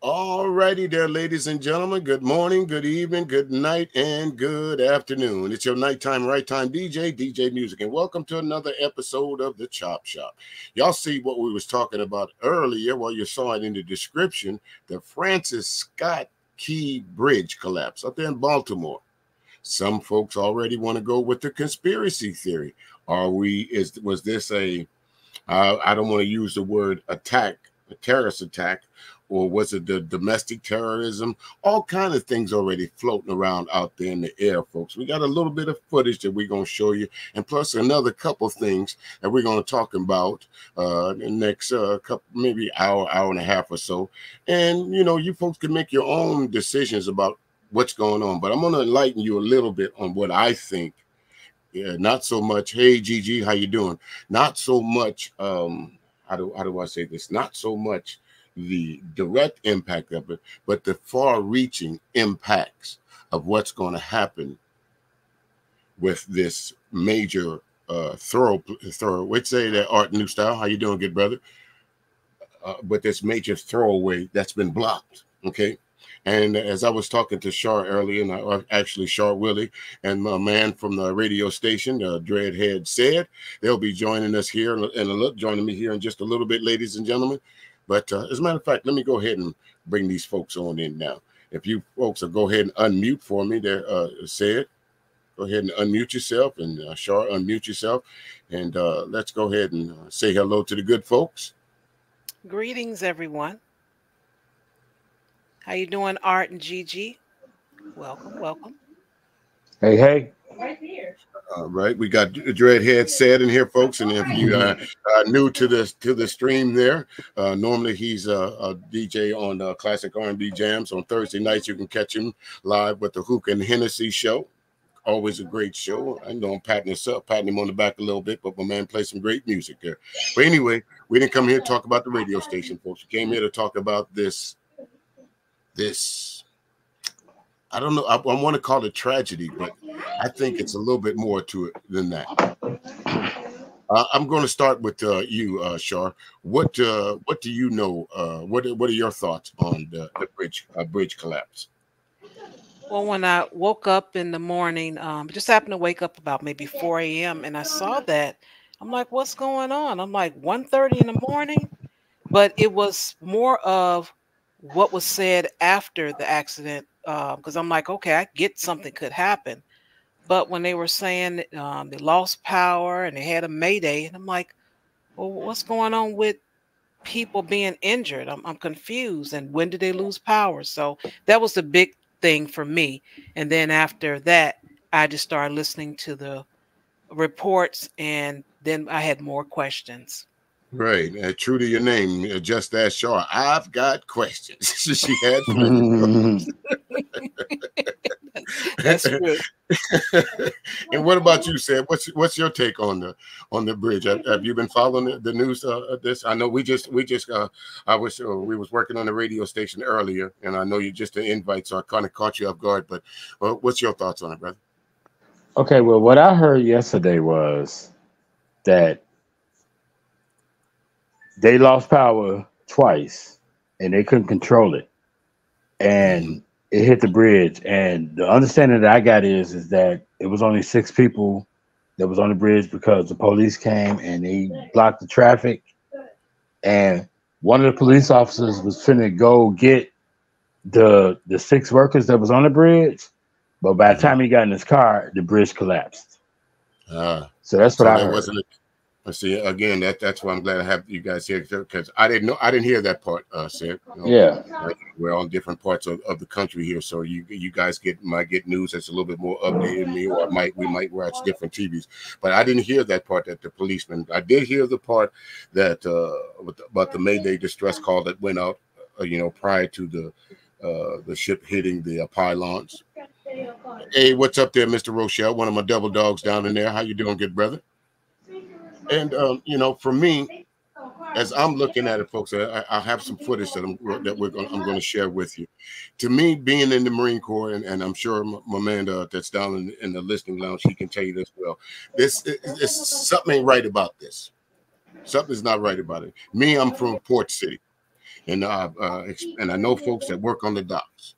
All righty there, ladies and gentlemen. Good morning, good evening, good night, and good afternoon. It's your nighttime, right time DJ, DJ Muziq, and welcome to another episode of the Chop Shop. Y'all see what we was talking about earlier, well, you saw it in the description, the Francis Scott Key Bridge collapse up there in Baltimore. Some folks already want to go with the conspiracy theory. Are we, is was this a? Uh, I don't want to use the word attack, a terrorist attack, or was it the domestic terrorism? All kind of things already floating around out there in the air, folks. We got a little bit of footage that we're going to show you, and plus another couple things that we're going to talk about uh, the next uh, couple, maybe hour, hour and a half or so. And you know, you folks can make your own decisions about what's going on. But I'm going to enlighten you a little bit on what I think. Yeah, not so much. Hey, Gigi, how you doing? Not so much. Um, how do how do I say this? Not so much the direct impact of it, but the far reaching impacts of what's going to happen with this major uh thorough thorough would say that art new style? How you doing good brother? Uh, but this major throwaway that's been blocked okay? And as I was talking to Shar earlier, and I, actually Shar Willie and my man from the radio station, uh, Dreadhead said, they'll be joining us here and a look, joining me here in just a little bit, ladies and gentlemen. But uh, as a matter of fact, let me go ahead and bring these folks on in now. If you folks will go ahead and unmute for me, there uh, said, go ahead and unmute yourself, and uh, Shar, unmute yourself, and uh, let's go ahead and uh, say hello to the good folks. Greetings, everyone. How you doing, Art and Gigi? Welcome, welcome. Hey, hey. Right here. All right, we got Dreadhead said in here, folks, and if you are uh, new to this to the stream, there, uh, normally he's a, a DJ on uh, classic R&B jams on Thursday nights. You can catch him live with the Hook and Hennessy show. Always a great show. I know I'm patting this up, patting him on the back a little bit, but my man plays some great music there. But anyway, we didn't come here to talk about the radio station, folks. We came here to talk about this this I don't know. I, I want to call it tragedy, but I think it's a little bit more to it than that. Uh, I'm going to start with uh, you, uh, Shar. What uh, what do you know? Uh, what what are your thoughts on the, the bridge uh, bridge collapse? Well, when I woke up in the morning, um, just happened to wake up about maybe 4 a.m. and I saw that. I'm like, what's going on? I'm like 1:30 in the morning, but it was more of what was said after the accident because um, I'm like, okay, I get something could happen. But when they were saying um, they lost power and they had a mayday, and I'm like, well, what's going on with people being injured? I'm, I'm confused. And when did they lose power? So that was the big thing for me. And then after that, I just started listening to the reports, and then I had more questions. Right. Uh, true to your name, uh, just that short. I've got questions. she had. That's true. and what about you, Sam? What's what's your take on the on the bridge? Have, have you been following the, the news? Uh, this I know we just we just uh, I was uh, we was working on the radio station earlier, and I know you just an invite, so I kind of caught you off guard. But uh, what's your thoughts on it, brother? Okay, well, what I heard yesterday was that they lost power twice and they couldn't control it. And it hit the bridge. And the understanding that I got is is that it was only six people that was on the bridge because the police came and they blocked the traffic. And one of the police officers was finna go get the the six workers that was on the bridge, but by the time he got in his car, the bridge collapsed. Uh, so that's what so I heard. Wasn't see again that that's why I'm glad I have you guys here because I didn't know I didn't hear that part, uh Sid. You know, yeah, we're on different parts of, of the country here, so you you guys get might get news that's a little bit more updated than me, or might we might watch different TVs. But I didn't hear that part that the policeman. I did hear the part that uh about the Mayday distress call that went out, uh, you know, prior to the uh the ship hitting the uh, pylons. Hey, what's up there, Mr. Rochelle? One of my double dogs down in there. How you doing, good brother? And um, you know, for me, as I'm looking at it, folks, I, I have some footage that I'm that we're going I'm going to share with you. To me, being in the Marine Corps, and, and I'm sure my man uh, that's down in, in, the listening lounge, he can tell you this well. This is something right about this. Something's not right about it. Me, I'm from Port City. and uh, uh, and I know folks that work on the docks.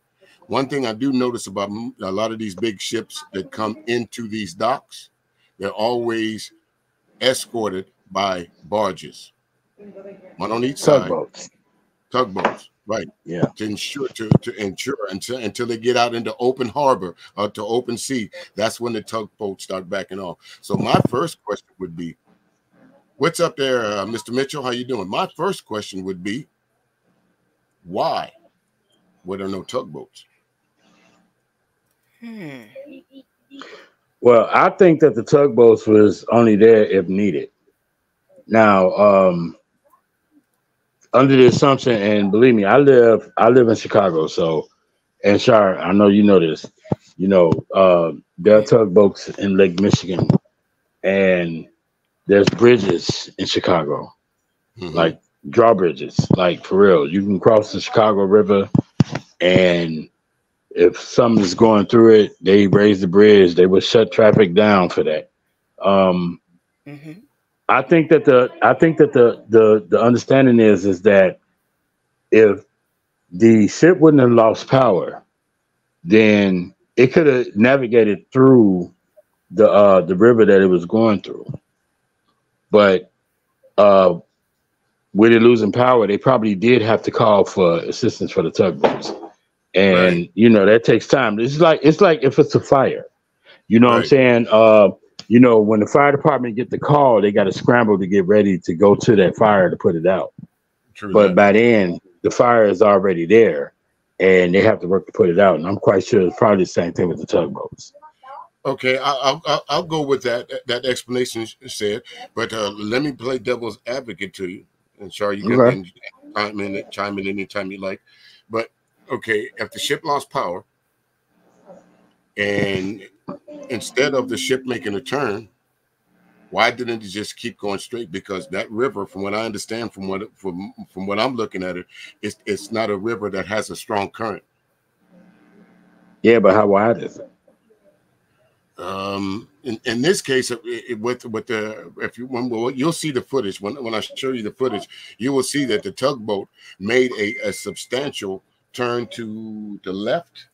One thing I do notice about a lot of these big ships that come into these docks, they're always escorted by barges, one on each side. Tugboats. Tugboats, right? Yeah. To ensure to, to ensure until until they get out into open harbor or to open sea, that's when the tugboats start backing off. So my first question would be, what's up there, uh, Mr. Mitchell? How you doing? My first question would be, why were there no tugboats? Hmm. Well, I think that the tugboats was only there if needed. Now, um, under the assumption, and believe me, I live I live in Chicago, so and Shar, I know you know this. You know, uh, there are tugboats in Lake Michigan, and there's bridges in Chicago, Mhm. like drawbridges, like for real. You can cross the Chicago River, and if something's going through it, they raise the bridge. They would shut traffic down for that. Um, hmm I think that the I think that the the the understanding is is that if the ship wouldn't have lost power, then it could have navigated through the uh the river that it was going through. But uh with it losing power, they probably did have to call for assistance for the tugboats. And Right. you know, that takes time. It's like it's like if it's a fire. You know what I'm saying? Uh you know, when the fire department get the call, they got to scramble to get ready to go to that fire to put it out. True But that. by then, the fire is already there, and they have to work to put it out. And I'm quite sure it's probably the same thing with the tugboats. Okay, I- I'll, I'll I'll go with that that explanation said, but uh, let me play devil's advocate to you, and sure you can Okay. chime in chime in anytime you like. But okay, if the ship lost power, and instead of the ship making a turn, why didn't it just keep going straight? Because that river, from what I understand, from what from from what I'm looking at it, it's it's not a river that has a strong current. Yeah, but how wide is it? um in, in this case it, it- with with the if you when well, you'll see the footage when when i show you the footage you will see that the tugboat made a, a substantial turn to the left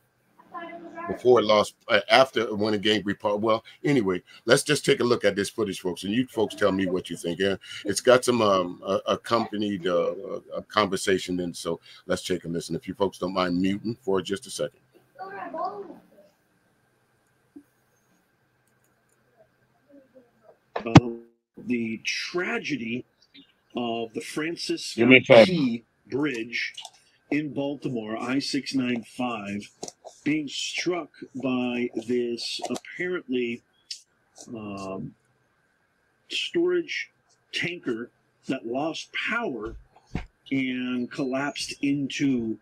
before it lost uh, after when it gained repart well anyway let's just take a look at this footage folks and you folks tell me what you think yeah it's got some um uh, accompanied uh, a conversation in, so let's take a listen if you folks don't mind muting for just a second um, the tragedy of the Francis Do me a Scott. Key Bridge in Baltimore, I 695, being struck by this apparently um, storage tanker that lost power and collapsed into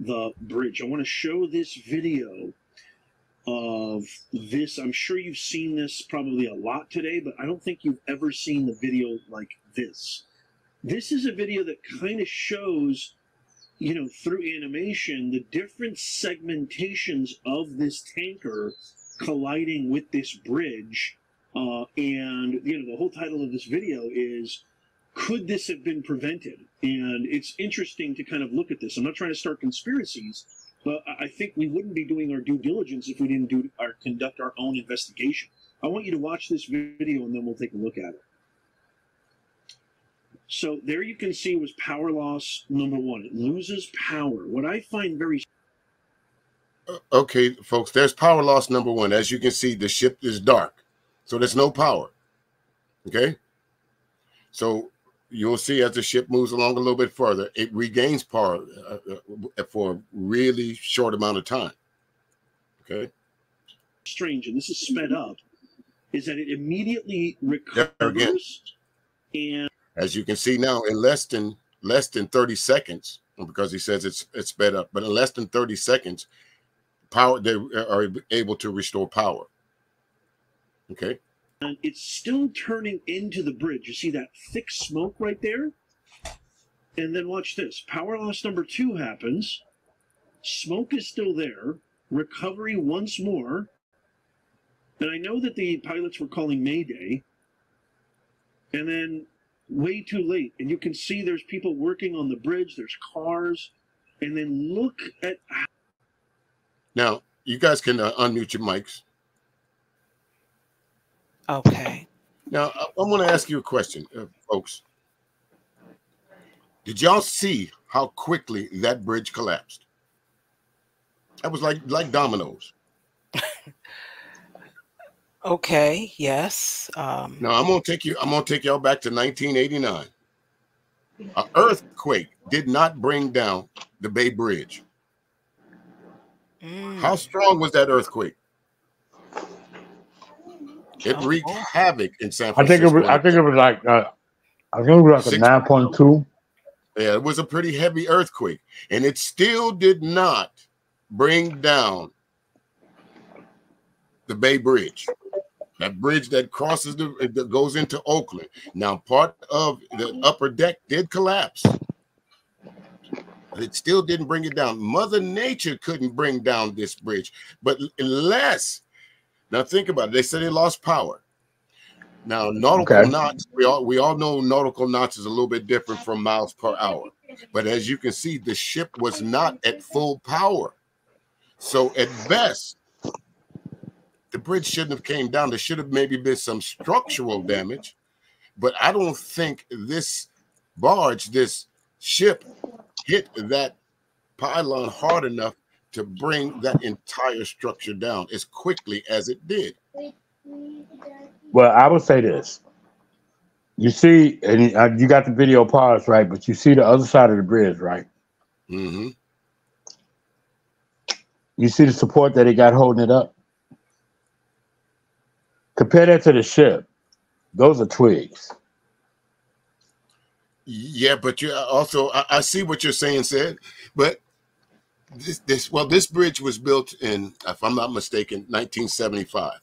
the bridge. I want to show this video of this. I'm sure you've seen this probably a lot today, but I don't think you've ever seen the video like this. This is a video that kind of shows, you know, through animation, the different segmentations of this tanker colliding with this bridge. Uh, and, you know, the whole title of this video is Could This Have Been Prevented? And it's interesting to kind of look at this. I'm not trying to start conspiracies, but I think we wouldn't be doing our due diligence if we didn't do our conduct our own investigation. I want you to watch this video and then we'll take a look at it. So there you can see was power loss number one. It loses power. What I find very Okay, folks, there's power loss number one. As you can see, the ship is dark, so there's no power. Okay, so you'll see as the ship moves along a little bit further, it regains power uh, uh, for a really short amount of time. Okay, strange, and this is sped up, is that it immediately recovers and as you can see now, in less than less than 30 seconds, because he says it's it's sped up, but in less than 30 seconds, power they are able to restore power. Okay, and it's still turning into the bridge. You see that thick smoke right there? And then watch this. Power loss number two happens. Smoke is still there. Recovery once more. And I know that the pilots were calling Mayday. And then way too late. And you can see there's people working on the bridge, there's cars. And then look at. Now, you guys can uh, unmute your mics. Okay. Now, I, I want to ask you a question, uh, folks. Did y'all see how quickly that bridge collapsed? That was like like dominoes. Okay. Yes. Um, Now I'm gonna take you. I'm gonna take y'all back to 1989. An earthquake did not bring down the Bay Bridge. mm, How strong was that earthquake? It wreaked oh. havoc in San I think Francisco. it was. I think it was like. Uh, I think it was like a nine point two. Yeah, it was a pretty heavy earthquake, and it still did not bring down the Bay Bridge. That bridge that crosses the that goes into Oakland. Now, part of the upper deck did collapse. But it still didn't bring it down. Mother Nature couldn't bring down this bridge. But unless now think about it, they said they lost power. Now, nautical Okay. knots, we all we all know nautical knots is a little bit different from miles per hour. But as you can see, the ship was not at full power. So at best, the bridge shouldn't have came down. There should have maybe been some structural damage. But I don't think this barge, this ship, hit that pylon hard enough to bring that entire structure down as quickly as it did. Well, I would say this. You see, and you got the video paused, right? But you see the other side of the bridge, right? Mm-hmm. You see the support that it got holding it up. Compare that to the ship. Those are twigs. Yeah, but you also I, I see what you're saying, said, but this, this well, this bridge was built in, if I'm not mistaken, 1975.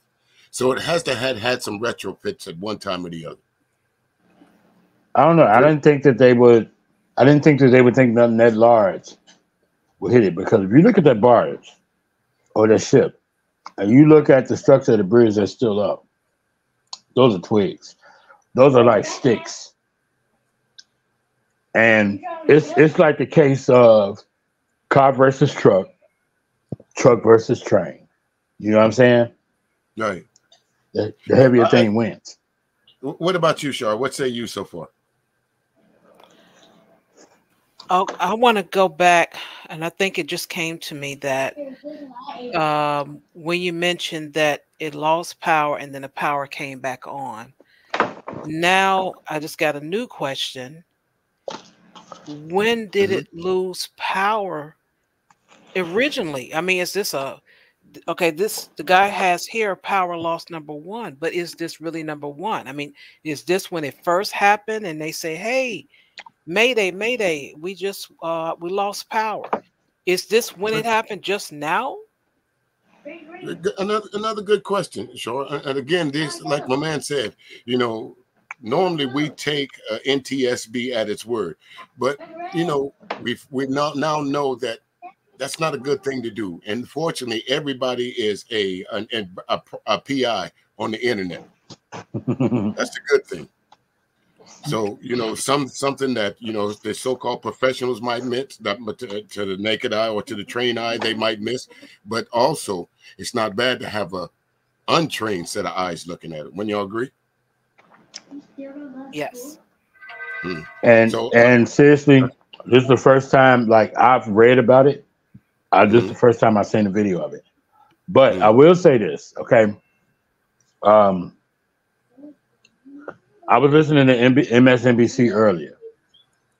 So it has to had had some retrofits at one time or the other. I don't know. I didn't think that they would. I didn't think that they would think nothing that large would hit it because if you look at that barge or that ship, and you look at the structure of the bridge that's still up, those are twigs. Those are like sticks. And it's it's like the case of car versus truck, truck versus train. You know what I'm saying? Right. The, the heavier I- thing wins. What about you, Shar? What say you so far? Oh, I want to go back, and I think it just came to me that um, when you mentioned that it lost power and then the power came back on. Now I just got a new question. When did Mhm. it lose power originally? I mean, is this a okay? This the guy has here power loss number one, but is this really number one? I mean, is this when it first happened and they say, hey, Mayday, Mayday, we just uh we lost power. Is this when it happened just now? Another another good question, Shar. And again, this like my man said, you know, normally we take uh, NTSB at its word, but you know, we we now now know that that's not a good thing to do. And fortunately, everybody is a an, an- a, a PI on the internet. That's the good thing. So you know, some something that you know the so-called professionals might miss, that to, to the naked eye or to the trained eye they might miss, but also it's not bad to have a untrained set of eyes looking at it. When you all agree? Yes. And So- and seriously, this is the first time like I've read about it. I this is the first time I've seen a video of it. But Mhm. I will say this, okay? Um I was listening to MB, MSNBC earlier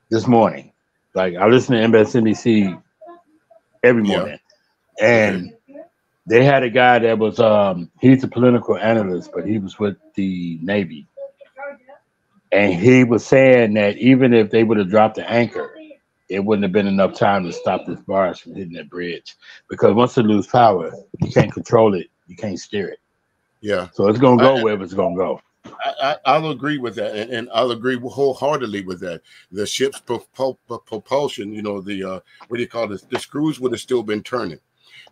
this morning. Like I listen to MSNBC every Yeah. morning. And they had a guy that was um he's a political analyst, but he was with the Navy. And he was saying that even if they would have dropped the anchor, it wouldn't have been enough time to stop this barge from hitting that bridge. Because once it lose power, you can't control it, you can't steer it. Yeah, So it's gonna go I- wherever it's gonna go. I, I, I'll agree with that, and, and I'll agree wholeheartedly with that. The ship's propul- propulsion, you know, the uh, what do you call this? The screws would have still been turning.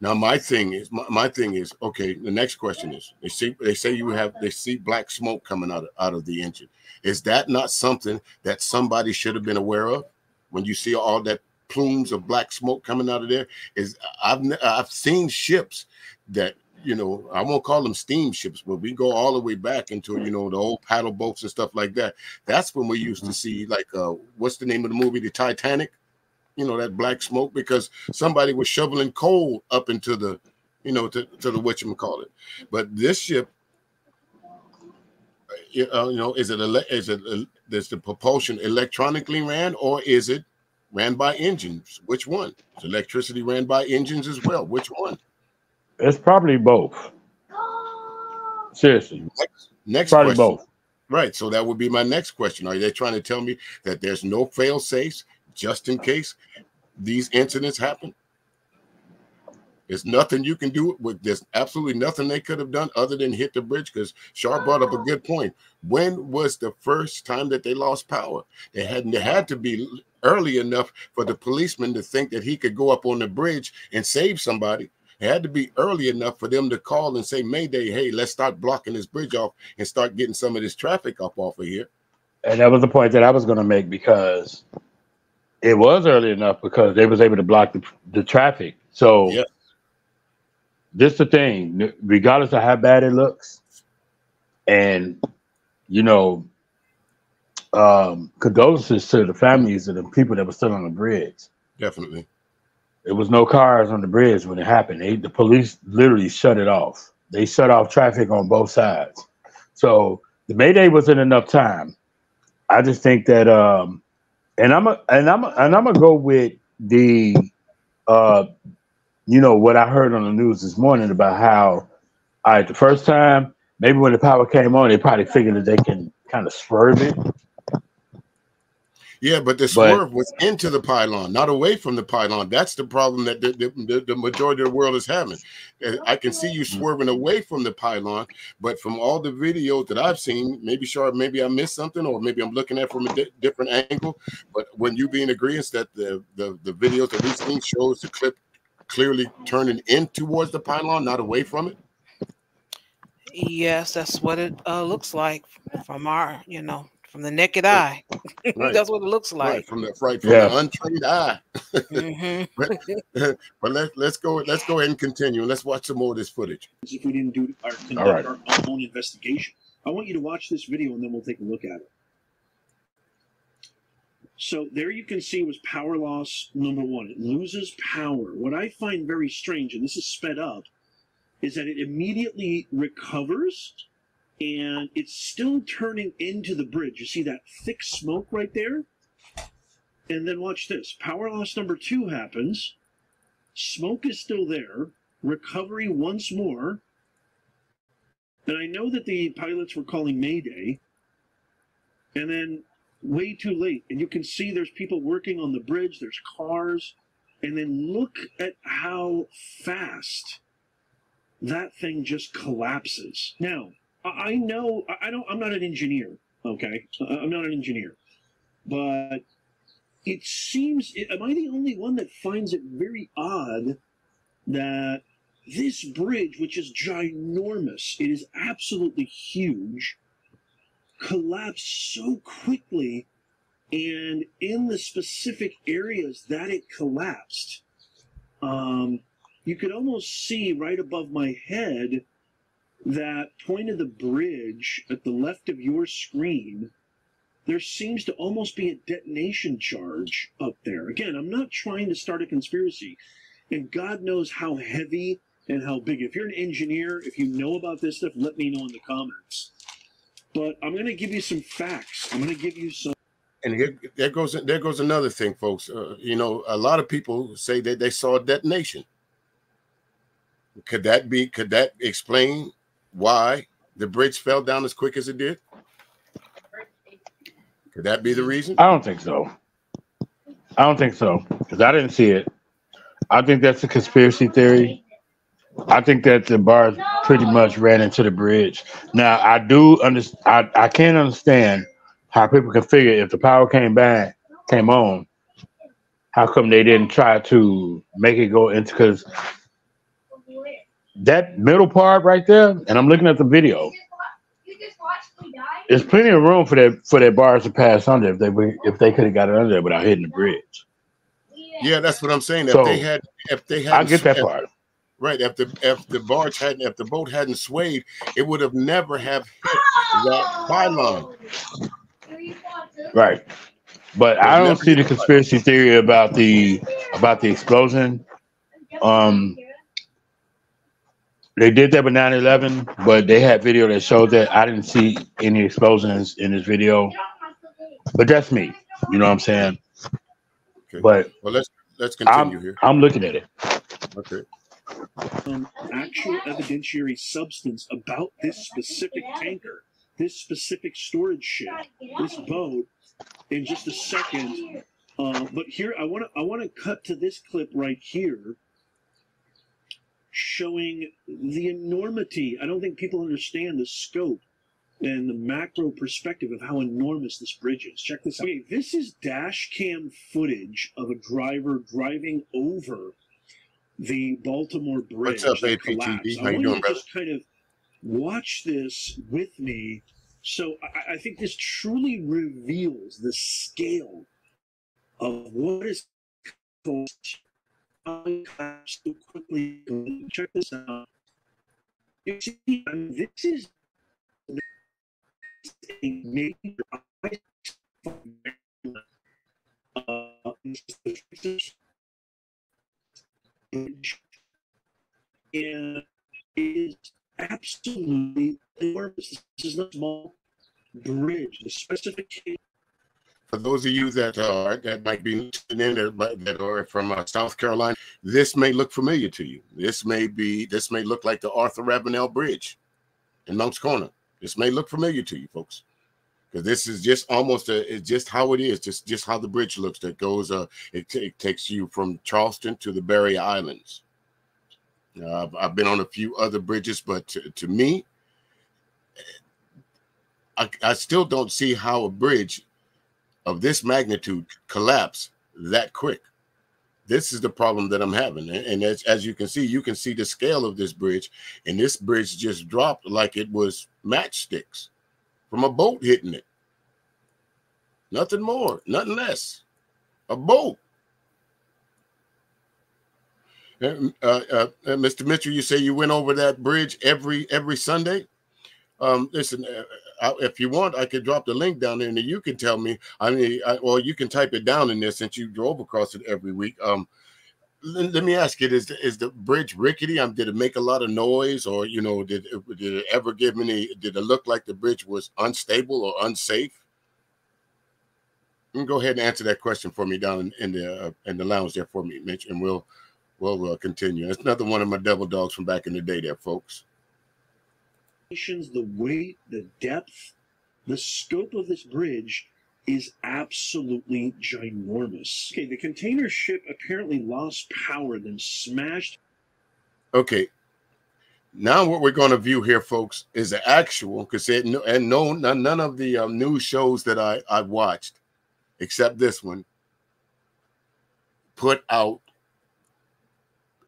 Now my thing is my, my thing is okay. The next question is they see they say you have they see black smoke coming out of, out of the engine. Is that not something that somebody should have been aware of when you see all that plumes of black smoke coming out of there? Is I've I've seen ships that you know I won't call them steamships, but we go all the way back into you know the old paddle boats and stuff like that. That's when we used to see like uh what's the name of the movie, the Titanic you know, that black smoke because somebody was shoveling coal up into the, you know, to, to the what you call it. But this ship, uh, you know, is it is it is the propulsion electronically ran or is it ran by engines? Which one? Is electricity ran by engines as well? Which one? It's probably both. Seriously. Next, next probably question. both. Right. So that would be my next question. Are they trying to tell me that there's no fail safes just in case these incidents happen? There's nothing you can do with there's absolutely nothing they could have done other than hit the bridge because Sharp brought up a good point. When was the first time that they lost power? They hadn't they had to be early enough for the policeman to think that he could go up on the bridge and save somebody. It had to be early enough for them to call and say, Mayday, hey, let's start blocking this bridge off and start getting some of this traffic up off of here. And that was the point that I was going to make because it was early enough because they was able to block the, the traffic. So Yeah. this the thing, regardless of how bad it looks, and you know, um, condolences to the families of the people that were still on the bridge. Definitely. There was no cars on the bridge when it happened. They, the police literally shut it off. They shut off traffic on both sides. So the Mayday wasn't enough time. I just think that, um, and I'm a, and I'm a, and I'm gonna go with the, uh, you know, what I heard on the news this morning about how, all right, the first time, maybe when the power came on, they probably figured that they can kind of swerve it. Yeah, but the swerve was into the pylon, not away from the pylon. That's the problem that the, the, the majority of the world is having. Uh, I can see you swerving away from the pylon, but from all the videos that I've seen, maybe sure, maybe I missed something, or maybe I'm looking at from a di- different angle. But when you be in agreement that the, the the videos that we've seen shows the clip clearly turning in towards the pylon, not away from it. Yes, that's what it uh, looks like from our, you know, from the naked eye. Right. that's what it looks right like. from the right from Yeah. the untrained eye. Mhm. But let, let's go. Let's go ahead and continue. Let's watch some more of this footage. if we didn't do our conduct All right. our, our own investigation. I want you to watch this video and then we'll take a look at it. So there you can see was power loss number one. It loses power. What I find very strange, and this is sped up, is that it immediately recovers and it's still turning into the bridge. You see that thick smoke right there? And then watch this. Power loss number two happens. Smoke is still there. Recovery once more. And I know that the pilots were calling Mayday. And then way too late. And you can see there's people working on the bridge, there's cars. And then look at how fast that thing just collapses. Now, I know I don't I'm not an engineer, okay? I'm not an engineer. But it seems am I the only one that finds it very odd that this bridge, which is ginormous, it is absolutely huge, collapsed so quickly and in the specific areas that it collapsed. Um, you could almost see right above my head that point of the bridge at the left of your screen. There seems to almost be a detonation charge up there. Again, I'm not trying to start a conspiracy, and God knows how heavy and how big. If you're an engineer, if you know about this stuff, let me know in the comments. But I'm going to give you some facts. I'm going to give you some. And here, there goes there goes another thing, folks. Uh, you know, a lot of people say that they saw a detonation. Could that be? Could that explain why the bridge fell down as quick as it did? Could that be the reason? I don't think so. I don't think so because I didn't see it. I think that's a conspiracy theory. I think that the bars pretty much ran into the bridge. Now I do understand. I, I can't understand how people can figure if the power came back, came on, how come they didn't try to make it go into? Because that middle part right there, and I'm looking at the video. There's plenty of room for that for that bars to pass under if they if they could have got it under there without hitting the bridge. Yeah, that's what I'm saying. If So, they had, if they had, I get that part. Right. If the if the barge hadn't, if the boat hadn't swayed, it would have never have hit that pylon. Right. But I don't see the conspiracy theory about the about the explosion. Um, They did that with 9-11, but they had video that showed that. I didn't see any explosions in this video. But that's me. You know what I'm saying? Okay. But Well, let's let's continue I'm here. I'm looking at it. Okay. um, actual evidentiary substance about this specific tanker, this specific storage ship, this boat, in just a second. Uh, but here, I want to I want to cut to this clip right here, showing the enormity. I don't think people understand the scope and the macro perspective of how enormous this bridge is. Check this out. Okay, this is dash cam footage of a driver driving over the Baltimore Bridge. What's up, APTV? How I you want doing, to brother? just kind of watch this with me. So I, I think this truly reveals the scale of what is going on so quickly. Check this out. You see, I mean, this is a major uh, and is absolutely enormous. This is not small bridge. The specification For those of you that are that might be listening in that, that are from uh, South Carolina, this may look familiar to you. This may be this may look like the Arthur Ravenel Bridge in Moncks Corner. This may look familiar to you, folks, because this is just almost a it's just how it is, just just how the bridge looks. That goes uh, it, it takes you from Charleston to the Berry Islands. Uh, I've, I've been on a few other bridges, but to, to me, I, I still don't see how a bridge of this magnitude collapse that quick. This is the problem that I'm having. And, and as, as you can see, you can see the scale of this bridge, and this bridge just dropped like it was matchsticks from a boat hitting it. Nothing more, nothing less. A boat. Uh, uh, uh, Mr. Mitchell, you say you went over that bridge every every Sunday. Um, listen, uh, I, if you want, I could drop the link down there, and you can tell me. I mean, I, you can type it down in there since you drove across it every week. Um, let, let me ask you: Is is the bridge rickety? Um, did it make a lot of noise, or you know, did it, did it ever give any? Did it look like the bridge was unstable or unsafe? Go ahead and answer that question for me down in, in the uh, in the lounge there for me, Mitch, and we'll we'll uh, continue. That's another one of my devil dogs from back in the day, there, folks. The weight, the depth, the scope of this bridge is absolutely ginormous. Okay, the container ship apparently lost power, then smashed Okay. Now what we're going to view here, folks, is the actual because it and no none, none of the um, news shows that I I've watched, except this one, put out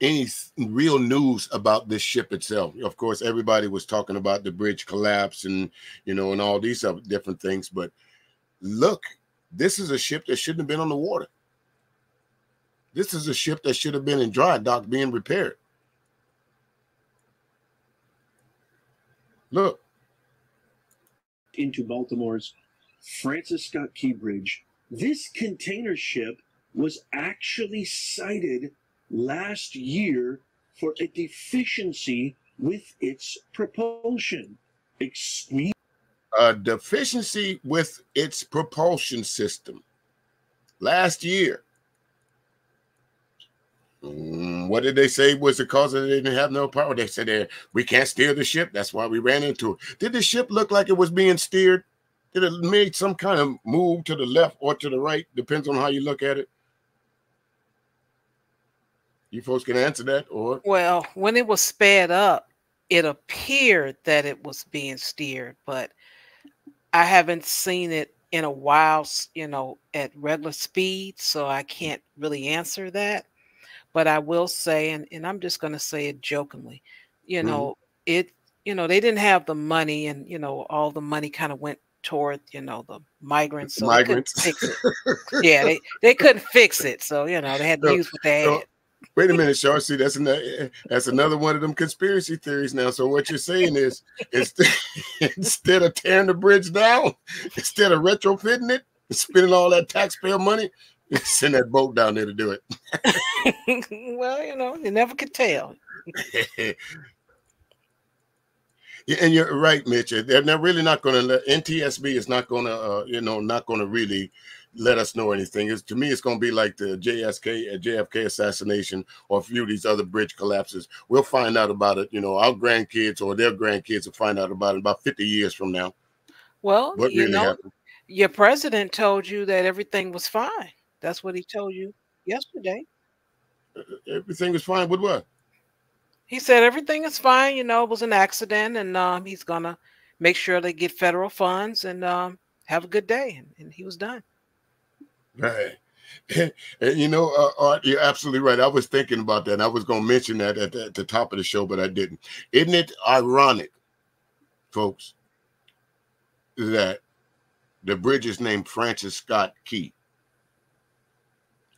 any real news about this ship itself. Of course, everybody was talking about the bridge collapse and you know and all these other different things, but look, this is a ship that shouldn't have been on the water. This is a ship that should have been in dry dock being repaired. Look, into Baltimore's Francis Scott Key Bridge. This container ship was actually cited last year for a deficiency with its propulsion. Excuse a deficiency with its propulsion system last year. Mm, what did they say was the cause it? They didn't have no power. They said we can't steer the ship. That's why we ran into it. Did the ship look like it was being steered? Did it make some kind of move to the left or to the right? Depends on how you look at it. You folks can answer that, or Well, when it was sped up, it appeared that it was being steered, but I haven't seen it in a while, you know, at regular speed, so I can't really answer that. But I will say, and, and I'm just going to say it jokingly, you Mhm. know, it, you know, they didn't have the money and, you know, all the money kind of went toward, you know, the migrants. So they Migrants. fix it. Yeah, they, they couldn't fix it. So, you know, they had to So- use what they had. Wait a minute, Shar. See, that's another that's another one of them conspiracy theories now. So what you're saying is, instead, of tearing the bridge down, instead of retrofitting it, spending all that taxpayer money, send that boat down there to do it. well, you know, you never could tell. yeah, and you're right, Mitch. They're not really not going to let NTSB is not going to, uh, you know, not going to really let us know anything. It's, to me, it's going to be like the JSK, uh, JFK assassination, or a few of these other bridge collapses. We'll find out about it. You know, our grandkids or their grandkids will find out about it about 50 years from now. Well, What you really know, happened? your president told you that everything was fine. That's what he told you yesterday. Everything was fine with what? He said everything is fine. You know, it was an accident, and um, he's gonna make sure they get federal funds and um, have a good day. And, and he was done. Right. and you know, uh, Art, you're absolutely right. I was thinking about that. And I was going to mention that at the, at the top of the show, but I didn't. Isn't it ironic, folks, that the bridge is named Francis Scott Key?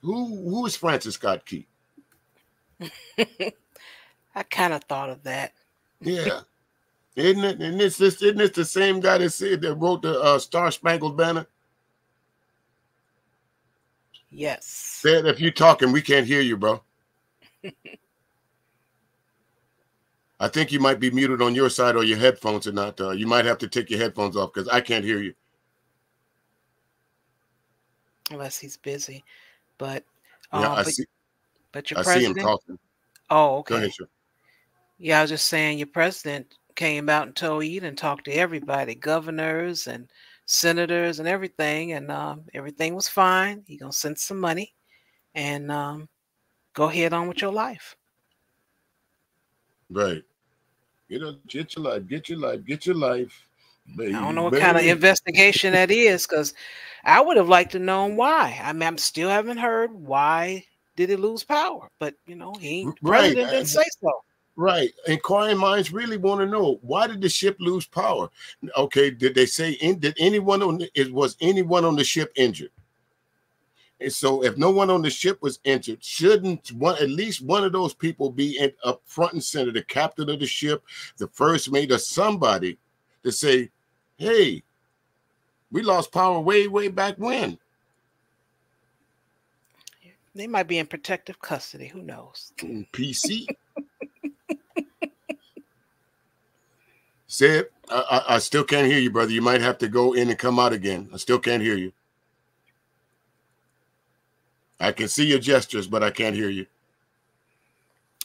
Who who is Francis Scott Key? I kind of thought of that. Yeah. Isn't it? And it's this isn't it the same guy that said that wrote the uh, Star Spangled Banner? Yes. Said if you're talking, we can't hear you, bro. I think you might be muted on your side or your headphones or not. Uh, you might have to take your headphones off because I can't hear you. Unless he's busy, but Yeah, uh, I but, see. but your I see him president. talking. oh, okay. ahead. Yeah, I was just saying your president came out and told you and talked to everybody, governors and senators and everything, and um, everything was fine. He gonna send some money and um, go ahead on with your life. Right. You know, get your life, get your life, get your life. I don't know what kind of investigation that is, because I would have liked to know why. I mean, I'm still haven't heard why did it lose power, but you know, he right, president didn't say so. Right. Inquiring minds really want to know why did the ship lose power? Okay, did they say in, did anyone on the, it was anyone on the ship injured? And so if no one on the ship was injured, shouldn't one at least one of those people be in, up front and center, the captain of the ship, the first mate, or somebody to say, hey, we lost power way, way back when. They might be in protective custody. Who knows? Mm, PC. Said, I, I, I still can't hear you, brother. You might have to go in and come out again. I still can't hear you. I can see your gestures, but I can't hear you.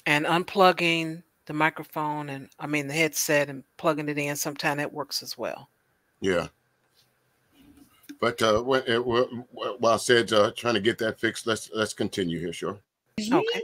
and unplugging the microphone and I mean the headset and plugging it in sometime that works as well. Yeah. But uh, when, uh, wh- wh- while Said's uh, trying to get that fixed, let's let's continue here. Sure. Okay.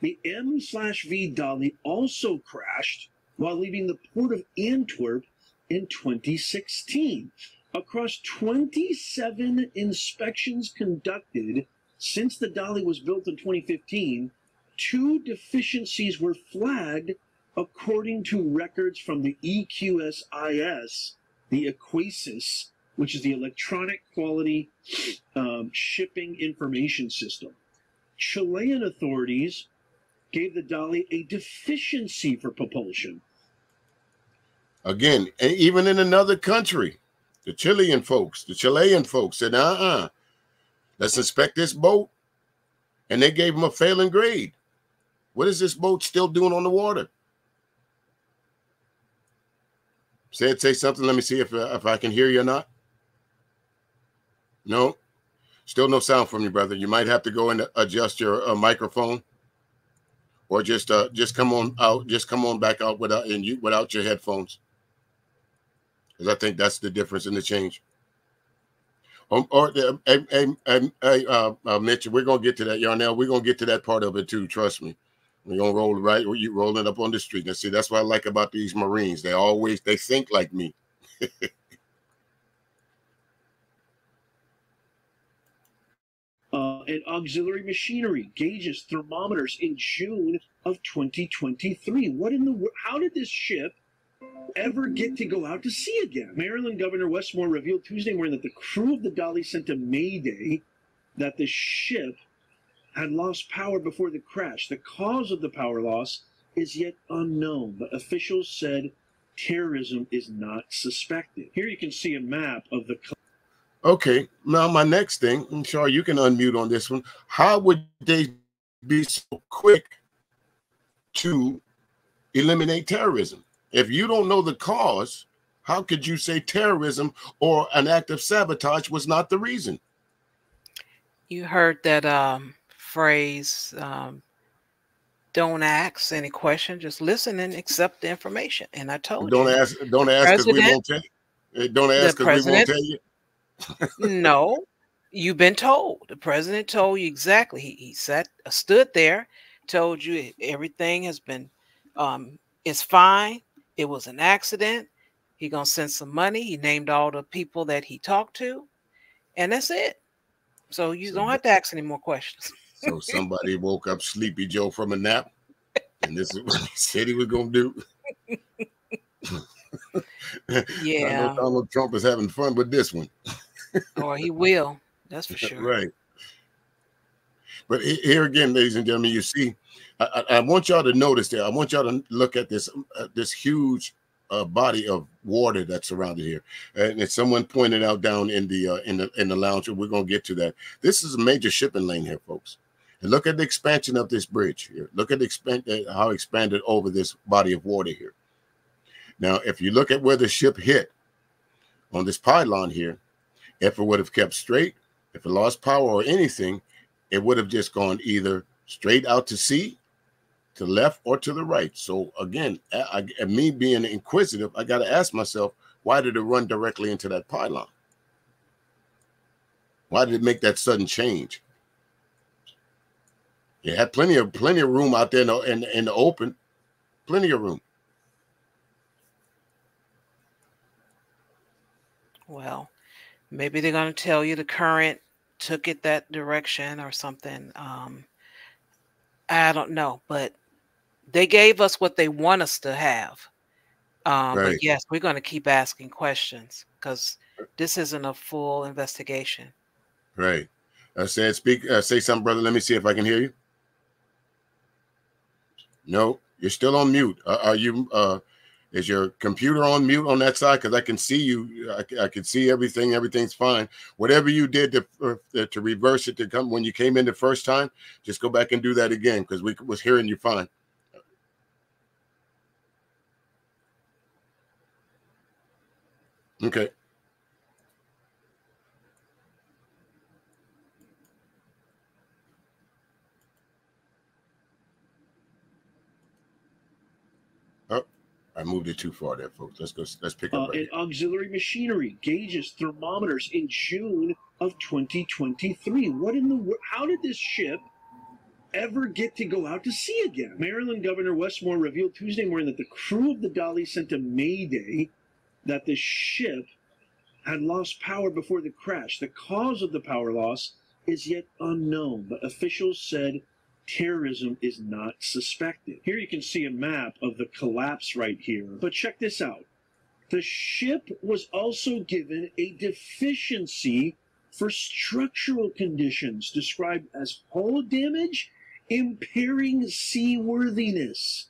The M slash V Dali also crashed while leaving the port of Antwerp in 2016. Across 27 inspections conducted since the Dali was built in 2015, two deficiencies were flagged according to records from the EQSIS, the EQUASIS, which is the Electronic Quality um, Shipping Information System. Chilean authorities gave the Dali a deficiency for propulsion. Again, even in another country, the Chilean folks, the Chilean folks said, uh uh let's inspect this boat. And they gave them a failing grade. What is this boat still doing on the water? Said, say something. Let me see if, if I can hear you or not. No, still no sound from you, brother. You might have to go and adjust your uh, microphone, or just uh, just come on out. Just come on back out without and you without your headphones because I think that's the difference in the change. Um, or hey, hey, hey, hey, uh, uh, Mitch, we're gonna get to that, Yarnell. We're gonna get to that part of it too. Trust me. We're gonna roll right. You rolling up on the street. And see, that's what I like about these Marines. They always they think like me. Uh, and auxiliary machinery, gauges, thermometers in June of 2023. What in the world? How did this ship ever get to go out to sea again? Maryland Governor Wes Moore revealed Tuesday morning that the crew of the Dali sent a mayday that the ship had lost power before the crash. The cause of the power loss is yet unknown, but officials said terrorism is not suspected. Here you can see a map of the. Okay, now my next thing, I'm sure you can unmute on this one. How would they be so quick to eliminate terrorism? If you don't know the cause, how could you say terrorism or an act of sabotage was not the reason? You heard that um, phrase um, don't ask any question, just listen and accept the information. And I told don't you. Ask, don't ask because we won't tell you. Don't ask because we won't tell you. no, you've been told. The president told you exactly. He, he sat, stood there, told you everything has been, um, it's fine. It was an accident. He gonna send some money. He named all the people that he talked to, and that's it. So you don't have to ask any more questions. So somebody woke up Sleepy Joe from a nap, and this is what he said he was gonna do. yeah, Donald Trump is having fun with this one. or he will. That's for sure. right. But here again, ladies and gentlemen, you see, I, I, want y'all to notice there. I want y'all to look at this uh, this huge uh, body of water that's surrounded here, and as someone pointed out down in the uh, in the in the lounge, we're gonna get to that. This is a major shipping lane here, folks. And look at the expansion of this bridge here. Look at expand, uh, how expanded over this body of water here. Now, if you look at where the ship hit on this pylon here, if it would have kept straight, if it lost power or anything, it would have just gone either straight out to sea, to the left, or to the right. So again, I, I, me being inquisitive, I got to ask myself, why did it run directly into that pylon? Why did it make that sudden change? You had plenty of plenty of room out there in the, in, in the open, plenty of room. Well, maybe they're going to tell you the current took it that direction or something. Um, I don't know, but they gave us what they want us to have. Um, right. But yes, we're going to keep asking questions because this isn't a full investigation. Right. I said, speak, uh, say something, brother. Let me see if I can hear you. No, you're still on mute. Uh, are you? Uh, is your computer on mute on that side? Because I can see you. I, I, can see everything. Everything's fine. Whatever you did to uh, to reverse it to come when you came in the first time, just go back and do that again because we was hearing you fine. Okay. I moved it too far there, folks. Let's go. Let's pick up. Uh, right auxiliary machinery, gauges, thermometers in June of 2023. What in the world? How did this ship ever get to go out to sea again? Maryland Governor Wes Moore revealed Tuesday morning that the crew of the Dali sent a mayday that the ship had lost power before the crash. The cause of the power loss is yet unknown, but officials said terrorism is not suspected. Here you can see a map of the collapse right here. But check this out. The ship was also given a deficiency for structural conditions described as hull damage impairing seaworthiness.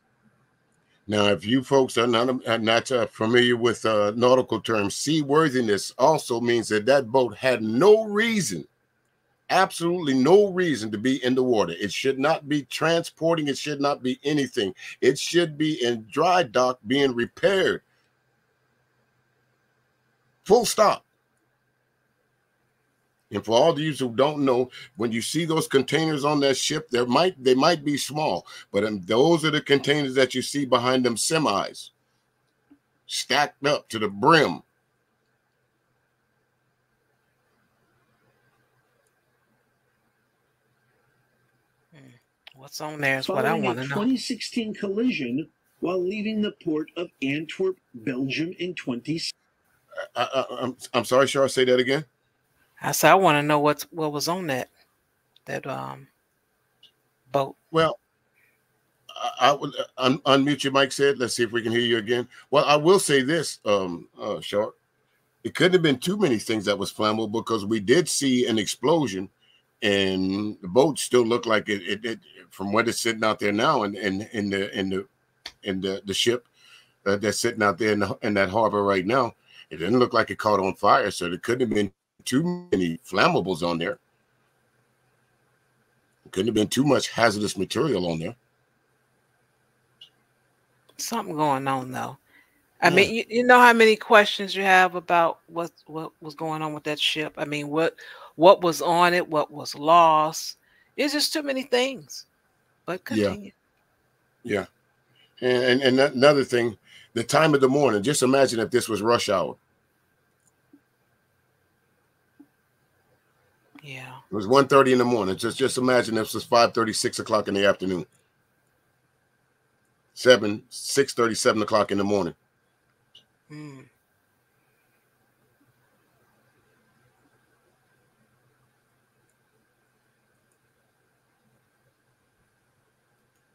Now, if you folks are not, are not uh, familiar with uh, nautical terms, seaworthiness also means that that boat had no reason absolutely no reason to be in the water. It should not be transporting, it should not be anything. It should be in dry dock being repaired. Full stop. And for all of you who don't know, when you see those containers on that ship, there might they might be small, but um, those are the containers that you see behind them semis, stacked up to the brim What's on there is what I want to know. 2016 collision while leaving the port of Antwerp, Belgium in 20. I, I, I'm, I'm sorry, Shar, say that again. I said I want to know what's what was on that. that um boat. Well, I, I would uh, un- unmute your mic. Said, let's see if we can hear you again. Well, I will say this, um, uh, Shar. It couldn't have been too many things that was flammable because we did see an explosion, and the boat still looked like it. it, it from what it's sitting out there now, and in, in, in the in the in the the ship uh, that's sitting out there in, the, in that harbor right now, it didn't look like it caught on fire. So it couldn't have been too many flammables on there. Couldn't have been too much hazardous material on there. Something going on though. I Yeah. mean, you, you know how many questions you have about what what was going on with that ship. I mean, what what was on it, what was lost. It's just too many things. But Yeah. continue. Yeah. And, and and another thing, the time of the morning. Just imagine if this was rush hour. Yeah. It was 1.30 in the morning. Just just imagine if it was 5 6 o'clock in the afternoon. 7, 6 7 o'clock in the morning. Mm.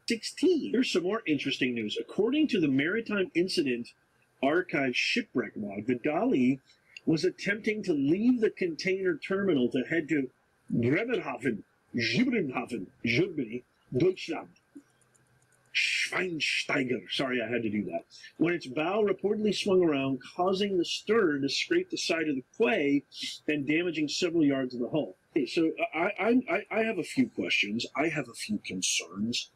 16. Here's some more interesting news. According to the Maritime Incident Archive shipwreck log, the Dali was attempting to leave the container terminal to head to Bremerhaven, Gibraltar, Germany, Deutschland. Schweinsteiger. Sorry, I had to do that. When its bow reportedly swung around, causing the stern to scrape the side of the quay and damaging several yards of the hull. Okay, so I, I, I have a few questions. I have a few concerns.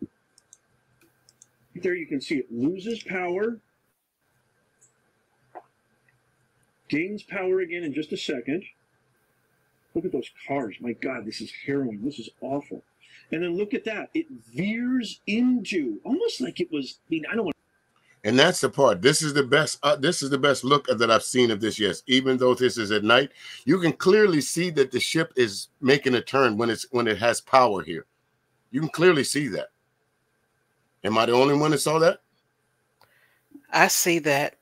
There you can see it loses power, gains power again in just a second. Look at those cars. My God, this is harrowing. This is awful. And then look at that. It veers into almost like it was. I mean, I don't want. And that's the part. This is the best. Uh, this is the best look that I've seen of this. Yes, even though this is at night, you can clearly see that the ship is making a turn when it's when it has power here. You can clearly see that. Am I the only one that saw that? I see that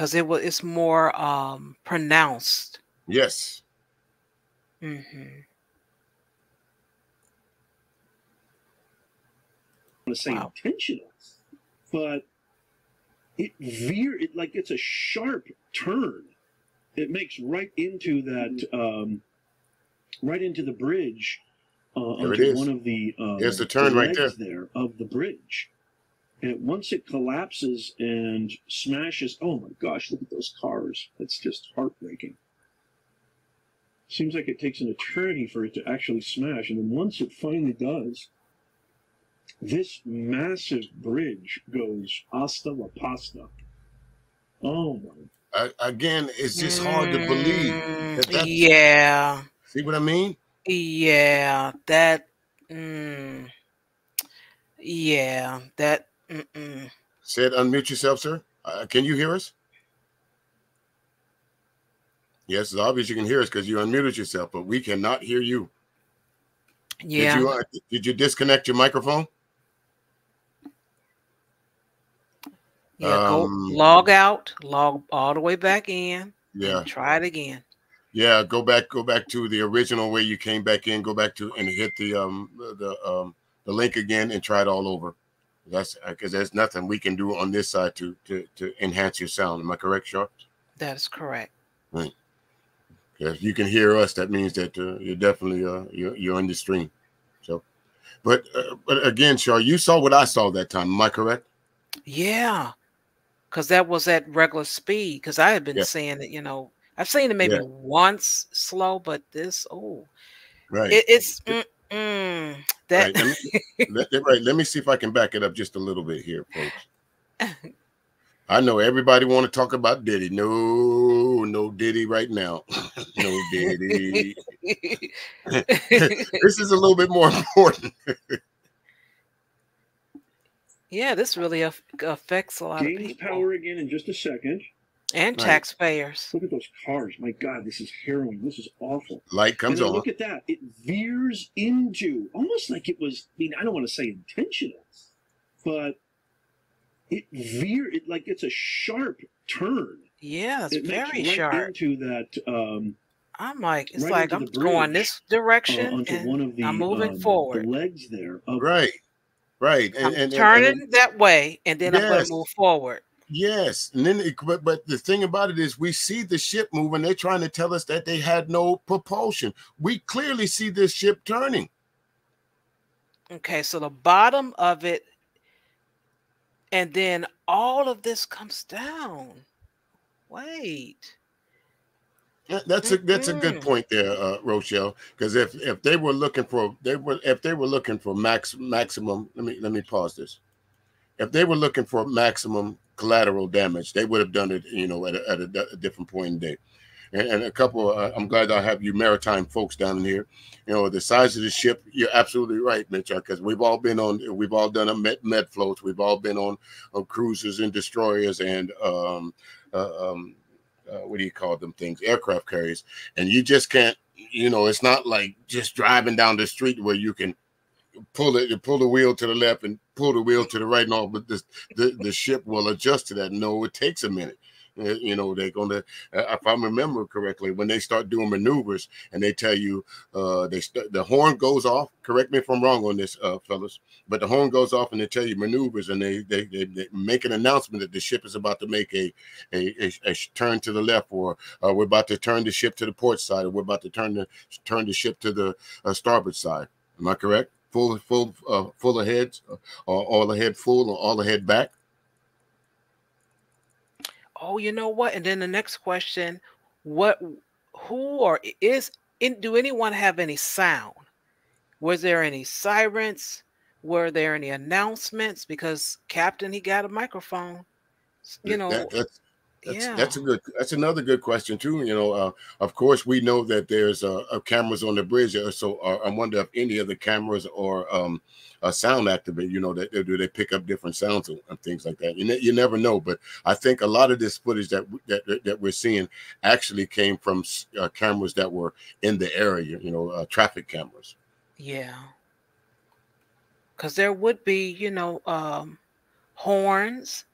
because it was it's more um pronounced. Yes. hmm to say Wow. intentional, but it veer it like it's a sharp turn. It makes right into that, um, right into the bridge, uh, There it onto one of the um, There's the turn right legs there of the bridge. And once it collapses and smashes, oh my gosh, look at those cars. That's just heartbreaking. Seems like it takes an eternity for it to actually smash. And then once it finally does, this massive bridge goes hasta la pasta. Oh my. I, again, it's just hard to believe. that that's- Yeah, See what I mean? yeah, that. Mm, yeah, that. Mm-mm. Said unmute yourself, sir. Uh, can you hear us? Yes, it's obvious you can hear us because you unmuted yourself, but we cannot hear you. Yeah, Did you uh, did you disconnect your microphone? yeah. Go um, log out, log all the way back in. Yeah. try it again. Yeah, go back, go back to the original way you came back in. Go back to and hit the um the um the link again and try it all over. That's because there's nothing we can do on this side to to to enhance your sound. Am I correct, Shar? That is correct. Right. If you can hear us, that means that uh, you're definitely uh you're you're in the stream. So, but uh, but again, Shar, you saw what I saw that time. Am I correct? Yeah, because that was at regular speed. Because I had been Yeah. saying it, you know, I've seen it maybe Yeah. once slow, but this, oh, Right. it, it's mm, mm, that. Right, let me- let, let- right. Let me see if I can back it up just a little bit here, folks. I know everybody want to talk about Diddy. No, no Diddy right now. no Diddy. this is a little bit more important. yeah, this really aff- affects a lot of Gains people power again in just a second. And Right. taxpayers. Look at those cars. My God, this is harrowing. This is awful. Light comes then on. look at that. It veers into almost like it was. I mean, I don't want to say intentional, but it veer. It like it's a sharp turn. Yeah, it's it makes very right sharp. into that. Um, I'm like, it's Right like I'm the going bridge, this uh, direction onto and one of the, I'm moving um, the forward. legs there. Of, Right. Right. I'm And, and, and, and turning that way, and then I'm going to move forward. Yes. And then, it, but, but the thing about it is, we see the ship moving. They're trying to tell us that they had no propulsion. We clearly see this ship turning. Okay, so the bottom of it, and then all of this comes down. Wait. Yeah, That's a that's a good point there, uh, Rochelle. Because if if they were looking for they were if they were looking for max maximum, let me let me pause this. If they were looking for maximum collateral damage, they would have done it, you know, at a, at a, a different point in day. And, and a couple, uh, I'm glad I have you maritime folks down here. You know, the size of the ship, you're absolutely right, Mitch, because we've all been on, we've all done a med, med floats, we've all been on, on cruisers and destroyers and um, uh, um, uh, what do you call them things aircraft carriers and you just can't you know it's not like just driving down the street where you can pull it you pull the wheel to the left and pull the wheel to the right and all but this the, the ship will adjust to that. No it takes a minute. Uh, you know they're gonna uh, if i remember correctly when they start doing maneuvers and they tell you uh they st- the horn goes off correct me if i'm wrong on this uh fellas but the horn goes off and they tell you maneuvers and they they, they, they make an announcement that the ship is about to make a a, a, a turn to the left or uh, we're about to turn the ship to the port side or we're about to turn the turn the ship to the uh, starboard side. Am i correct full full uh, full of heads uh, or all ahead full or all ahead back Oh, you know what? And then the next question, what who or is in do anyone have any sound? Was there any sirens? Were there any announcements? Because Captain, he got a microphone. You know, That- that's that's yeah. that's a good that's another good question too you know uh, of course we know that there's uh, uh, cameras on the bridge uh, so uh, i wonder if any of the cameras or um uh, sound activate you know that do they pick up different sounds and, things like that you, ne- you never know but i think a lot of this footage that that that- we're seeing actually came from uh, cameras that were in the area you know uh, traffic cameras Yeah. Because there would be, you know, um, horns.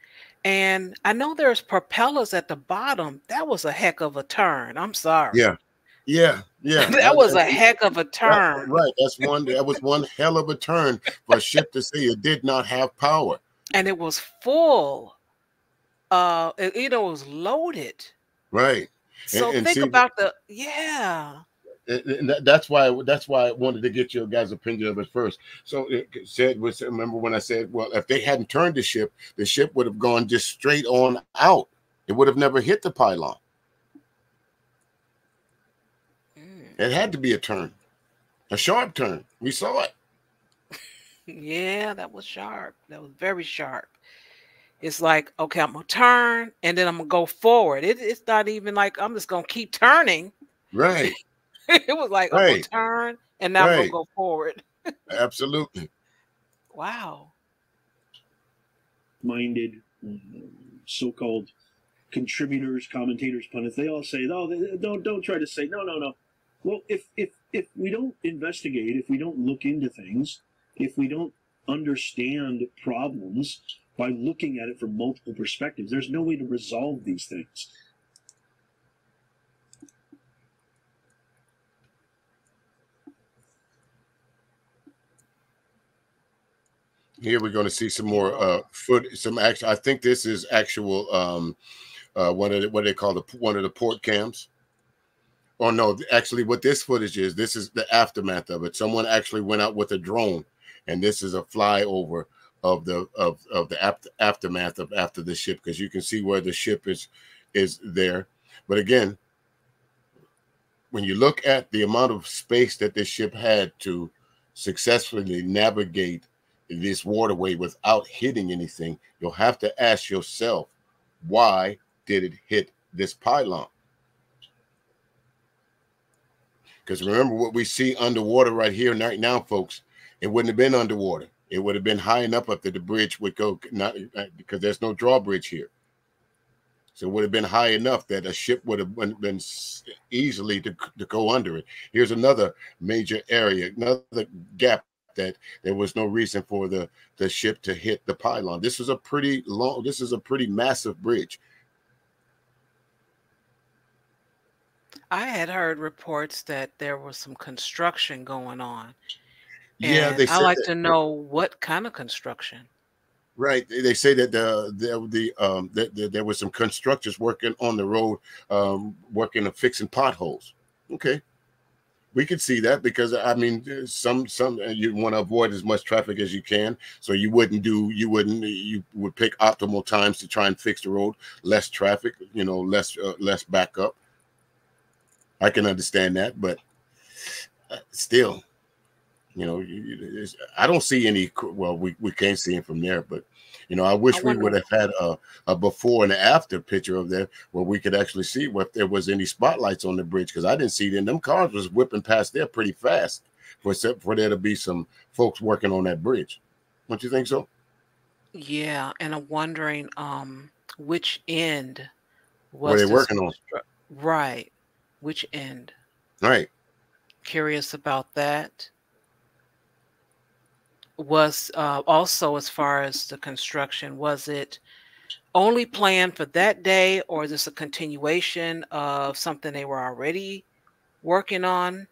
And I know there's propellers at the bottom. That was a heck of a turn. I'm sorry. yeah yeah yeah that was a heck of a turn. right. That's one. That was one hell of a turn for a ship to say it did not have power. And it was full. Uh, it, you know, it was loaded. Right. So and think see- about the yeah. And- and that- that's why. That's why I wanted to get your guys' opinion of it first. So it said was remember when I said, well, if they hadn't turned the ship, the ship would have gone just straight on out. It would have never hit the pylon. Mm. It had to be a turn, a sharp turn. We saw it. Yeah, that was sharp. That was very sharp. It's like, okay, I'm gonna turn and then I'm gonna go forward. It, it's not even like I'm just gonna keep turning. Right. it was like I'm Right. gonna turn and now I'm Right. gonna go forward. Absolutely. Wow. minded um, so-called contributors, commentators, pundits, they all say, "No, they- don't don't try to say no, no, no." Well, if if if we don't investigate, if we don't look into things, if we don't understand problems by looking at it from multiple perspectives, there's no way to resolve these things. Here we're going to see some more uh foot some action. I think this is actual um uh one of the, what they call the one of the port cams. Oh no, actually what this footage is, this is the aftermath of it. Someone actually went out with a drone and this is a flyover of the of of the after, aftermath of after the ship because you can see where the ship is is there. But again, when you look at the amount of space that this ship had to successfully navigate this waterway without hitting anything, you'll have to ask yourself, why did it hit this pylon? Because remember what we see underwater right here and right now, folks, it wouldn't have been underwater. It would have been high enough up that the bridge would go, not uh, because there's no drawbridge here. So it would have been high enough that a ship would have been, been easily to, to go under it. Here's another major area, another gap that there was no reason for the the ship to hit the pylon. This was a pretty long. This is a pretty massive bridge. I had heard reports that there was some construction going on. Yeah, they I like that. to know what kind of construction. Right. They say that the the, the um that, that there was some constructors working on the road, um, working on fixing potholes. Okay. We could see that because I mean, some some uh, you want to avoid as much traffic as you can, so you wouldn't do you wouldn't you would pick optimal times to try and fix the road, less traffic, you know, less uh, less backup. I can understand that, but uh, still, you know, you, I don't see any. Well, we, we can't see him from there, but you know, I wish I we would have had a, a before and after picture of that where we could actually see if there was any spotlights on the bridge because I didn't see them. Them cars was whipping past there pretty fast for for there to be some folks working on that bridge. Don't you think so? Yeah, and I'm wondering um which end was Were they working on? right. Which end? Right. Curious about that. Was uh, also as far as the construction, was it only planned for that day, or is this a continuation of something they were already working on?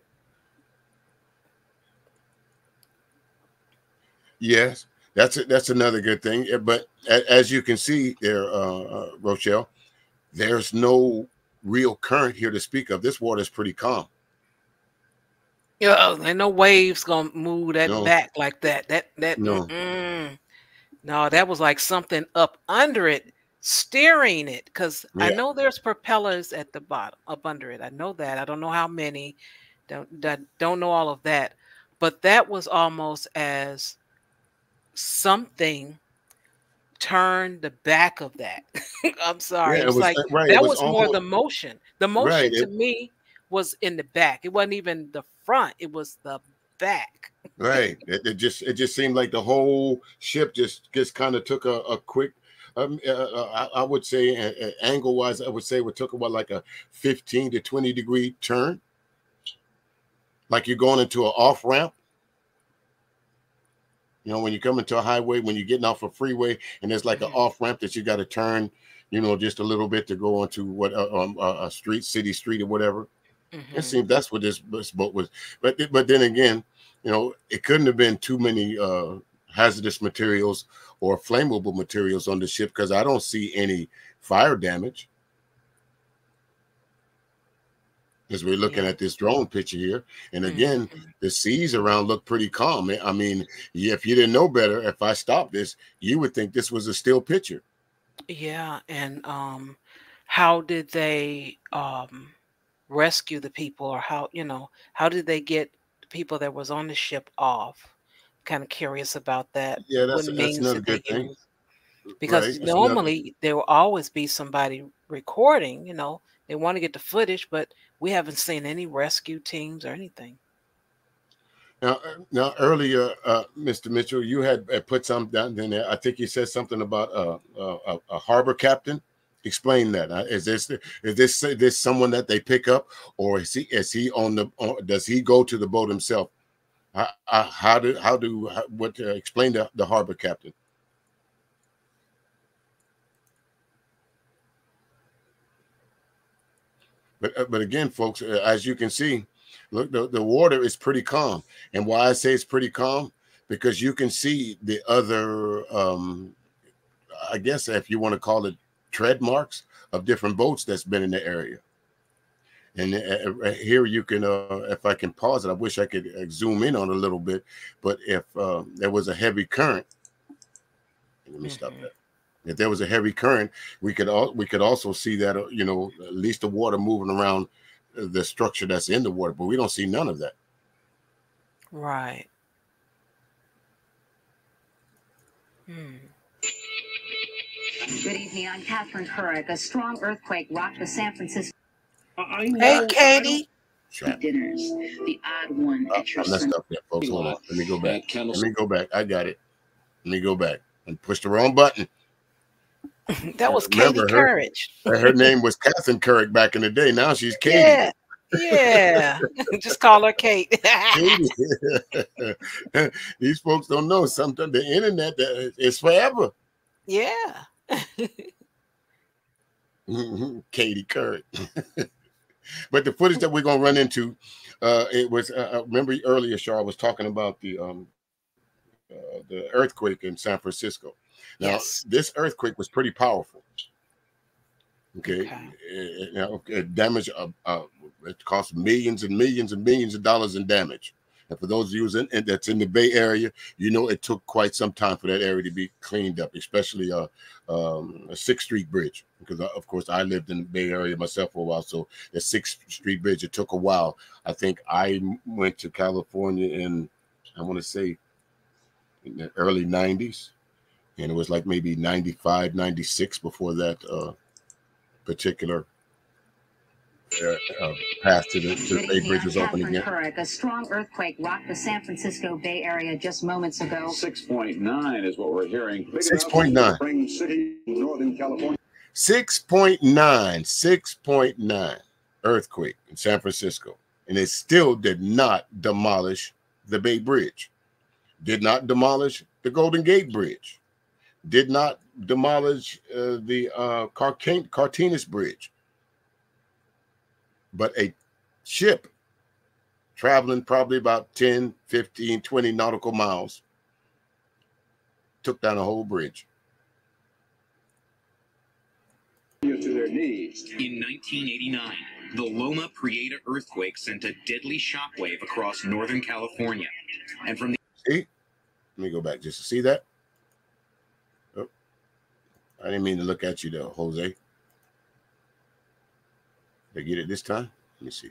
Yes, that's it. That's another good thing. But as you can see there, uh, uh, Rochelle, there's no real current here to speak of. This water is pretty calm. Yeah, and no waves gonna move that No. back like that. That that No. mm-mm. no, that was like something up under it, steering it. Because I know there's propellers at the bottom, up under it. I know that. I don't know how many. Don't don't know all of that. But that was almost as something turned the back of that. I'm sorry. Yeah, it it was, like right, it that was was, more the motion. The motion Right, to it- me was in the back. It wasn't even the front. It was the back. Right. It, it just it just seemed like the whole ship just just kind of took a, a quick. Um, uh, uh, I, I would say, uh, angle wise, I would say it took about like a 15 to 20 degree turn. Like you're going into an off ramp. You know, when you come into a highway, when you're getting off a freeway, and there's like an Mhm. off ramp that you got to turn, you know, just a little bit to go onto what uh, um, a street, city street, or whatever. It Mhm. seems that's what this, this boat was. But but then again, you know, it couldn't have been too many uh, hazardous materials or flammable materials on the ship because I don't see any fire damage. As we're looking Yeah. at this drone picture here, and again, Mhm. the seas around look pretty calm. I mean, if you didn't know better, if I stopped this, you would think this was a still picture. Yeah, and um, how did they um rescue the people, or how you know how did they get the people that was on the ship off? Kind of curious about that. Yeah, that's what that's means another good thing. use? Because Right, that's another- normally there will always be somebody recording. You know, they want to get the footage, but we haven't seen any rescue teams or anything. Now, uh, now earlier, uh, Mr. Mitchell, you had put something down in there. I think you said something about uh, uh, a, a harbor captain. Explain that. Uh, this is this is this someone that they pick up, or is he is he on the? On, does he go to the boat himself? How, uh, how do how do what? Uh, explain the, the harbor captain. But uh, but again, folks, uh, as you can see, look, the, the water is pretty calm. And why I say it's pretty calm, because you can see the other, um, I guess if you want to call it tread marks of different boats that's been in the area. And uh, uh, here you can, uh, if I can pause it, I wish I could uh, zoom in on a little bit. But if uh, there was a heavy current, let me stop Mhm. that. If there was a heavy current, we could all we could also see that uh, you know at least the water moving around the structure that's in the water, but we don't see none of that. Right. Hmm. Good evening. I'm Catherine Couric. A strong earthquake rocked the San Francisco I I know. Hey, Katie. Crap. dinners. The odd one Oh, at your I messed Sunday up there, folks. Hold on. Let me go back. Let me go back. I got it. Let me go back. And push the wrong button. That was remember Katie her. Courage. Her name was Catherine Couric back in the day. Now she's Katie. Yeah. Yeah. Just call her Kate. These folks don't know. Sometimes the internet uh, is forever. yeah. Katie Couric. but the footage that we're gonna run into, uh, it was. Uh, uh remember earlier, Shar was talking about the um, uh, the earthquake in San Francisco. Now, yes. this earthquake was pretty powerful. Okay, okay. It, it damaged. Uh, uh, it cost millions and millions and millions of dollars in damage. And for those of you in, in, that's in the Bay Area, you know it took quite some time for that area to be cleaned up, especially uh, um, a Sixth Street Bridge. Because uh, of course I lived in the Bay Area myself for a while, so the Sixth Street Bridge it took a while. I think I went to California in I want to say in the early '90s, and it was like maybe 95, 96 before that uh, particular uh, path to the, to the Bay Bridge was open again. A strong earthquake rocked the San Francisco Bay Area just moments ago. 6.9 is what we're hearing. 6.9. City, Northern California. 6.9, 6.9 earthquake in San Francisco. And it still did not demolish the Bay Bridge, did not demolish the Golden Gate Bridge, did not demolish uh, the uh, Carquinez Bridge but a ship traveling probably about 10, 15, 20 nautical miles took down a whole bridge. In 1989, the Loma Prieta earthquake sent a deadly shockwave across Northern California. And from the See? Let me go back just to see that. Oh, I didn't mean to look at you though, Jose. They get it this time? Let me see.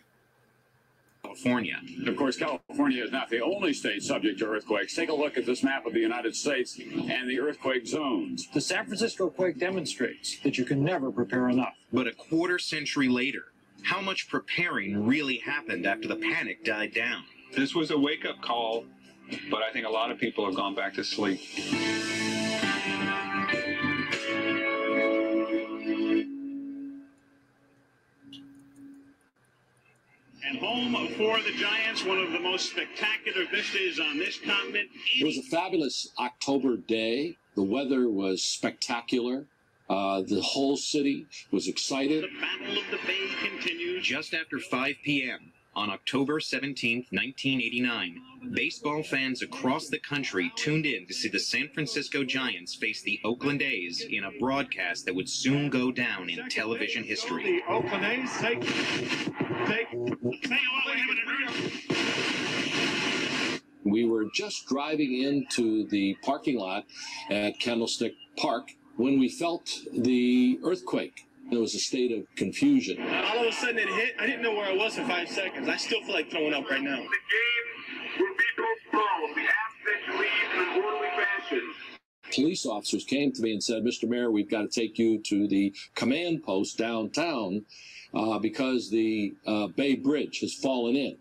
California. Of course, California is not the only state subject to earthquakes. Take a look at this map of the United States and the earthquake zones. The San Francisco quake demonstrates that you can never prepare enough. But a quarter century later, how much preparing really happened after the panic died down? This was a wake up call, but I think a lot of people have gone back to sleep. And home for the Giants, one of the most spectacular vistas on this continent. It was a fabulous October day. The weather was spectacular. Uh, the whole city was excited. The Battle of the Bay continues. Just after 5 p.m. on October 17, 1989, baseball fans across the country tuned in to see the San Francisco Giants face the Oakland A's in a broadcast that would soon go down in television history. The Oakland A's take, take, we were just driving into the parking lot at Candlestick Park when we felt the earthquake. There was a state of confusion. All of a sudden it hit. I didn't know where I was for five seconds. I still feel like throwing up right now. The game will be postponed. We ask that you leave in an orderly fashion. Police officers came to me and said, Mr. Mayor, we've got to take you to the command post downtown uh, because the uh, Bay Bridge has fallen in.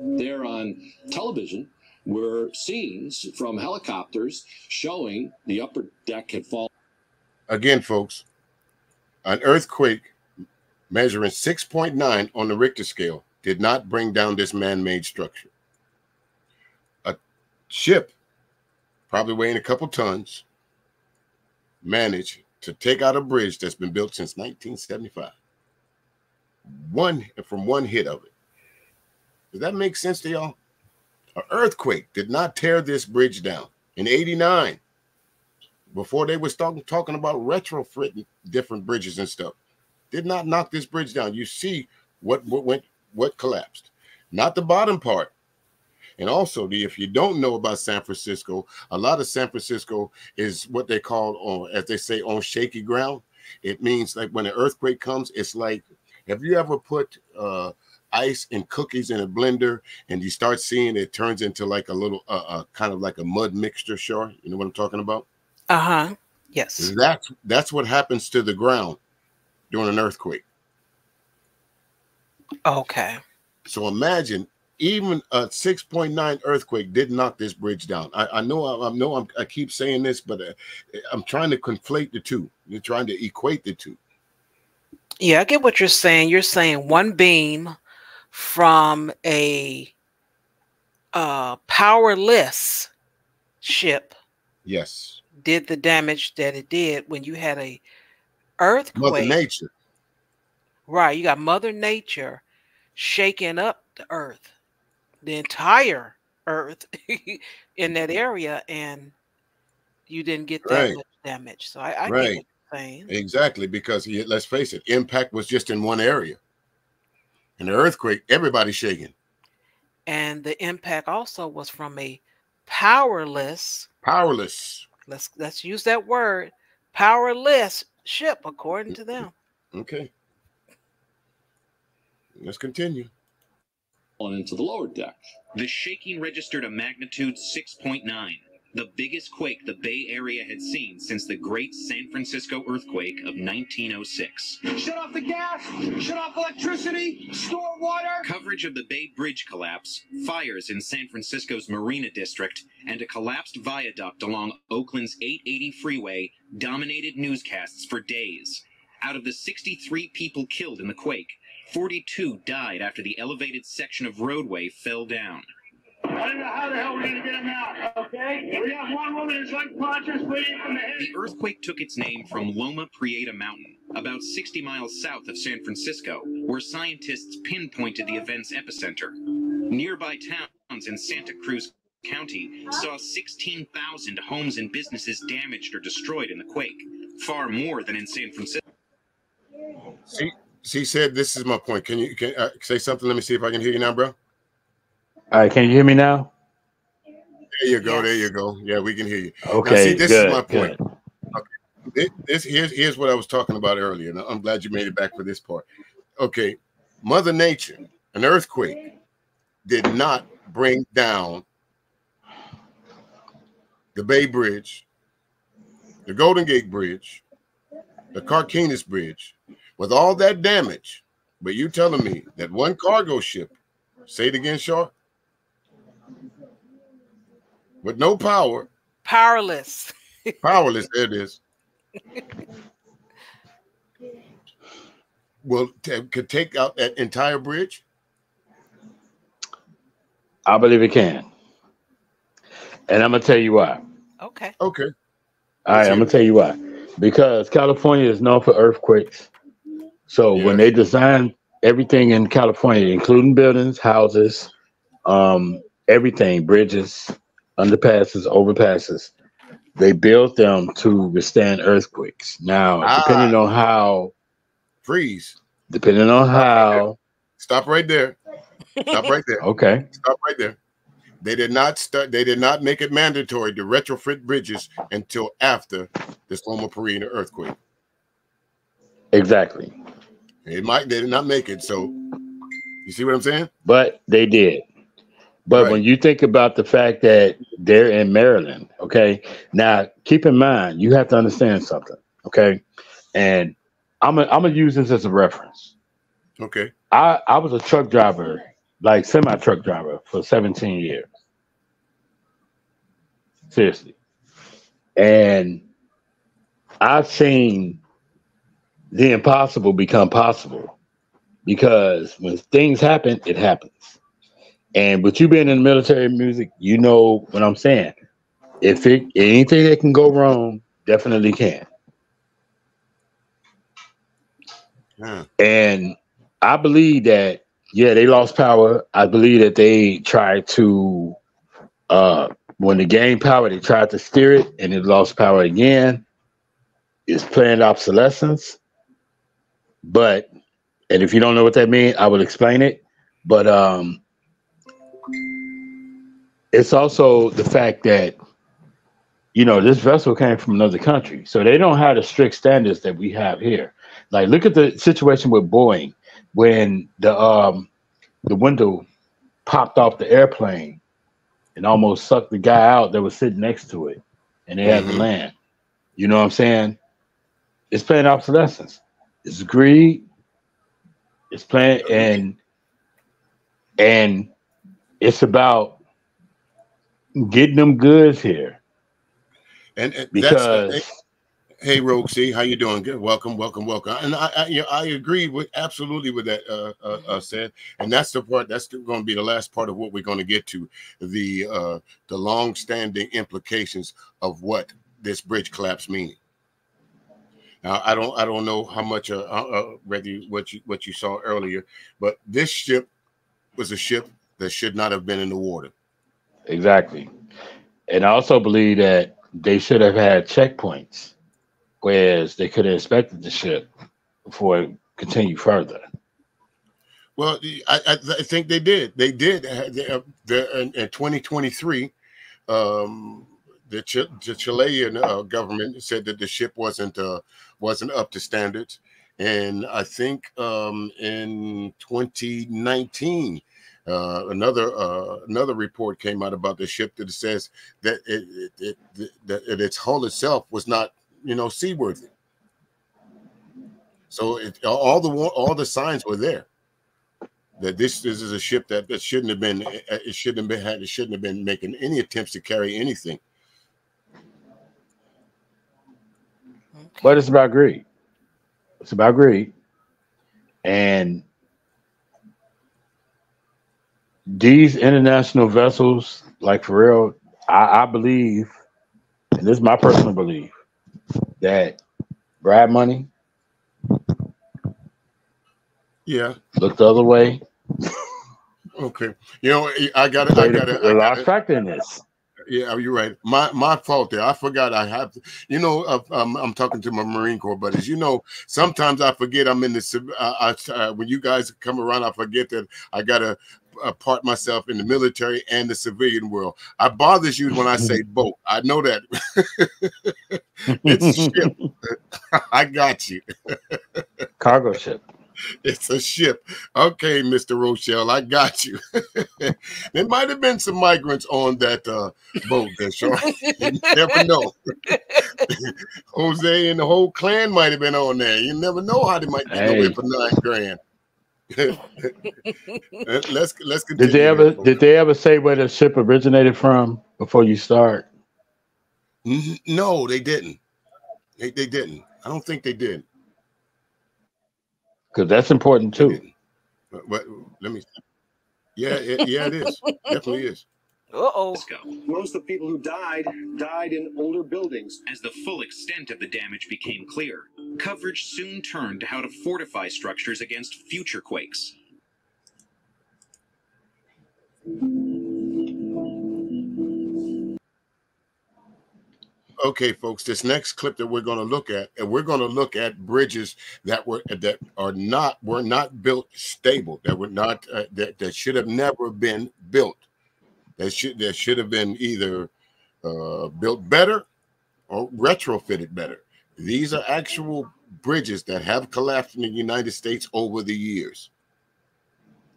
There on television were scenes from helicopters showing the upper deck had fallen. Again, folks, an earthquake measuring 6.9 on the Richter scale did not bring down this man made structure. A ship, probably weighing a couple tons, managed to take out a bridge that's been built since 1975 one from one hit of it. Does that make sense to y'all? An earthquake did not tear this bridge down in 89 before they was talking talking about retrofitting different bridges and stuff. Did not knock this bridge down. You see what what went what collapsed. Not the bottom part. And also, if you don't know about San Francisco, a lot of San Francisco is what they call on, as they say, on shaky ground. It means like when an earthquake comes, it's like have you ever put uh, ice and cookies in a blender and you start seeing it turns into like a little, uh, uh, kind of like a mud mixture? Sure, you know what I'm talking about. Uh huh. Yes. That's that's what happens to the ground during an earthquake. Okay. So imagine even a 6.9 earthquake did knock this bridge down. I, I know I, I know I'm, i keep saying this, but uh, I'm trying to conflate the two. You're trying to equate the two. Yeah, I get what you're saying. You're saying one beam from a uh, powerless ship. Yes. Did the damage that it did when you had a earthquake. Mother Nature. Right. You got Mother Nature shaking up the earth, the entire earth in that area, and you didn't get that Right. much damage. So I, I Right. what you're saying. Exactly, because he, let's face it, impact was just in one area. And the earthquake, everybody's shaking. And the impact also was from a powerless, Powerless. Let's let's use that word, powerless ship, according to them. Okay. Let's continue. On into the lower deck. The shaking registered a magnitude 6.9, the biggest quake the Bay Area had seen since the Great San Francisco earthquake of 1906. Shut off the gas, shut off electricity, store water. Coverage of the Bay Bridge collapse, fires in San Francisco's Marina District, and a collapsed viaduct along Oakland's 880 freeway dominated newscasts for days. Out of the 63 people killed in the quake, 42 died after the elevated section of roadway fell down. I don't know how the hell we're gonna get him out, okay? We have one woman who's unconscious, bleeding from the head. The earthquake took its name from Loma Prieta Mountain, about 60 miles south of San Francisco, where scientists pinpointed the event's epicenter. Nearby towns in Santa Cruz County saw 16,000 homes and businesses damaged or destroyed in the quake, far more than in San Francisco. See, she said, "This is my point." Can you can uh, say something? Let me see if I can hear you now, bro. All right, can you hear me now? There you go. There you go. Yeah, we can hear you. Now, Okay, see, this good, is my point. good. This, this here's here's what I was talking about earlier, and I'm glad you made it back for this part. Okay, Mother Nature, an earthquake, did not bring down the Bay Bridge, the Golden Gate Bridge, the Carquinez Bridge, with all that damage. But you telling me that one cargo ship, say it again, Shaw, with no power, Powerless. powerless, there it is, will t- could take out that entire bridge? I believe it can. And I'm gonna tell you why. Okay. Okay. All right, I'm gonna tell you why. Because California is known for earthquakes. So when they designed everything in California, including buildings, houses, um, everything, bridges, underpasses, overpasses, they built them to withstand earthquakes. Now, depending ah. on how freeze, depending on how Stop right there. Stop right there. Okay. Stop right there. They did not start. They did not make it mandatory to retrofit bridges until after the Loma Prieta earthquake. exactly. It might. They did not make it. So, you see what I'm saying? But they did. But when you think about the fact that they're in Maryland, okay, now keep in mind you have to understand something, okay, and I'm gonna I'm gonna use this as a reference. Okay. I I was a truck driver, like semi truck driver, for 17 years. Seriously, and I've seen the impossible become possible because when things happen, it happens. And with you being in the military Muziq, you know what I'm saying. If it anything that can go wrong, definitely can. And I believe that yeah, they lost power. I believe that they tried to uh when they gained power, they tried to steer it and it lost power again. It's planned obsolescence. But and if you don't know what that means, I will explain it. But um it's also the fact that you know this vessel came from another country. So they don't have the strict standards that we have here. Like look at the situation with boeing. When the um the window popped off the airplane and almost sucked the guy out that was sitting next to it and they had to Mhm. land. You know what i'm saying? It's playing obsolescence. It's greed. It's playing and and it's about getting them goods here And, and because that's, hey Roxy, how you doing? Good. Welcome, welcome, welcome. And I, I, yeah, I agree with absolutely with that. Uh, uh, uh, said, and that's the part. That's going to be the last part of what we're going to get to the uh, the long standing implications of what this bridge collapse meaning. Now, I don't I don't know how much uh, uh, uh, whether you, what you what you saw earlier, but this ship was a ship that should not have been in the water. Exactly. And I also believe that they should have had checkpoints, whereas they could have inspected the ship before it continued further. Well, I, I, think they did. They did. They, they, in, in 2023, um, the, Ch- the Chilean uh, government said that the ship wasn't uh, wasn't up to standards, and I think um, in 2019, uh, another uh, another report came out about the ship that says that it, it, it, that its hull itself was not you know seaworthy. So it, all the all the signs were there that this, this is a ship that, that shouldn't have been it shouldn't have been had it shouldn't have been making any attempts to carry anything. But it's about greed. It's about greed. And these international vessels, like for real, I, I believe, and this is my personal belief, that Brad Money, yeah, look the other way. Okay, you know I got it. I got it. I lost track in this. Yeah, you're right. My my fault there. I forgot I have. To, you know, uh, I'm, I'm talking to my Marine Corps buddies. You know, sometimes I forget I'm in the. Uh, I, uh, when you guys come around, I forget that I gotta uh, part myself in the military and the civilian world. I bothers you when I say boat. I know that. it's ship. I got you. Cargo ship. It's a ship. Okay, Mr. Rochelle, I got you. there might have been some migrants on that uh, boat, that you never know. Jose and the whole clan might have been on there. You never know how they might get hey. away for nine grand. let's let's continue. Did they ever did they ever say where the ship originated from before you start? No, they didn't. They, they didn't. I don't think they did because that's important too. But, but, let me. Yeah, it, yeah, it is. Definitely is. Uh-oh. Let's go. Most of the people who died died in older buildings. As the full extent of the damage became clear, coverage soon turned to how to fortify structures against future quakes. okay, folks, this next clip that we're going to look at, and we're going to look at bridges that were that are not were not built stable, that were not uh, that that should have never been built. That should that should have been either uh, built better or retrofitted better. These are actual bridges that have collapsed in the United States over the years.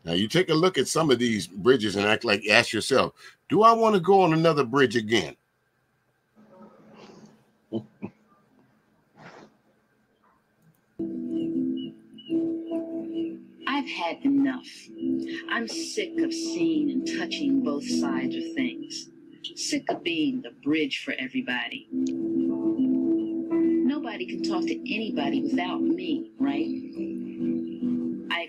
Now you take a look at some of these bridges and act like ask yourself, do I want to go on another bridge again? I've had enough. I'm sick of seeing and touching both sides of things. Sick of being the bridge for everybody. Nobody can talk to anybody without me, right?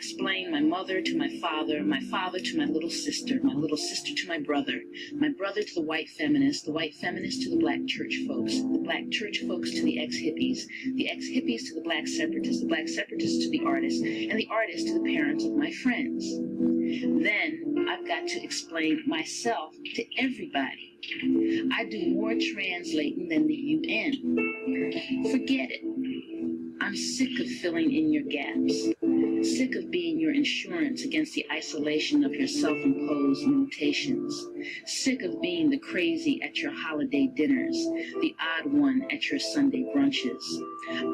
I explained my mother to my father, my father to my little sister, my little sister to my brother, my brother to the white feminists, the white feminists to the black church folks, the black church folks to the ex hippies, the ex hippies to the black separatists, the black separatists to the artists, and the artists to the parents of my friends. Then I've got to explain myself to everybody. I do more translating than the UN. Forget it. I'm sick of filling in your gaps, sick of being your insurance against the isolation of your self imposed limitations, sick of being the crazy at your holiday dinners, the odd one at your Sunday brunches.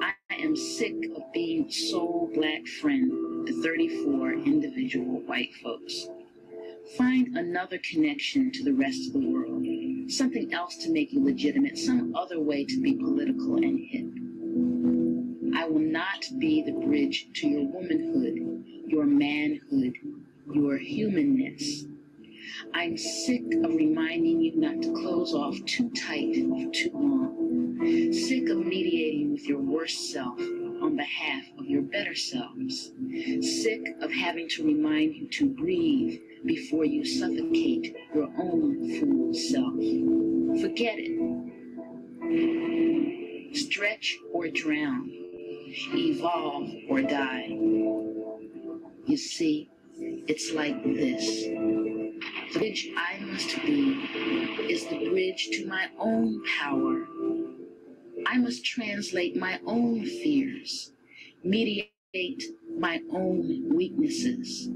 I am sick of being the sole black friend to 34 individual white folks. Find another connection to the rest of the world, something else to make you legitimate, some other way to be political and hip. I will not be the bridge to your womanhood, your manhood, your humanness. I'm sick of reminding you not to close off too tight for too long. Sick of mediating with your worst self on behalf of your better selves. Sick of having to remind you to breathe before you suffocate your own fool self. Forget it. Stretch or drown evolve or die. You see, it's like this. The bridge I must be is the bridge to my own power. I must translate my own fears, mediate my own weaknesses.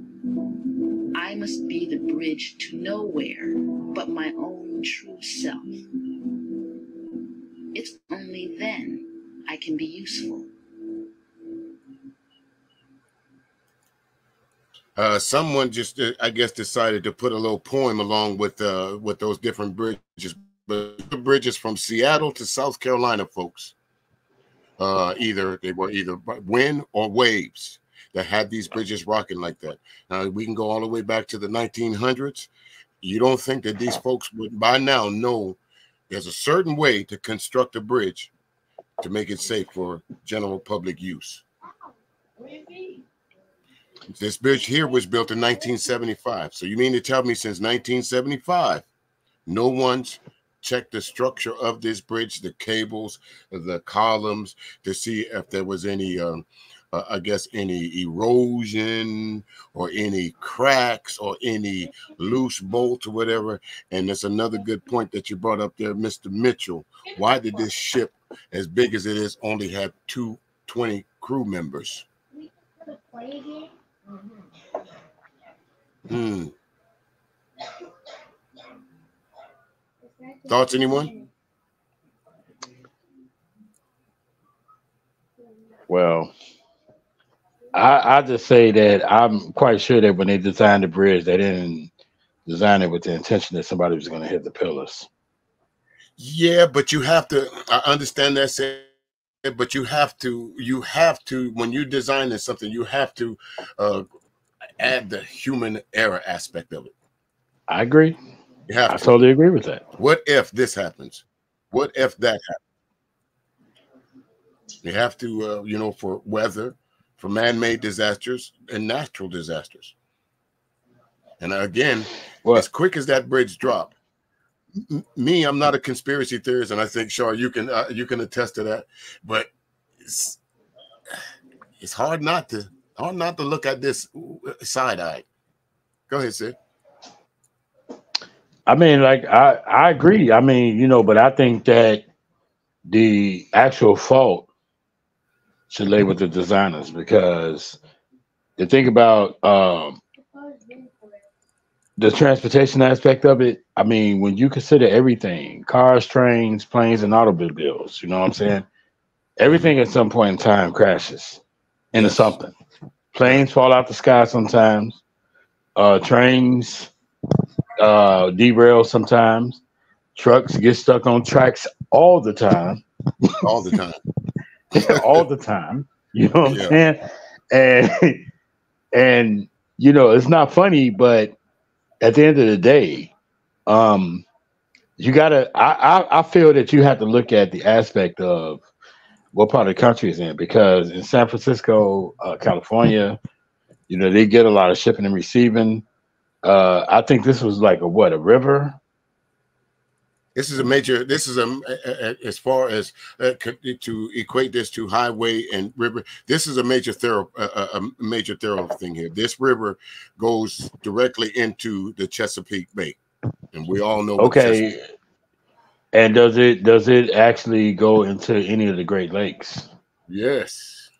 I must be the bridge to nowhere but my own true self. It's only then I can be useful. Uh, someone just, uh, I guess, decided to put a little poem along with uh, with those different bridges. But the bridges from Seattle to South Carolina, folks. Uh, either they were either wind or waves that had these bridges rocking like that. Now we can go all the way back to the 1900s. You don't think that these folks would by now know there's a certain way to construct a bridge to make it safe for general public use. This bridge here was built in 1975. So you mean to tell me since 1975, no one's checked the structure of this bridge, the cables, the columns, to see if there was any, um, uh, I guess, any erosion or any cracks or any loose bolts or whatever. And that's another good point that you brought up there, Mr. Mitchell. Why did this ship, as big as it is, only have two 20 crew members? Hmm. Thoughts, anyone? Well, I, I just say that I'm quite sure that when they designed the bridge, they didn't design it with the intention that somebody was going to hit the pillars. Yeah, but you have to. I understand that, say, but you have to. You have to when you design something, you have to uh, add the human error aspect of it. I agree. Have I to. totally agree with that. What if this happens? What if that happens? You have to, uh, you know, for weather, for man-made disasters and natural disasters. And again, well, as quick as that bridge dropped, me, I'm not a conspiracy theorist, and I think, Shar, you can uh, you can attest to that. But it's, it's hard not to hard not to look at this side eye. Go ahead, Sid. I mean, like I, I agree. I mean, you know, but I think that the actual fault should lay with the designers because the thing about um, the transportation aspect of it, I mean, when you consider everything, cars, trains, planes, and automobiles, you know what I'm saying? Everything at some point in time crashes into something. Planes fall out the sky sometimes. Uh, trains uh, derail sometimes. Trucks get stuck on tracks all the time. All the time. all the time. You know what I'm saying? And and you know, it's not funny, but at the end of the day, um, you gotta I, I I feel that you have to look at the aspect of what part of the country is in because in San Francisco, uh, California, you know, they get a lot of shipping and receiving. Uh, I think this was like a what a river. This is a major. This is a, a- a- as far as uh, to equate this to highway and river. This is a major thorough, a, major thorough thing here. This river goes directly into the Chesapeake Bay, and we all know. Okay. And does it does it actually go into any of the Great Lakes? Yes.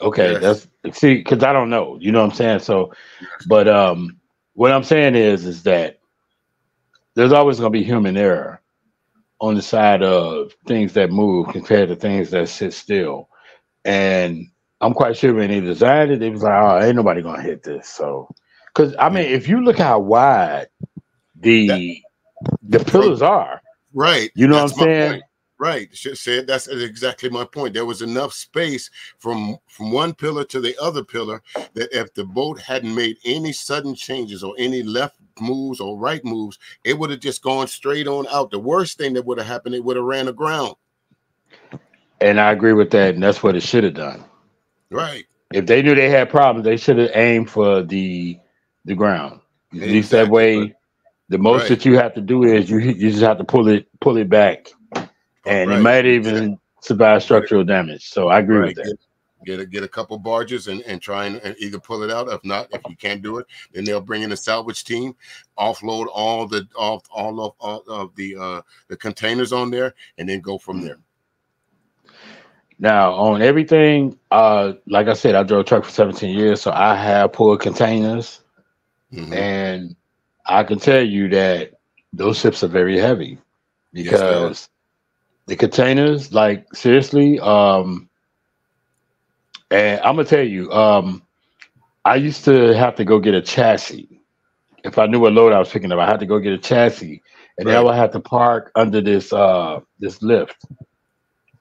Okay, Yes. that's see, because I don't know. You know what I'm saying? So, but um, what I'm saying is, is that there's always going to be human error on the side of things that move compared to things that sit still. And I'm quite sure when they designed it, it was like, oh, ain't nobody going to hit this. So, because I mean, if you look how wide the the pillars are, Right. You know That's what I'm my saying? point. Right. Said that's exactly my point. There was enough space from from one pillar to the other pillar that if the boat hadn't made any sudden changes or any left moves or right moves, it would have just gone straight on out. The worst thing that would have happened, it would have ran aground. and I agree with that, and that's what it should have done. Right. If they knew they had problems, they should have aimed for the the ground. At least that way, the most Right. that you have to do is you you just have to pull it pull it back, oh, and it might even survive structural damage. So I agree Right. with that. Get a get a couple barges and, and try and, and either pull it out. If not, if you can't do it, then they'll bring in a salvage team, offload all the off all of all of the uh the containers on there, and then go from there. Now on everything, uh, like I said, I drove a truck for 17 years, so I have pulled containers, Mhm. and I can tell you that those ships are very heavy Yes, because the containers, like seriously, um, and I'm gonna tell you, um, I used to have to go get a chassis if I knew what load I was picking up. I had to go get a chassis, and then I Right. would have to park under this uh this lift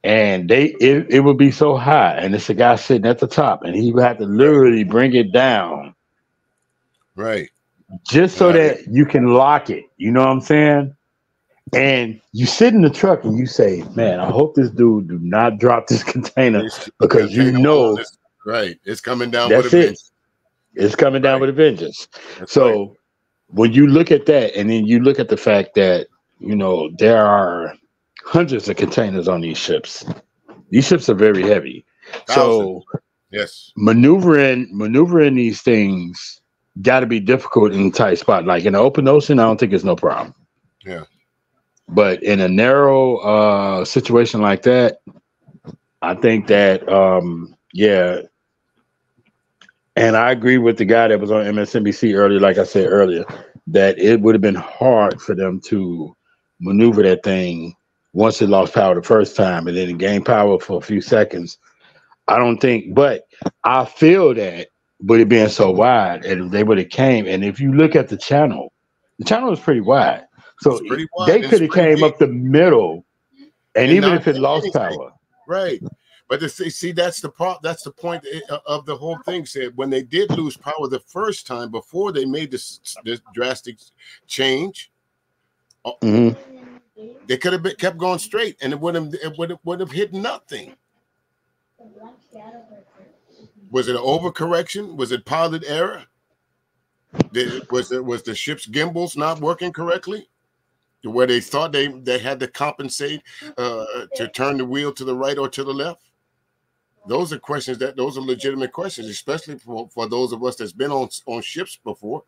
and they it, it would be so high and it's a guy sitting at the top and he would have to literally bring it down Right. just so Right. that you can lock it you know what i'm saying and you sit in the truck and you say man i hope this dude do not drop this container because you know right. It's coming down that's with a it. Vengeance. it's coming down Right. with a vengeance. That's so right. when you look at that and then you look at the fact that you know there are hundreds of containers on these ships these ships are very heavy. So yes, maneuvering maneuvering these things got to be difficult in a tight spot. Like in the open ocean i don't think it's no problem. Yeah, but in a narrow uh situation like that i think that um yeah. And i agree with the guy that was on msnbc earlier like i said earlier that it would have been hard for them to maneuver that thing once it lost power the first time and then it gained power for a few seconds. I don't think but i feel that with it being so wide and they would have came. And if you look at the channel the channel is pretty wide so It's pretty wide they could have came up the middle and, And even if it lost anything. power right. But the, see, see, that's the part. That's the point of the whole thing. Said when they did lose power the first time before they made this this drastic change, Mhm. they could have been, kept going straight, and it would have it would have, would have hit nothing. Was it an overcorrection? Was it pilot error? Did, was it was the ship's gimbals not working correctly? To Where they thought they they had to compensate uh, to turn the wheel to the right or to the left? Those are questions that those are legitimate questions, especially for, for those of us that's been on on ships before.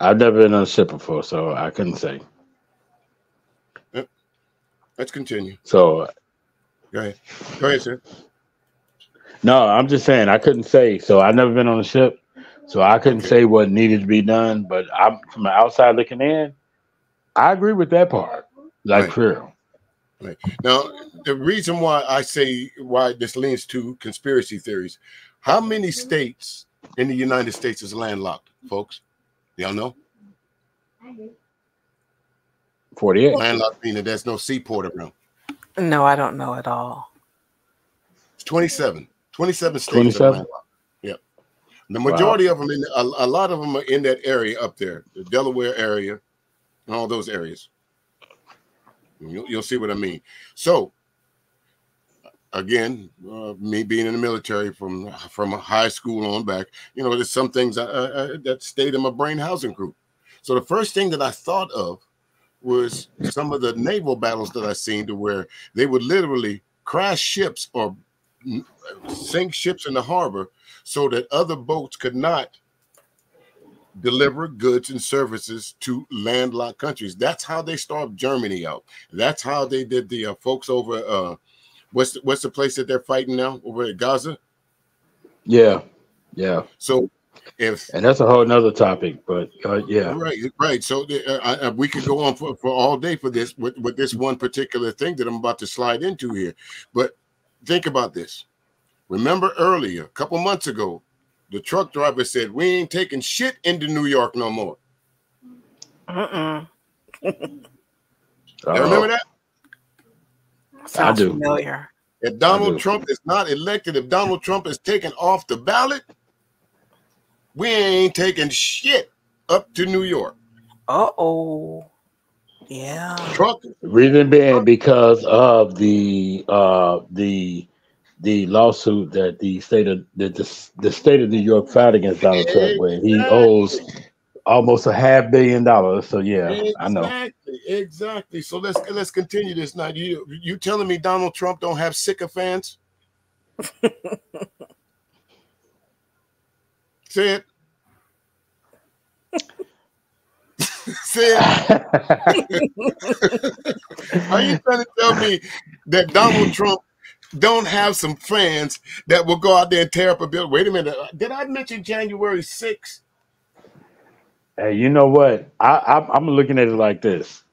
i've never been on a ship before so i couldn't say Let's continue. so Go ahead. Go ahead, sir. no i'm just saying i couldn't say so i've never been on a ship so i couldn't Okay. say what needed to be done but i'm from the outside looking in i agree with that part like Right. for real Right. Now, the reason why I say why this leans to conspiracy theories, how many states in the United States is landlocked, folks? Y'all know? 48 Landlocked meaning there's no seaport around. No, I don't know at all. It's 27. 27 states 27? are landlocked. Yep. The majority of them, in a, a lot of them are in that area up there, the Delaware area, and all those areas. You'll, you'll see what I mean. So, again, uh, me being in the military from from high school on back, you know, there's some things I, I, that stayed in my brain housing group. So the first thing that I thought of was some of the naval battles that I seen to where they would literally crash ships or sink ships in the harbor so that other boats could not deliver goods and services to landlocked countries. That's how they starved Germany out. That's how they did the uh, folks over uh what's the, what's the place that they're fighting now over at Gaza. yeah yeah So if and that's a whole nother topic but uh, yeah Right, right. So uh, I, I, we could go on for, for all day for this with, with this one particular thing that I'm about to slide into here. But think about this. Remember earlier, a couple months ago, the truck driver said, We ain't taking shit into New York no more. Mm-mm. Y'all remember that? Sounds do. familiar. If Donald do. Trump is not elected, if Donald Trump is taken off the ballot, we ain't taking shit up to New York. Uh oh. Yeah. Truck, Reason being because of the uh the the lawsuit that the state of the the, the state of New York filed against Donald Trump, where he owes almost a half billion dollars. So yeah, I know. Exactly, exactly. So let's let's continue this now. You you telling me Donald Trump don't have sycophants? Say it. Say it. Are you trying to tell me that Donald Trump don't have some fans that will go out there and tear up a building? Wait a minute. Did I mention January 6th? Hey, you know what? I, I'm looking at it like this.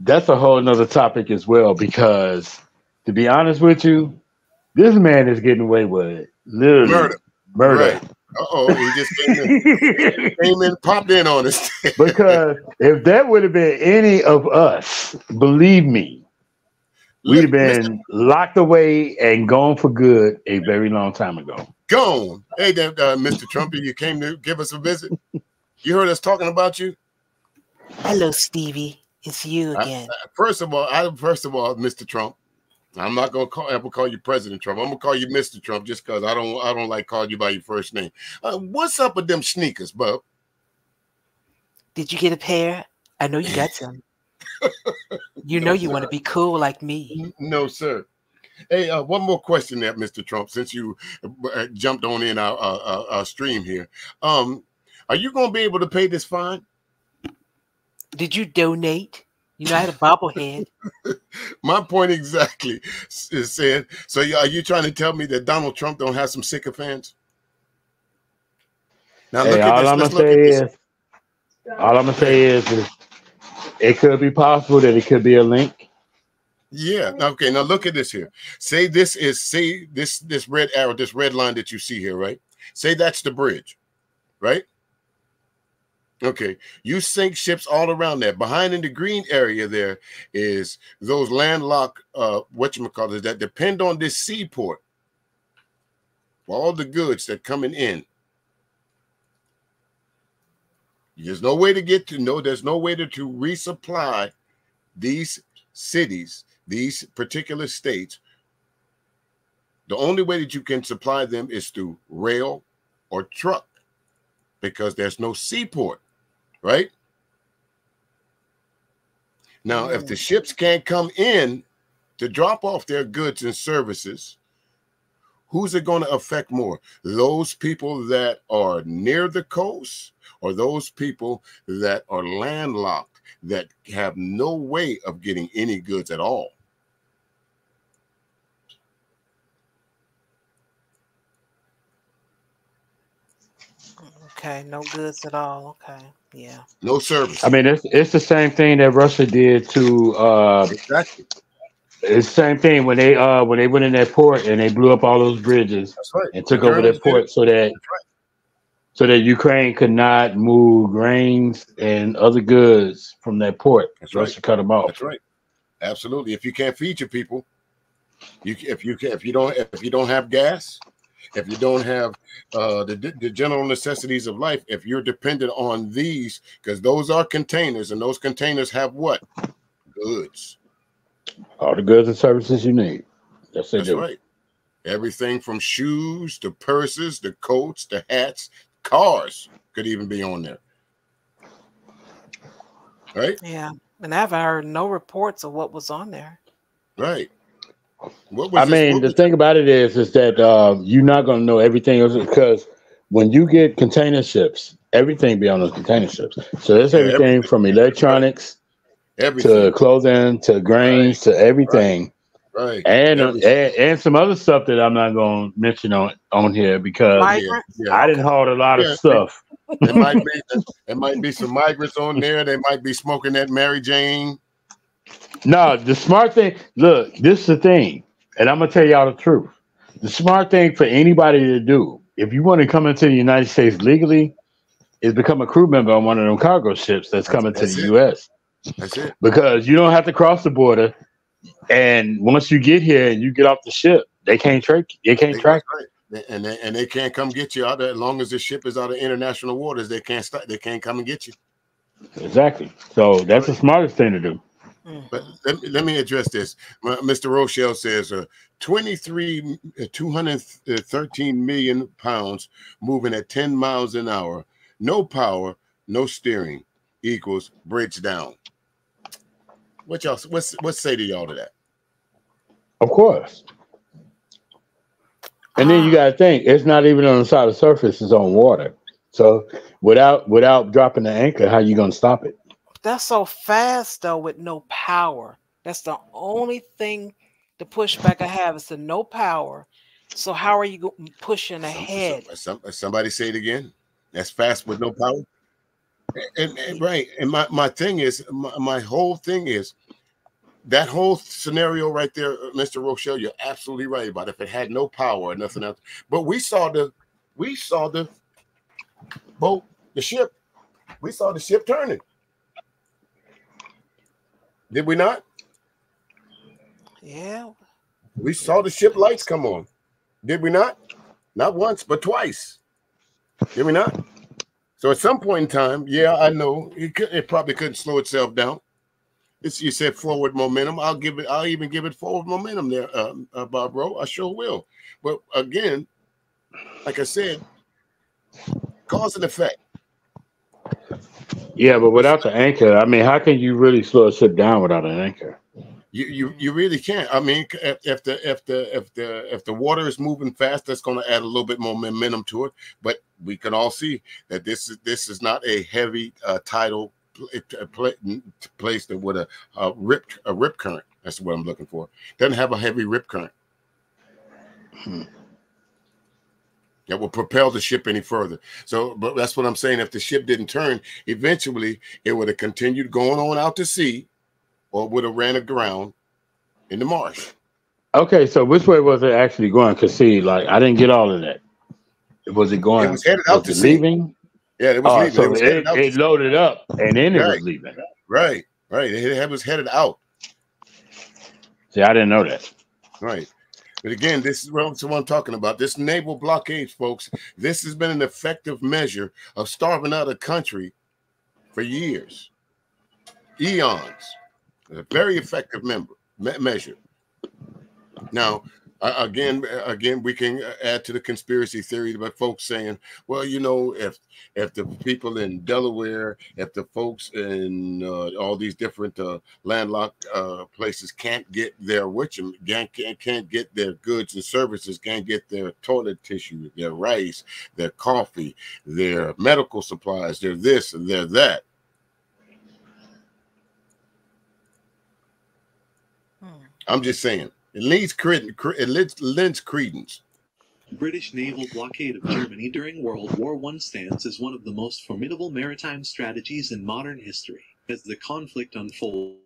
That's a whole nother topic as well, because to be honest with you, this man is getting away with it. literally Murder. murder. Right. Uh oh, he just came in, came in, popped in on us. because if that would have been any of us, believe me, we'd have been locked away and gone for good a very long time ago. Gone. Hey, there, uh, Mr. Trumpy, you came to give us a visit. You heard us talking about you. Hello, Stevie. It's you again. I- first of all, I first of all, Mr. Trump. I'm not gonna call, ever call you President Trump. I'm gonna call you Mr. Trump just because I don't I don't like calling you by your first name. Uh, what's up with them sneakers, bub? Did you get a pair? I know you got some. You know you want to be cool like me. No, sir. Hey, uh, one more question there, Mr. Trump, since you uh, jumped on in our, our, our, our stream here. Um, are you going to be able to pay this fine? Did you donate? You know, I had a bobblehead. My point exactly is said. So, are you trying to tell me that Donald Trump don't have some sycophants? Now, Hey, look at all this. I'm Let's gonna say is, all I'm gonna say is, is, it could be possible that it could be a link. Yeah. Okay. Now look at this here. Say this is say this this red arrow, this red line that you see here, right? Say that's the bridge, right? Okay. You sink ships all around there. Behind in the green area there is those landlocked uh what you call it that depend on this seaport for all the goods that coming in. There's no way to get to no, there's no way to, to resupply these cities, these particular states. The only way that you can supply them is through rail or truck because there's no seaport, right? Now, if the mm. ships can't come in to drop off their goods and services, who's it going to affect more? Those people that are near the coast or those people that are landlocked that have no way of getting any goods at all? Okay, no goods at all. Okay, yeah. No service. I mean, it's it's the same thing that Russia did to. Uh, exactly. It's the same thing when they uh when they went in that port and they blew up all those bridges right. and took over that port so that so that Ukraine could not move grains and other goods from that port. That's right. Russia cut them off. That's right. Absolutely. If you can't feed your people, you if you can if you don't if you don't have gas, if you don't have uh, the the general necessities of life, if you're dependent on these, because those are containers, and those containers have what goods. All the goods and services you need. Yes, they That's do. right. Everything from shoes to purses, to coats, to hats, cars could even be on there. Right, Yeah. And I haven't heard no reports of what was on there. right. What was I this- mean, what the thing about it is, is that uh, you're not going to know everything else because when you get container ships, everything be on those container ships. So there's Yeah, everything everything. from electronics everything. to clothing to grains to everything, right. and, uh, Everything. and and some other stuff that I'm not going to mention on on here because Migrants? Yeah. I didn't haul a lot Yeah. of stuff. There might be there might be some migrants on there. They might be smoking that Mary Jane. No, the smart thing. Look, this is the thing, and I'm gonna tell y'all the truth. The smart thing for anybody to do, if you want to come into the United States legally, is become a crew member on one of them cargo ships that's coming to That's the it. U.S. That's it. because you don't have to cross the border, and once you get here and you get off the ship, they can't track. You. They can't They- track. right. And they, and they can't come get you out there as long as the ship is out of international waters. They can't stop. They can't come and get you. Exactly. So that's the smartest thing to do. But let me, let me address this. Mr. Rochelle says uh, 23, uh, 213 million pounds moving at 10 miles an hour, no power, no steering equals bridge down. What y'all, what's, what say to y'all to that? Of course. And then you ah. got to think it's not even on the side of the surface; it's on water. So without without dropping the anchor, how you gonna stop it? That's so fast though, with no power. That's the only thing the pushback I have is the no power. So how are you pushing ahead? Some, somebody say it again. That's fast with no power. And, and right, and my, my thing is, my, my whole thing is that whole scenario right there, uh, Mr. Rochelle. You're absolutely right about It. if it had no power or nothing else. But we saw the, we saw the boat, the ship. We saw the ship turning. Did we not? Yeah. We saw the ship lights come on. Did we not? Not once, but twice. Did we not? So at some point in time, yeah, I know it, could, it probably couldn't slow itself down. It's you said forward momentum. I'll give it. I'll even give it forward momentum there, um, uh, Bob Bro. I sure will. But again, like I said, cause and effect. Yeah, but without the anchor, I mean, how can you really slow a ship down without an anchor? You you you really can't. I mean, if, if the if the if the if the water is moving fast, that's going to add a little bit more momentum to it. But we can all see that this is this is not a heavy uh, tidal pl- pl- place that with a, a rip a rip current. That's what I'm looking for. Doesn't have a heavy rip current. Hmm. That will propel the ship any further. So, but that's what I'm saying. If the ship didn't turn, eventually it would have continued going on out to sea, or would have ran aground in the marsh. Okay, so which way was it actually going? Cause see, like I didn't get all of that. Was it going? It was headed out was to it sea. leaving? Yeah, it was Oh, leaving. so it was it, headed out to it loaded up and then it Right. was leaving. Right, right. It, it was headed out. See, I didn't know that. Right. But again, this is what I'm talking about. This naval blockade, folks, this has been an effective measure of starving out a country for years, eons. A very effective member me- measure. Now, uh, again, again, we can add to the conspiracy theory about folks saying, "Well, you know, if if the people in Delaware, if the folks in uh, all these different uh, landlocked uh, places can't get their which can't, can't can't get their goods and services, can't get their toilet tissue, their rice, their coffee, their medical supplies, their this and their that." I'm just saying, it credence. It lends, lends credence. British naval blockade of Germany during World War I stands as one of the most formidable maritime strategies in modern history. As the conflict unfolded,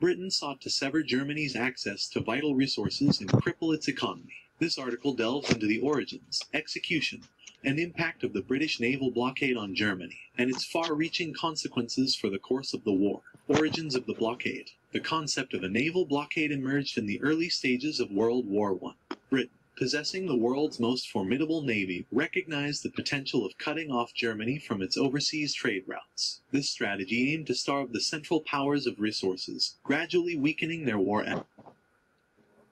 Britain sought to sever Germany's access to vital resources and cripple its economy. This article delves into the origins, execution, and impact of the British naval blockade on Germany, and its far reaching consequences for the course of the war. Origins of the blockade. The concept of a naval blockade emerged in the early stages of World War I. Britain, possessing the world's most formidable navy, recognized the potential of cutting off Germany from its overseas trade routes. This strategy aimed to starve the Central Powers of resources, gradually weakening their war effort.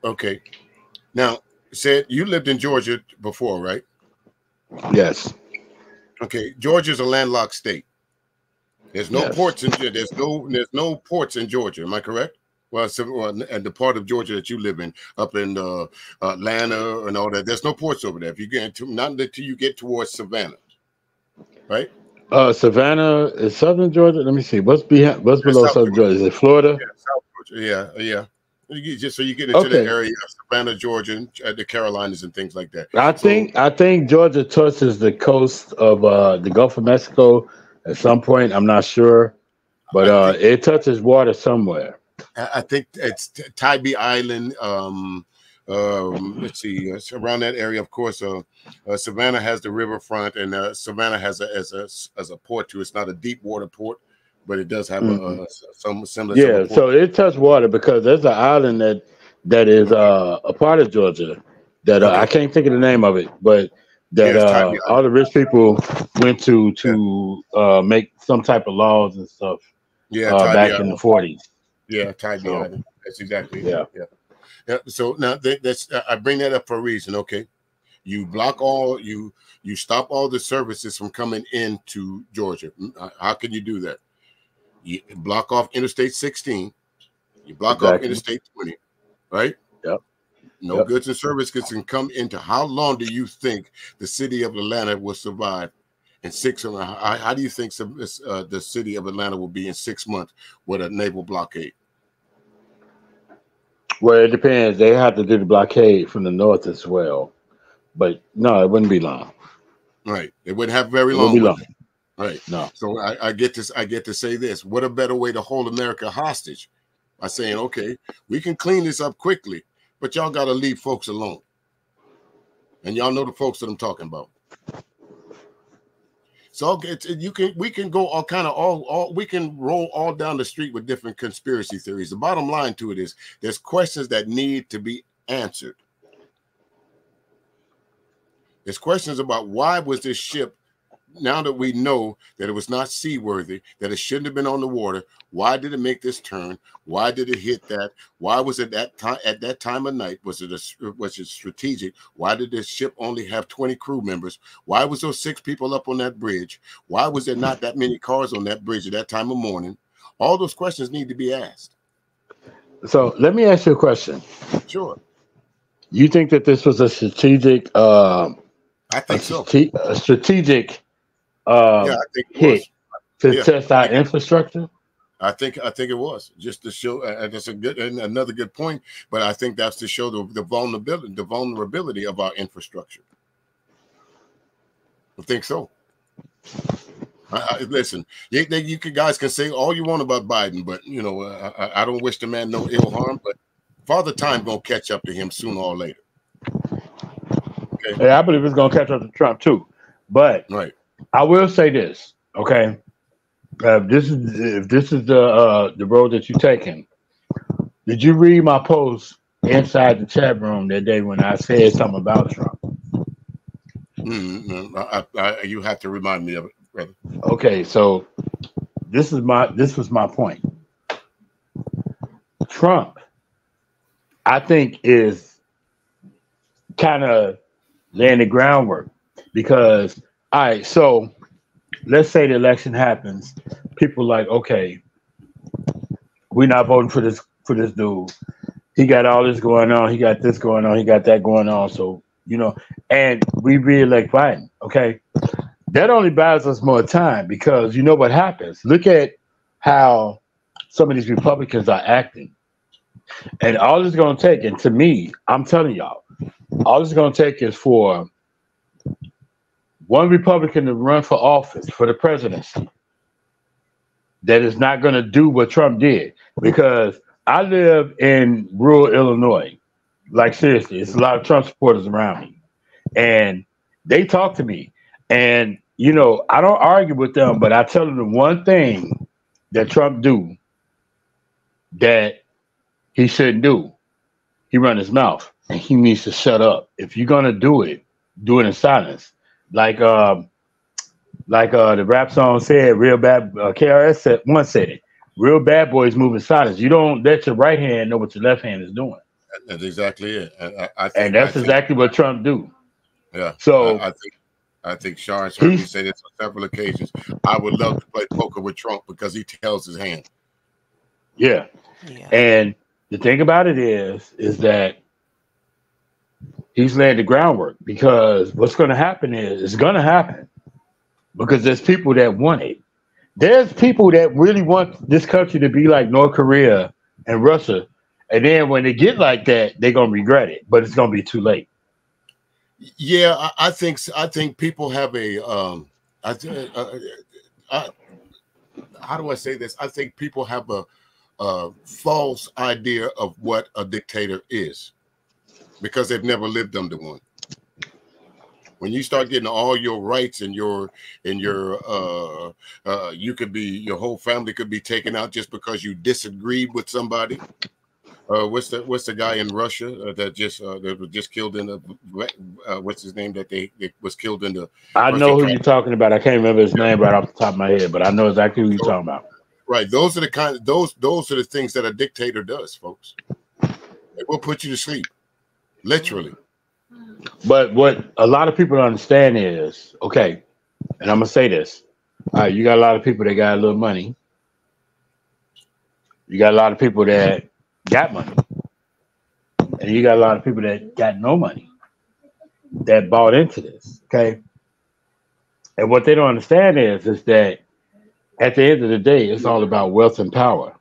Okay. Now, said you lived in Georgia before, right? Yes. Okay. Georgia's a landlocked state. There's no Yes. ports in there's no there's no ports in Georgia. Am I correct? Well, and the part of Georgia that you live in, up in uh, Atlanta and all that, there's no ports over there. If you get into not until you get towards Savannah, right? Uh, Savannah is Southern Georgia. Let me see. What's behind? What's below South Southern Georgia? Is it Florida? South Georgia. Yeah, yeah. You just so you get into Okay. the area of Savannah, Georgia, and uh, the Carolinas and things like that. I think I think Georgia touches the coast of uh, the Gulf of Mexico at some point. I'm not sure, but uh, it touches water somewhere. I I think it's Tybee Island. Um, um, let's see, it's around that area, of course. Uh, uh, Savannah has the riverfront, and uh, Savannah has a as a as a port too. It's not a deep water port, but it does have a, Mhm. uh some similar. Yeah, a so it touched water because there's an island that that is uh, a part of Georgia that uh, I can't think of the name of it, but that Yeah, uh, all the rich people went to to uh, make some type of laws and stuff. Yeah, uh, back in the 40s. Yeah, Tybee So- Island. That's exactly. Yeah. yeah. Yeah. So now that, that's I bring that up for a reason. Okay, you block all you you stop all the services from coming into Georgia. Mm, How can you do that? You block off Interstate 16. You block off Interstate 20. Right. Yep. No Yep. goods and services can come into. How long do you think the city of Atlanta will survive? In six, a- how, how do you think some, uh, the city of Atlanta will be in six months with a naval blockade? Well, it depends. They have to do the blockade from the north as well, but no, it wouldn't be long. Right. It wouldn't have very It wouldn't be long. Right. No. So I, I get this. I get to say this. What a better way to hold America hostage by saying, okay, we can clean this up quickly, but y'all got to leave folks alone. And y'all know the folks that I'm talking about. So it's, you can we can go all kind of all all we can roll all down the street with different conspiracy theories. The bottom line to it is there's questions that need to be answered. There's questions about why was this ship now that we know that it was not seaworthy, that it shouldn't have been on the water, why did it make this turn? Why did it hit that? Why was it that time at that time of night? Was it a, was it strategic? Why did this ship only have 20 crew members? Why was those six people up on that bridge? Why was there not that many cars on that bridge at that time of morning? All those questions need to be asked. So let me ask you a question. Sure. You think that this was a strategic, um, I a, think so. strate- a strategic uh, Yeah, I think hit was. to Yeah. test our infrastructure? I think I think it was just to show, uh, that's a good and another good point. But I think that's to show the, the vulnerability, the vulnerability of our infrastructure. I think so. I, I, listen, you, you can, guys can say all you want about Biden, but you know uh, I, I don't wish the man no ill harm. But Father Time gonna catch up to him sooner or later. Yeah, I believe it's gonna catch up to Trump too. But right. I will say this, okay? Uh, this is if this is the uh, the road that you're taking. Did you read my post inside the chat room that day when I said something about Trump? Mm, I, I, I, you have to remind me of it, brother. Okay, so this is my this was my point. Trump, I think, is kind of laying the groundwork because all right, so let's say the election happens, people like, okay, we're not voting for this for this dude. He got all this going on, he got this going on, he got that going on. So, you know, and we re-elect Biden, okay? that only buys us more time because you know what happens. Look at how some of these Republicans are acting. And all it's going to take, and to me, I'm telling y'all, all it's going to take is for one Republican to run for office, for the presidency, that is not going to do what Trump did. Because I live in rural Illinois. Like, seriously, it's a lot of Trump supporters around me. And they talk to me. And you know, I don't argue with them, but I tell them the one thing that Trump do that he shouldn't do. He run his mouth and he needs to shut up. If you're gonna do it, do it in silence. Like um, like uh the rap song said, real bad uh, KRS said once said it. Real bad boys move in silence. You don't let your right hand know what your left hand is doing. That's exactly it. I, I, I think, And that's I think- exactly what Trump do. Yeah. So- I, I think I think Sean's heard me say this on several occasions. I would love to play poker with Trump because he tells his hand. Yeah. And the thing about it is, is that he's laying the groundwork because what's going to happen is it's going to happen because there's people that want it. There's people that really want this country to be like North Korea and Russia. And then when they get like that, they're going to regret it, but it's going to be too late. Yeah, I, I think I think people have a um I, uh, I how do I say this? I think people have a, a false idea of what a dictator is because they've never lived under one. When you start getting all your rights and your and your uh uh you could be your whole family could be taken out just because you disagreed with somebody. Uh, what's the what's the guy in Russia uh, that just uh, that was just killed in the uh, what's his name that they, was killed in the I know who you're talking about. I can't remember his name right off the top of my head, but I know exactly who you're talking about. Right. Those are the kind. Those those are the things that a dictator does, folks. It will put you to sleep, literally. But what a lot of people don't understand is okay, and I'm gonna say this. All right, you got a lot of people that got a little money. You got a lot of people that got money. and you got a lot of people that got no money that bought into this. Okay. And what they don't understand is is that at the end of the day, it's all about wealth and power.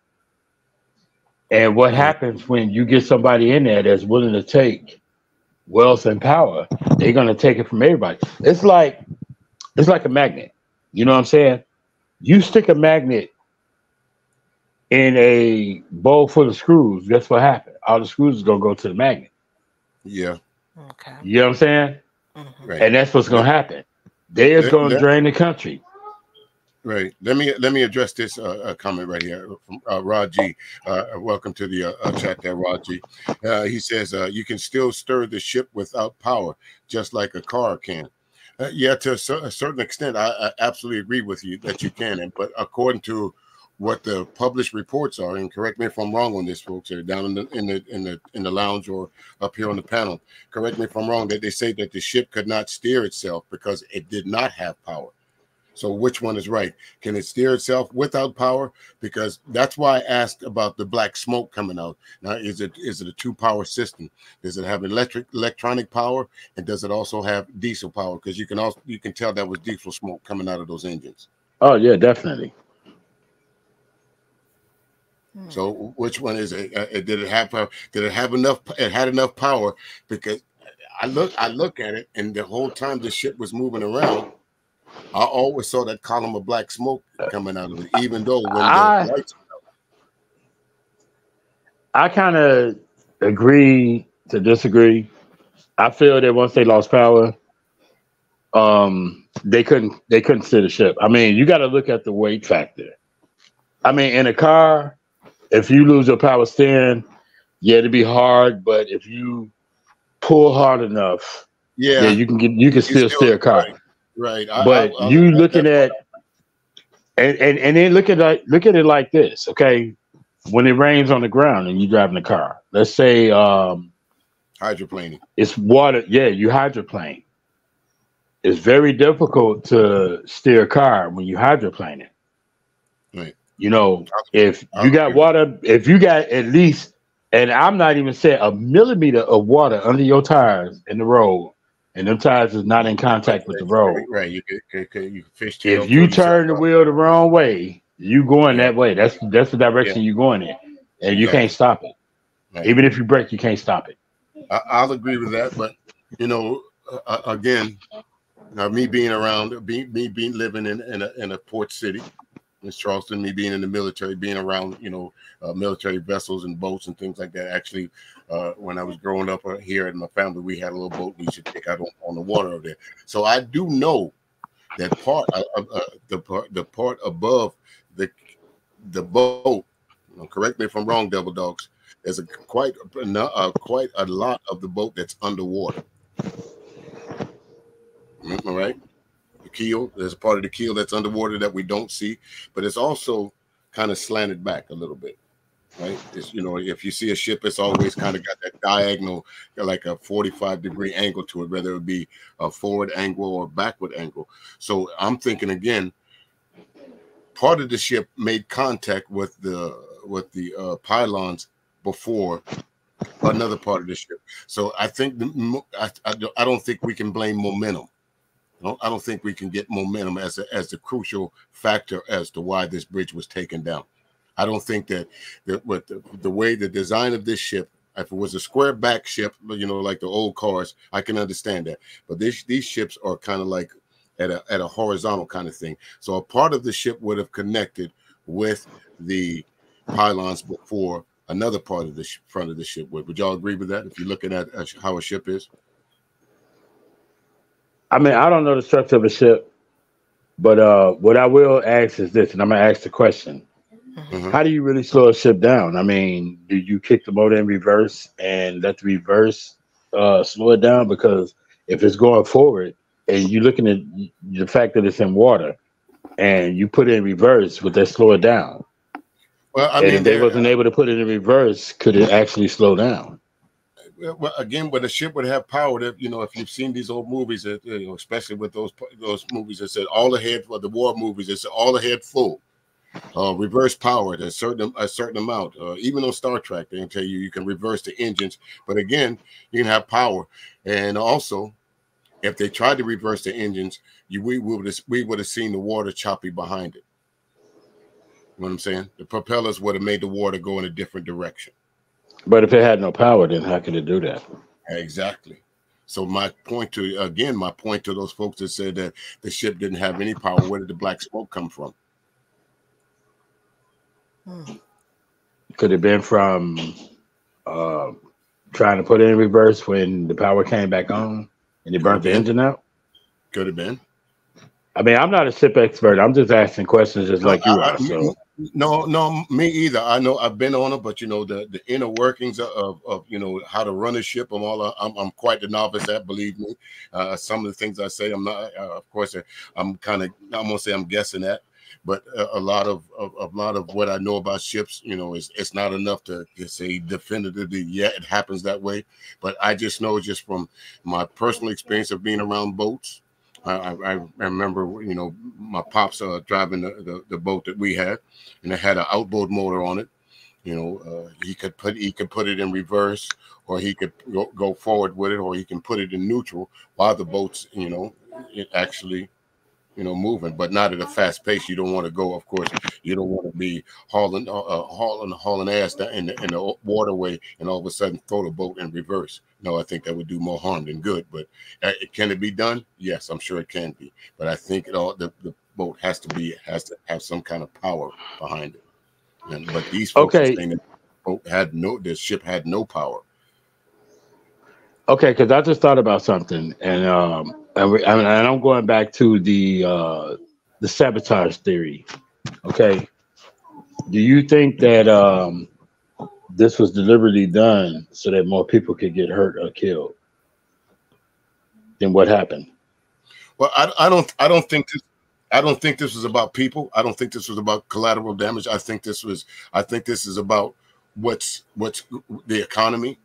And what happens when you get somebody in there that's willing to take wealth and power, they're gonna take it from everybody. It's like it's like a magnet. You know what I'm saying? You stick a magnet in a bowl full of screws, guess what happened? All the screws is gonna go to the magnet. Yeah. Okay. You know what I'm saying? Mm-hmm. Right. And that's what's gonna happen. They is Let- gonna let- drain the country. Right. Let me let me address this uh, uh, comment right here from uh, G. Uh, welcome to the uh, uh, chat there. Uh, he says you can still stir the ship without power, just like a car can. Yeah, to a, cer- a certain extent, I, I absolutely agree with you that you can. And but according to what the published reports are, and correct me if I'm wrong on this, folks, are down in the in the in the in the lounge or up here on the panel. Correct me if I'm wrong. That they say that the ship could not steer itself because it did not have power. So which one is right? Can it steer itself without power? Because that's why I asked about the black smoke coming out. Now, is it is it a two power system? Does it have electric electronic power, and does it also have diesel power? Because you can also you can tell that was diesel smoke coming out of those engines. Oh yeah, definitely. So which one is it? Uh, uh, did it have power? Did it have enough? It had enough power because I look I look at it, and the whole time the ship was moving around, I always saw that column of black smoke coming out of it, even though when I- the lights I kind of agree to disagree. I feel that once they lost power, um, they couldn't they couldn't steer the ship. I mean, you got to look at the weight factor. I mean, in a car, if you lose your power steering, yeah, it'd be hard. But if you pull hard enough, Yeah. you can get you can still, steer a car. Right. I- but I- I- you I- looking at and, and and then look at it look at it like this, okay? When it rains on the ground and you're driving a car, let's say um hydroplaning. it's water, yeah, you hydroplane. It's very difficult to steer a car when you hydroplane it. Right. You know, if you got water, if you got at least, and I'm not even saying a millimeter of water under your tires in the road, and them tires is not in contact with the road. Right. You could, could, could you fish If you turn the wheel the wrong way, you going that way. That's that's the direction you going in, and you Exactly. can't stop it. Even if you brake, you can't stop it. I, I'll agree with that, but you know, uh, uh, again, now me being around, be, me being living in in a, in a port city, in Charleston, me being in the military, being around, you know, uh, military vessels and boats and things like that. Actually, uh, when I was growing up uh, here in my family, we had a little boat we to take out on, on the water over there. So I do know that part, uh, uh, uh, the part, the part above the the boat. correct me if I'm wrong, Devil Dogs. There's a quite a, quite a lot of the boat that's underwater. I right? The keel, there's a part of the keel that's underwater that we don't see, but it's also kind of slanted back a little bit. Right? It's you know, if you see a ship, it's always kind of got that diagonal, like a 45 degree angle to it, whether it be a forward angle or backward angle. So I'm thinking again, part of the ship made contact with the with the uh, pylons before another part of the ship. So I think the, I, I, I don't think we can blame momentum. I don't, I don't think we can get momentum as a, as the crucial factor as to why this bridge was taken down. I don't think that that with the, the way the design of this ship, if it was a square back ship, you know, like the old cars, I can understand that. But this, these ships are kind of like at a at a horizontal kind of thing. So a part of the ship would have connected with the pylons before another part of the front of the ship would. Would y'all agree with that? If you're looking at uh, how a ship is, I mean, I don't know the structure of a ship, but uh, what I will ask is this, and I'm gonna ask the question: How do you really slow a ship down? I mean, do you kick the motor in reverse and let the reverse uh, slow it down? Because if it's going forward and you're looking at the fact that it's in water and you put it in reverse, would that slow it down? well, I and mean, if they wasn't able to put it in reverse, could it actually slow down? Well, again, but a ship would have power. That you know, if you've seen these old movies, that you know, especially with those those movies that said all ahead for the war movies, it said all ahead full. uh, reverse power at a certain a certain amount. Uh, even on Star Trek, they can tell you you can reverse the engines, but again, you can have power. And also, if they tried to reverse the engines, you we would have we would have seen the water choppy behind it. You know what I'm saying? The propellers would have made the water go in a different direction. But if it had no power, then how could it do that? Exactly. So my point to again, my point to those folks that said that the ship didn't have any power, where did the black smoke come from? Could have been from uh, trying to put it in reverse when the power came back on and it burnt the engine out. Could have been. I mean, I'm not a ship expert. I'm just asking questions just like you are. So No, no, me either. I know I've been on it, but you know the the inner workings of of you know how to run a ship. I'm all I'm I'm quite the novice at. Believe me, uh, some of the things I say, I'm not. Uh, of course, I'm kind of. I'm gonna say I'm guessing at, but a, a lot of, of a lot of what I know about ships, you know, is it's not enough to, to say definitively. Yeah, it happens that way, but I just know just from my personal experience of being around boats. I, I, remember, you know, my pops uh, driving the, the, the boat that we had, and it had an outboard motor on it. You know, uh, he could put he could put it in reverse, or he could go, go forward with it, or he can put it in neutral while the boat's, you know, it actually, you know, moving, but not at a fast pace. You don't want to go, of course. You don't want to be hauling, uh, uh, hauling, hauling ass in the, in the waterway, and all of a sudden throw the boat in reverse. No, I think that would do more harm than good. But uh, can it be done? Yes, I'm sure it can be. But I think it all the, the boat has to be has to have some kind of power behind it. And but these folks Okay. saying that the boat had no, the ship had no power. Okay, because I just thought about something, and um, and, we, and I'm going back to the uh, the sabotage theory. Okay, do you think that um, this was deliberately done so that more people could get hurt or killed Then what happened? Well, I, I don't I don't think this I don't think this was about people. I don't think this was about collateral damage. I think this was I think this is about what's what's the economy.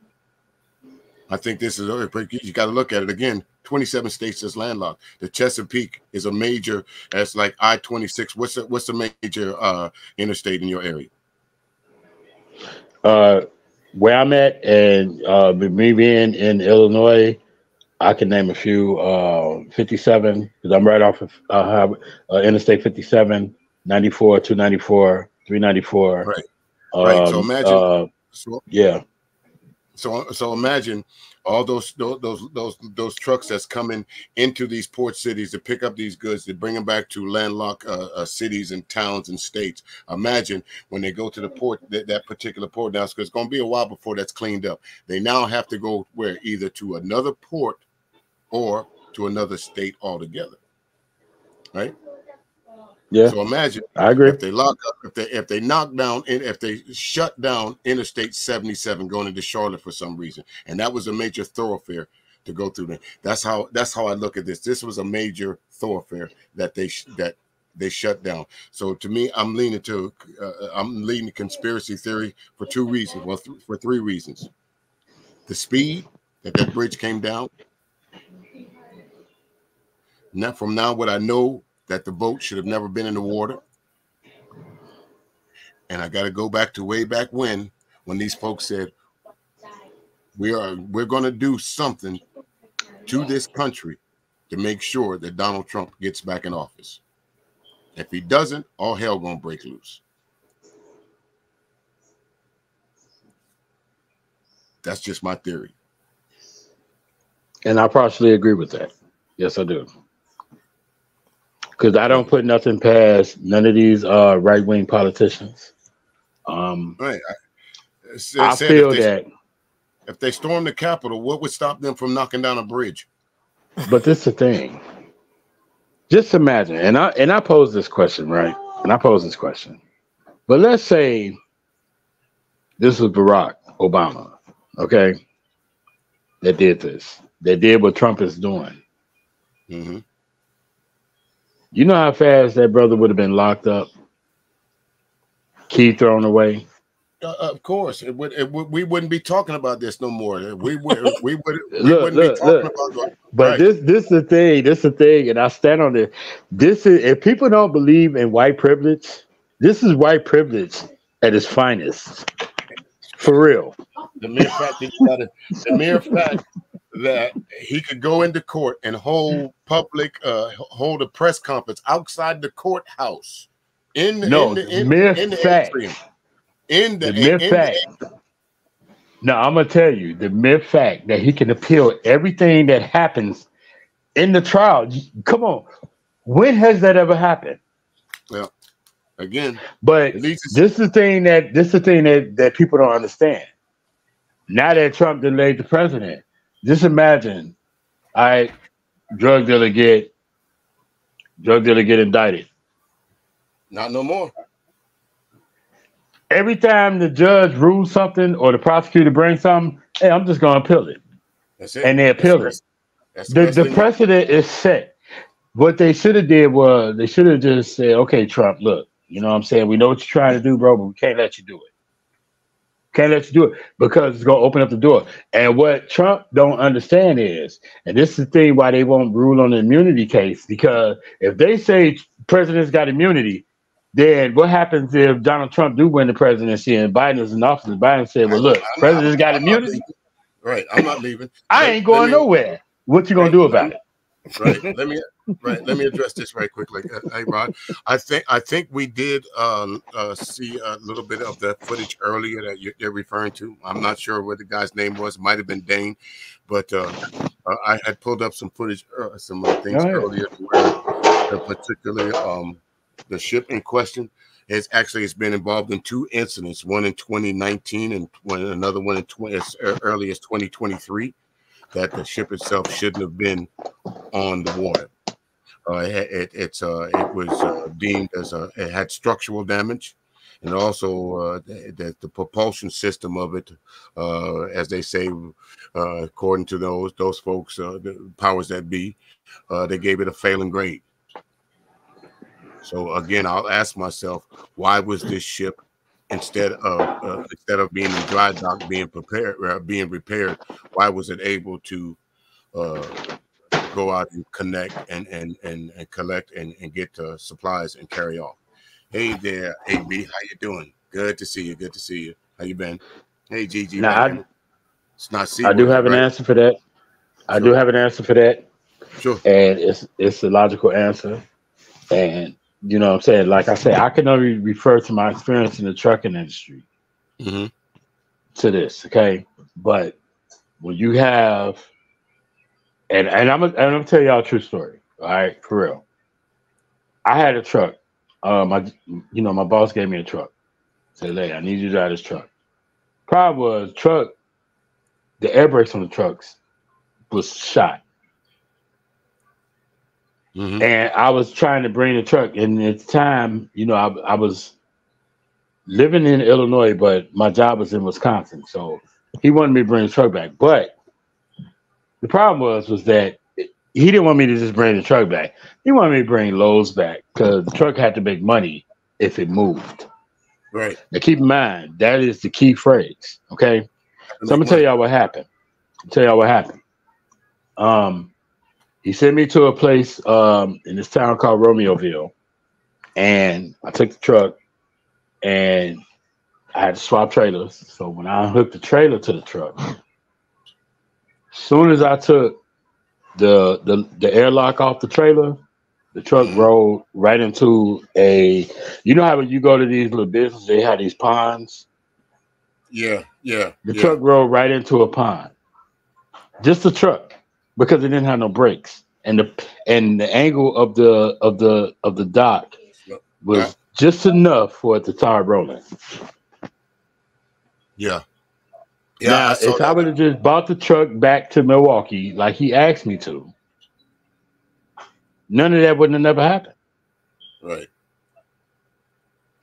I think this is you got to look at it again. 27 states is landlocked. The Chesapeake is a major. That's like I-26. What's the what's the major uh, interstate in your area? Uh, where I'm at, and uh, me being in Illinois, I can name a few. Uh, 57, because I'm right off of uh, uh, Interstate 57, 94, 294, 394. Right. Right. So Um, imagine. uh, so, yeah. So so imagine all those those those those trucks that's coming into these port cities to pick up these goods to bring them back to landlocked uh, uh, cities and towns and states. Imagine when they go to the port that, that particular port now because it's going to be a while before that's cleaned up. They now have to go where either to another port or to another state altogether. Right. Yeah. So imagine I agree. if they lock up, if they if they knock down, and if they shut down Interstate 77 going into Charlotte for some reason, and that was a major thoroughfare to go through there. That's how that's how I look at this. This was a major thoroughfare that they that they shut down. So to me, I'm leaning to uh, I'm leaning to conspiracy theory for two reasons. Well, th- for three reasons: the speed that that bridge came down. Now, from now, what I know that the boat should have never been in the water. And I got to go back to way back when, when these folks said, "We are we're going to do something to this country to make sure that Donald Trump gets back in office. If he doesn't, all hell going to break loose." That's just my theory. And I partially agree with that. Yes, I do. Because I don't put nothing past none of these uh, right wing politicians. Um, Right. I, I feel if they, that, if they storm the Capitol, what would stop them from knocking down a bridge? but this is the thing. Just imagine, and I and I pose this question, right? And I pose this question. But let's say this was Barack Obama, okay, that did this, that did what Trump is doing. Mm-hmm. You know how fast that brother would have been locked up, key thrown away. Uh, of course, it would, it would. We wouldn't be talking about this no more. We would. We would. We Look, wouldn't look, be talking look. about. But Right. this this is the thing. This is the thing, and I stand on it. This is if people don't believe in white privilege, This is white privilege at its finest. For real. The mere fact that you gotta, the mere fact that he could go into court and hold public, uh, hold a press conference outside the courthouse. In the, No, in the, in, mere in the fact. atrium. In the, The mere in the- fact. Now I'm gonna tell you the mere fact that he can appeal everything that happens in the trial. Come on, when has that ever happened? Well, again, But At least it's- this is the thing that this is the thing that, that people don't understand. Now that Trump delayed the president, just imagine, I drug dealer get drug dealer get indicted. not no more. Every time the judge rules something or the prosecutor brings something, hey, I'm just gonna appeal it. That's it. And they appeal it. That's the, The the precedent is set. What they should have did was they should have just said, okay, Trump, look, you know what I'm saying? We know what you're trying to do, bro, but we can't let you do it. Can't let you do it because it's gonna open up the door. And what Trump don't understand is, and this is the thing why they won't rule on the immunity case, because if they say president's got immunity, then what happens if Donald Trump do win the presidency and Biden is in office? And Biden said, Well, look, president's got I'm immunity. Right, I'm not leaving. I ain't going nowhere. What you gonna do about it? Right. Let me right. Let me address this right quickly. Uh, hey rod. I think i think we did um uh see a little bit of that footage earlier that you're, you're referring to. I'm not sure what the guy's name was. Might have been dane. But uh, uh i had pulled up some footage uh, some uh, things Oh, yeah. earlier where the particular um the ship in question has actually has been involved in two incidents one in 2019 and one another one in 20 as early as 2023 that the ship itself shouldn't have been on the water. Uh, it, it it's uh, it was uh, deemed as a it had structural damage, and also uh, that the propulsion system of it, uh, as they say, uh, according to those those folks, the powers that be, they gave it a failing grade. So again, I'll ask myself, why was this ship instead of instead of being in dry dock, being prepared, being repaired, why was it able to go out and connect and and and, and collect and, and get uh, supplies and carry off? Hey there, AB, how you doing? Good to see you. Good to see you. How you been? Hey, Gigi. Now, right I- it's not C. I do have an answer for that. I do have an answer for that. Sure. And it's it's a logical answer. And you know what I'm saying? Like I said, I can only refer to my experience in the trucking industry Mhm. to this, okay? But when you have and and I'm gonna, and I'm gonna tell y'all a true story, all right, for real. I had a truck. Um, I, you know, my boss gave me a truck. Said, "Hey, I need you to drive this truck." Problem was, truck, the air brakes on the trucks was shot, Mhm. and I was trying to bring the truck. And at the time, you know, I, I was living in Illinois, but my job was in Wisconsin, so he wanted me to bring the truck back. But the problem was, was that he didn't want me to just bring the truck back. He wanted me to bring loads back because the truck had to make money if it moved. Right. Now keep in mind that is the key phrase. Okay. So I'm gonna tell y'all what happened. I'll tell y'all what happened. Um, he sent me to a place um in this town called Romeoville, and I took the truck, and I had to swap trailers. So when I hooked the trailer to the truck, soon as I took the the the airlock off the trailer, the truck rolled right into a. You know how when you go to these little businesses, they have these ponds. Yeah, yeah. The yeah. truck rolled right into a pond. Just the truck, because it didn't have no brakes, and the and the angle of the of the of the dock was just enough for it to start rolling. Yeah. Yeah. now, I if I would have just bought the truck back to Milwaukee like he asked me to, none of that wouldn't have never happened. Right.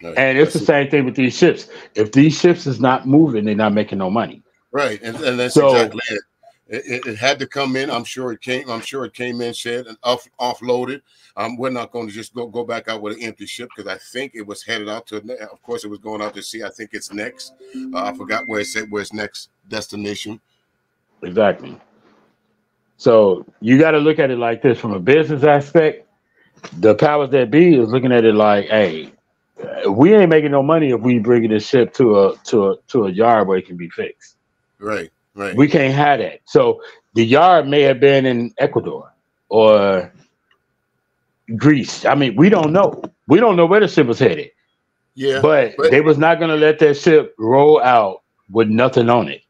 Right. And it's the same thing with these ships. If these ships is not moving, they're not making no money. Right, and, and that's So- exactly it. It, it. had to come in. I'm sure it came. I'm sure it came in, said, and off offloaded. Um, we're not going to just go, go back out with an empty ship because I think it was headed out to. Of course, it was going out to sea. I think it's next. Uh, I forgot where it said where its next destination. Exactly. So you got to look at it like this from a business aspect. The powers that be is looking at it like, hey, we ain't making no money if we bringing this ship to a to a to a yard where it can be fixed. Right, right. We can't have that. So the yard may have been in Ecuador or Greece. I mean, we don't know. We don't know where the ship was headed. Yeah, but, but- they was not gonna let that ship roll out with nothing on it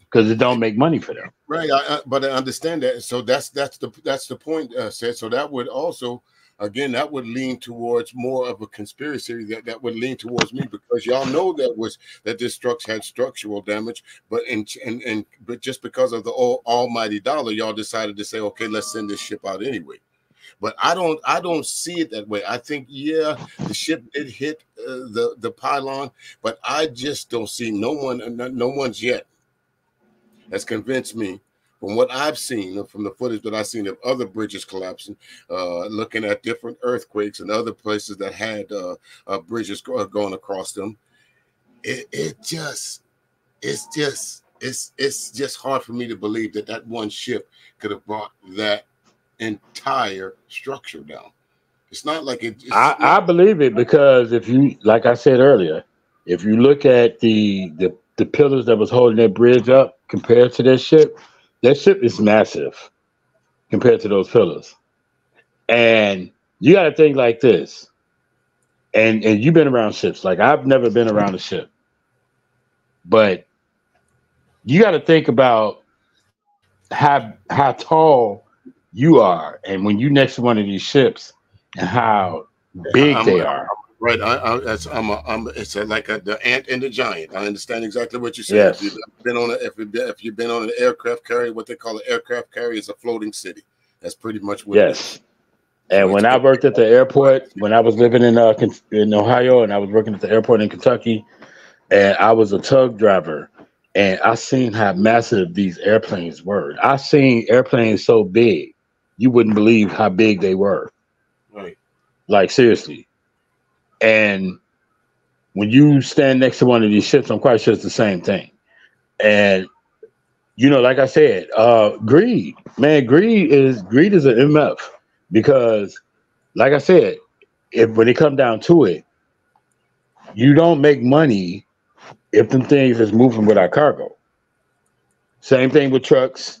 because it don't make money for them. Right, I, I, but I understand that. So that's that's the that's the point, uh, said. So that would also, again, that would lean towards more of a conspiracy that that would lean towards me because y'all know that was that this structure had structural damage, but in and and but just because of the all, almighty dollar, y'all decided to say, okay, let's send this ship out anyway. But I don't I don't see it that way. I think yeah, the ship did hit uh, the the pylon, but I just don't see no one no one's yet has convinced me from what I've seen, from the footage that I've seen of other bridges collapsing, uh, looking at different earthquakes and other places that had uh, uh, bridges going across them, it, it just, it's just, it's it's just hard for me to believe that that one ship could have brought that entire structure down. It's not like it. It's I, I believe it because if you, like I said earlier, if you look at the the the pillars that was holding that bridge up compared to that ship, that ship is massive compared to those pillars. And you got to think like this. And and you've been around ships. Like I've never been around a ship. But you got to think about how how tall you are and when you next to one of these ships and how big I'm- they are. Right, I, I, that's, I'm, a, I'm. It's a, like a, the ant and the giant. I understand exactly what you're saying. Yes. If you've been on a, if you've been, if you've been on an aircraft carrier, what they call an aircraft carrier is a floating city. That's pretty much what. it is. Yes. And when I worked at the airport, when I was living in uh in Ohio, and I was working at the airport in Kentucky, and I was a tug driver, and I seen how massive these airplanes were. I seen airplanes so big, you wouldn't believe how big they were. Right. Like seriously. And when you stand next to one of these ships, I'm quite sure it's the same thing. And you know, like I said, uh greed, man, greed is greed is an MF because, like I said, if when it come down to it, you don't make money if them things is moving without cargo. Same thing with trucks.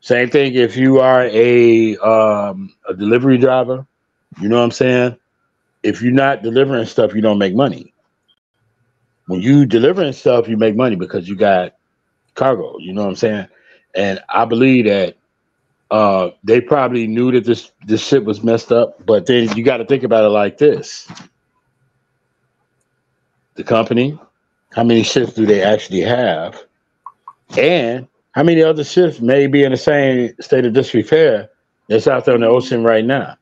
Same thing if you are a um, a delivery driver. You know what I'm saying? If you're not delivering stuff, you don't make money. When you delivering stuff, you make money because you got cargo. You know what I'm saying? And I believe that uh, they probably knew that this this shit was messed up, but then you got to think about it like this: the company, how many ships do they actually have, and how many other ships may be in the same state of disrepair that's out there in the ocean right now?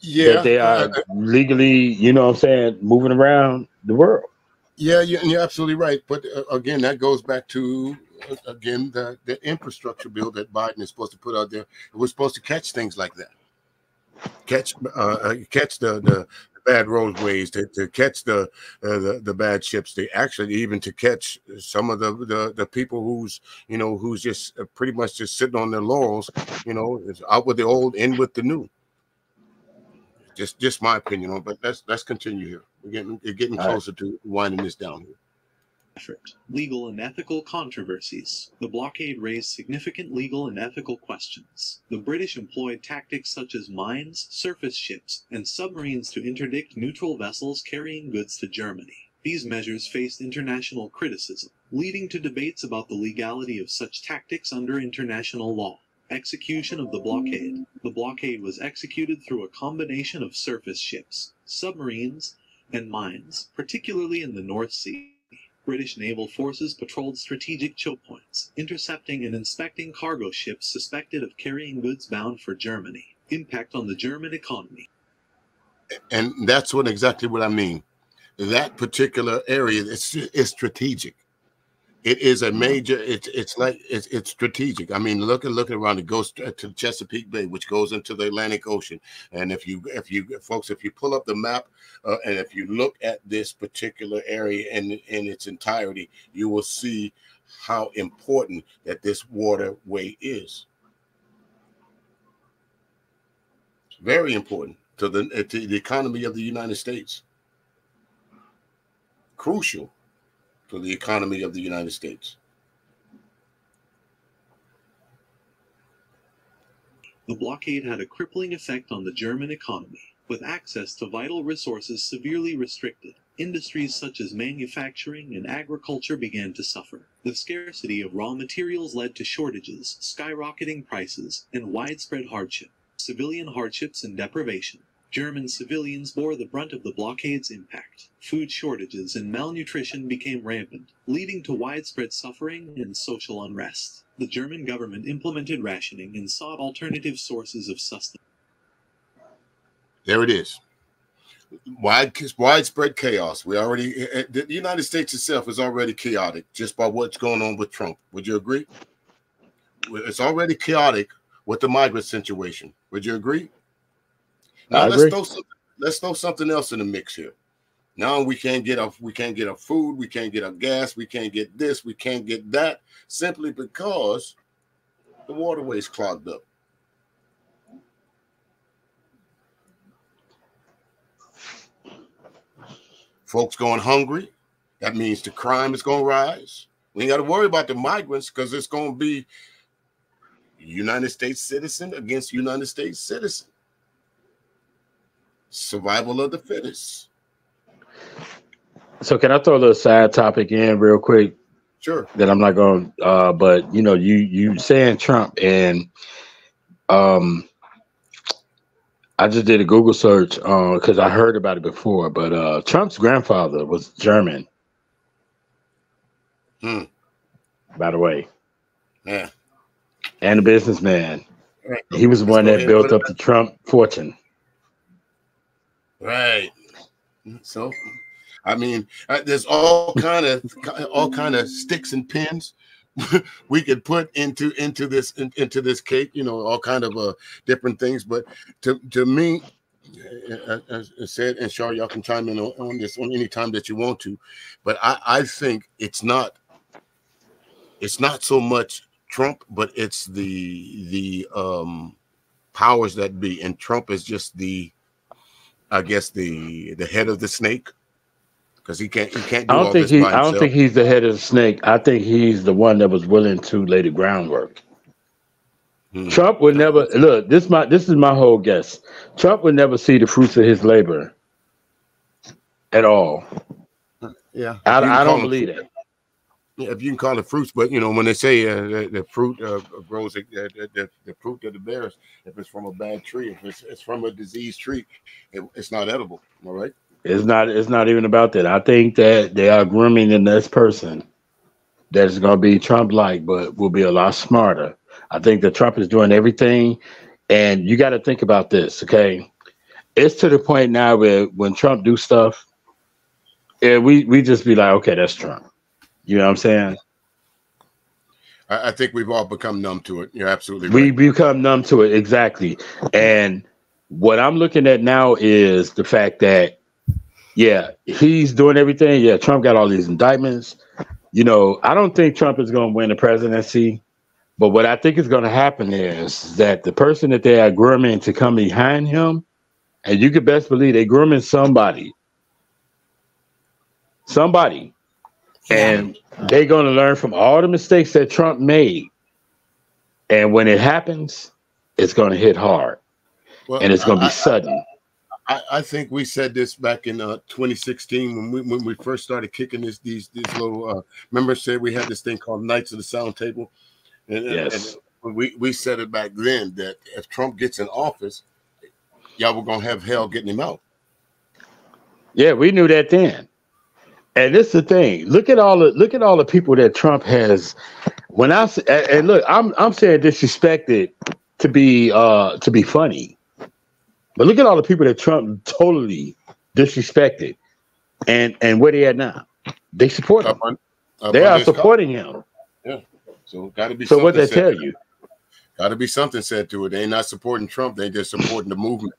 Yeah, that they are legally, you know what I'm saying, moving around the world. Yeah, you're absolutely right. But uh, again, that goes back to uh, again the the infrastructure bill that Biden is supposed to put out there. We're supposed to catch things like that, catch uh, uh, catch the the bad roadways, to, to catch the, uh, the the bad ships. They actually even to catch some of the the, the people who's you know who's just pretty much just sitting on their laurels. You know, out with the old, in with the new. Just just my opinion on, but let's let's continue here. We're getting we're getting All right. closer to winding this down here. effort. Legal and ethical controversies. The blockade raised significant legal and ethical questions. The British employed tactics such as mines, surface ships, and submarines to interdict neutral vessels carrying goods to Germany. These measures faced international criticism, leading to debates about the legality of such tactics under international law. Execution of the blockade. The blockade was executed through a combination of surface ships, submarines, and mines, particularly in the North Sea. British naval forces patrolled strategic choke points, intercepting and inspecting cargo ships suspected of carrying goods bound for Germany. Impact on the German economy. and that's what exactly what I mean. That particular area is is strategic. It is a mm-hmm. major. It's it's like it's it's strategic. I mean, look at looking around. It goes to to Chesapeake Bay, which goes into the Atlantic Ocean. And if you if you folks, if you pull up the map uh, and if you look at this particular area in in its entirety, you will see how important that this waterway is. Very important to the uh, to the economy of the United States. crucial to the economy of the United States. The blockade had a crippling effect on the German economy, with access to vital resources severely restricted. Industries such as manufacturing and agriculture began to suffer. The scarcity of raw materials led to shortages, skyrocketing prices, and widespread hardship. Civilian hardships and deprivation. German civilians bore the brunt of the blockade's impact. Food shortages and malnutrition became rampant, leading to widespread suffering and social unrest. The German government implemented rationing and sought alternative sources of sustenance. There it is. Wide, widespread chaos. We already, the United States itself is already chaotic just by what's going on with Trump. Would you agree? It's already chaotic with the migrant situation. Would you agree? Now I let's agree. throw some, let's throw something else in the mix here. Now we can't get a we can't get a food, we can't get a gas, we can't get this, we can't get that, simply because the waterways clogged up. Folks going hungry. That means the crime is going to rise. We ain't got to worry about the migrants because it's going to be United States citizen against United States citizen. Survival of the fittest. So can I throw a little side topic in real quick? Sure. That I'm not going. uh But you know, you you saying Trump and um, I just did a Google search because I heard about it before. But uh Trump's grandfather was German. Hmm. By the way, Yeah. and a businessman. Right. He was the one that built up the Trump fortune. Right. So, I mean, uh, there's all kind of all kind of sticks and pins we could put into into this in- into this cake. You know, all kind of uh different things. But to to me, uh, as I said, and sure, y'all can chime in on, on this on any time that you want to. But I I think it's not it's not so much Trump, but it's the the um powers that be, and Trump is just the I guess the the head of the snake because he can't he can't do I don't think this he. I don't himself. think he's the head of the snake. I think he's the one that was willing to lay the groundwork. Hmm. Trump would never look. This my this is my whole guess. Trump would never see the fruits of his labor at all. yeah, I, I don't believe fruit- that. Yeah, if you can call it fruits, but you know when they say uh, the, the fruit uh, grows, uh, the, the, fruit that it bears, if it's from a bad tree, if it's, it's from a diseased tree, it, it's not edible. All right. It's not. It's not even about that. I think that they are grooming the next person that's going to be Trump-like, but will be a lot smarter. I think that Trump is doing everything, and you got to think about this. Okay, it's to the point now where when Trump do stuff, yeah, we we just be like, okay, that's Trump. You know what I'm saying? I, I think we've all become numb to it. You're absolutely We become numb to it exactly. And what I'm looking at now is the fact that, yeah, he's doing everything. Yeah, Trump got all these indictments. You know, I don't think Trump is going to win the presidency. But what I think is going to happen is that the person that they are grooming to come behind him, and you can best believe they're grooming somebody, somebody, and they're going to learn from all the mistakes that Trump made. And when it happens, it's going to hit hard, Well, and it's going to I- be sudden. I, I think we said this back in uh, 2016 when we when we first started kicking this these these little uh remember said we had this thing called Knights of the Sound Table. And, and- Yes. and we, we said it back then that if Trump gets in office, y'all were gonna have hell getting him out. Yeah, we knew that then. And this is the thing. Look at all the look at all the people that Trump has. When I and look, I'm I'm saying disrespected to be uh to be funny, but look at all the people that Trump totally disrespected, and and where they at now? They support him. Up They are supporting him. Yeah. So gotta be So what something that tell you? Gotta be something said to it. They ain't not supporting Trump, they just supporting the movement.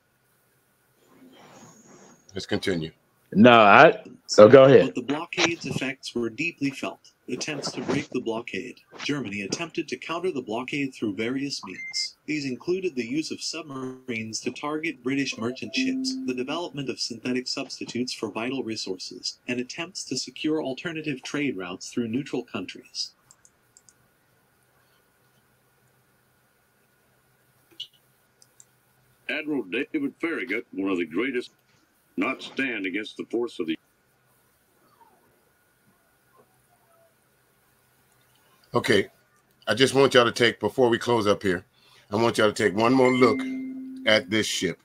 Let's continue. No, I. So go ahead. But the blockade's effects were deeply felt. Attempts to break the blockade. Germany attempted to counter the blockade through various means. These included the use of submarines to target British merchant ships, the development of synthetic substitutes for vital resources, and attempts to secure alternative trade routes through neutral countries. Admiral David Farragut, one of the greatest, not stand against the force of the Okay, I just want y'all to take before we close up here. I want y'all to take one more look at this ship.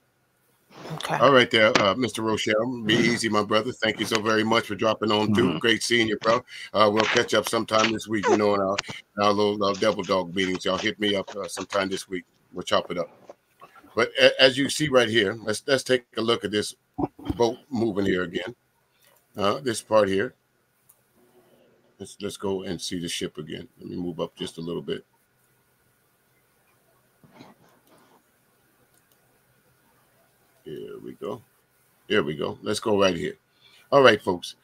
Okay. All right, there, uh, Mr. Rochelle. Be easy, my brother. Thank you so very much for dropping on through. Mhm. Great seeing you, bro. Uh, we'll catch up sometime this week. You know, in our, our little uh, devil dog meetings. Y'all hit me up uh, sometime this week. We'll chop it up. But a- as you see right here, let's let's take a look at this boat moving here again. Uh, this part here. Let's let's go and see the ship again. Let me move up just a little bit. Here we go. Here we go. Let's go right here. All right, folks.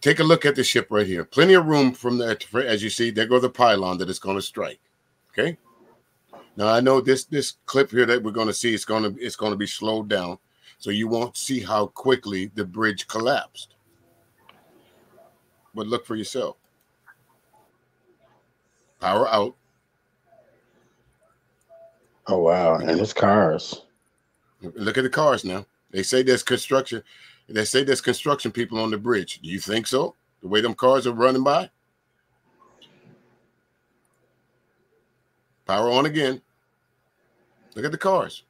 Take a look at the ship right here. Plenty of room from there. To, as you see, there go the pylon that is going to strike. Okay. Now I know this this clip here that we're going to see is going to it's going to be slowed down, so you won't see how quickly the bridge collapsed. But look for yourself. Power out. Oh wow, and it's cars. Look at the cars now. They say there's construction. They say there's construction people on the bridge. Do you think so? The way them cars are running by? Power on again. Look at the cars.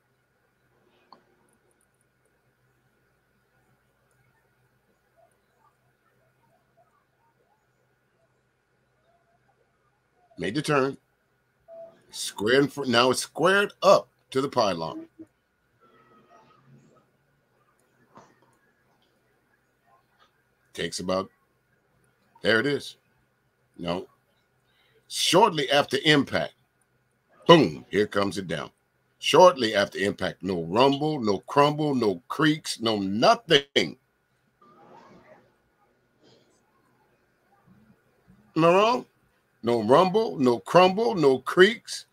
Made the turn. Squared front. Now it's squared up to the pylon. Takes about, there it is. No. Shortly after impact, boom, here comes it down. Shortly after impact, no rumble, no crumble, no creaks, no nothing. Am I wrong? No rumble, no crumble, no creaks.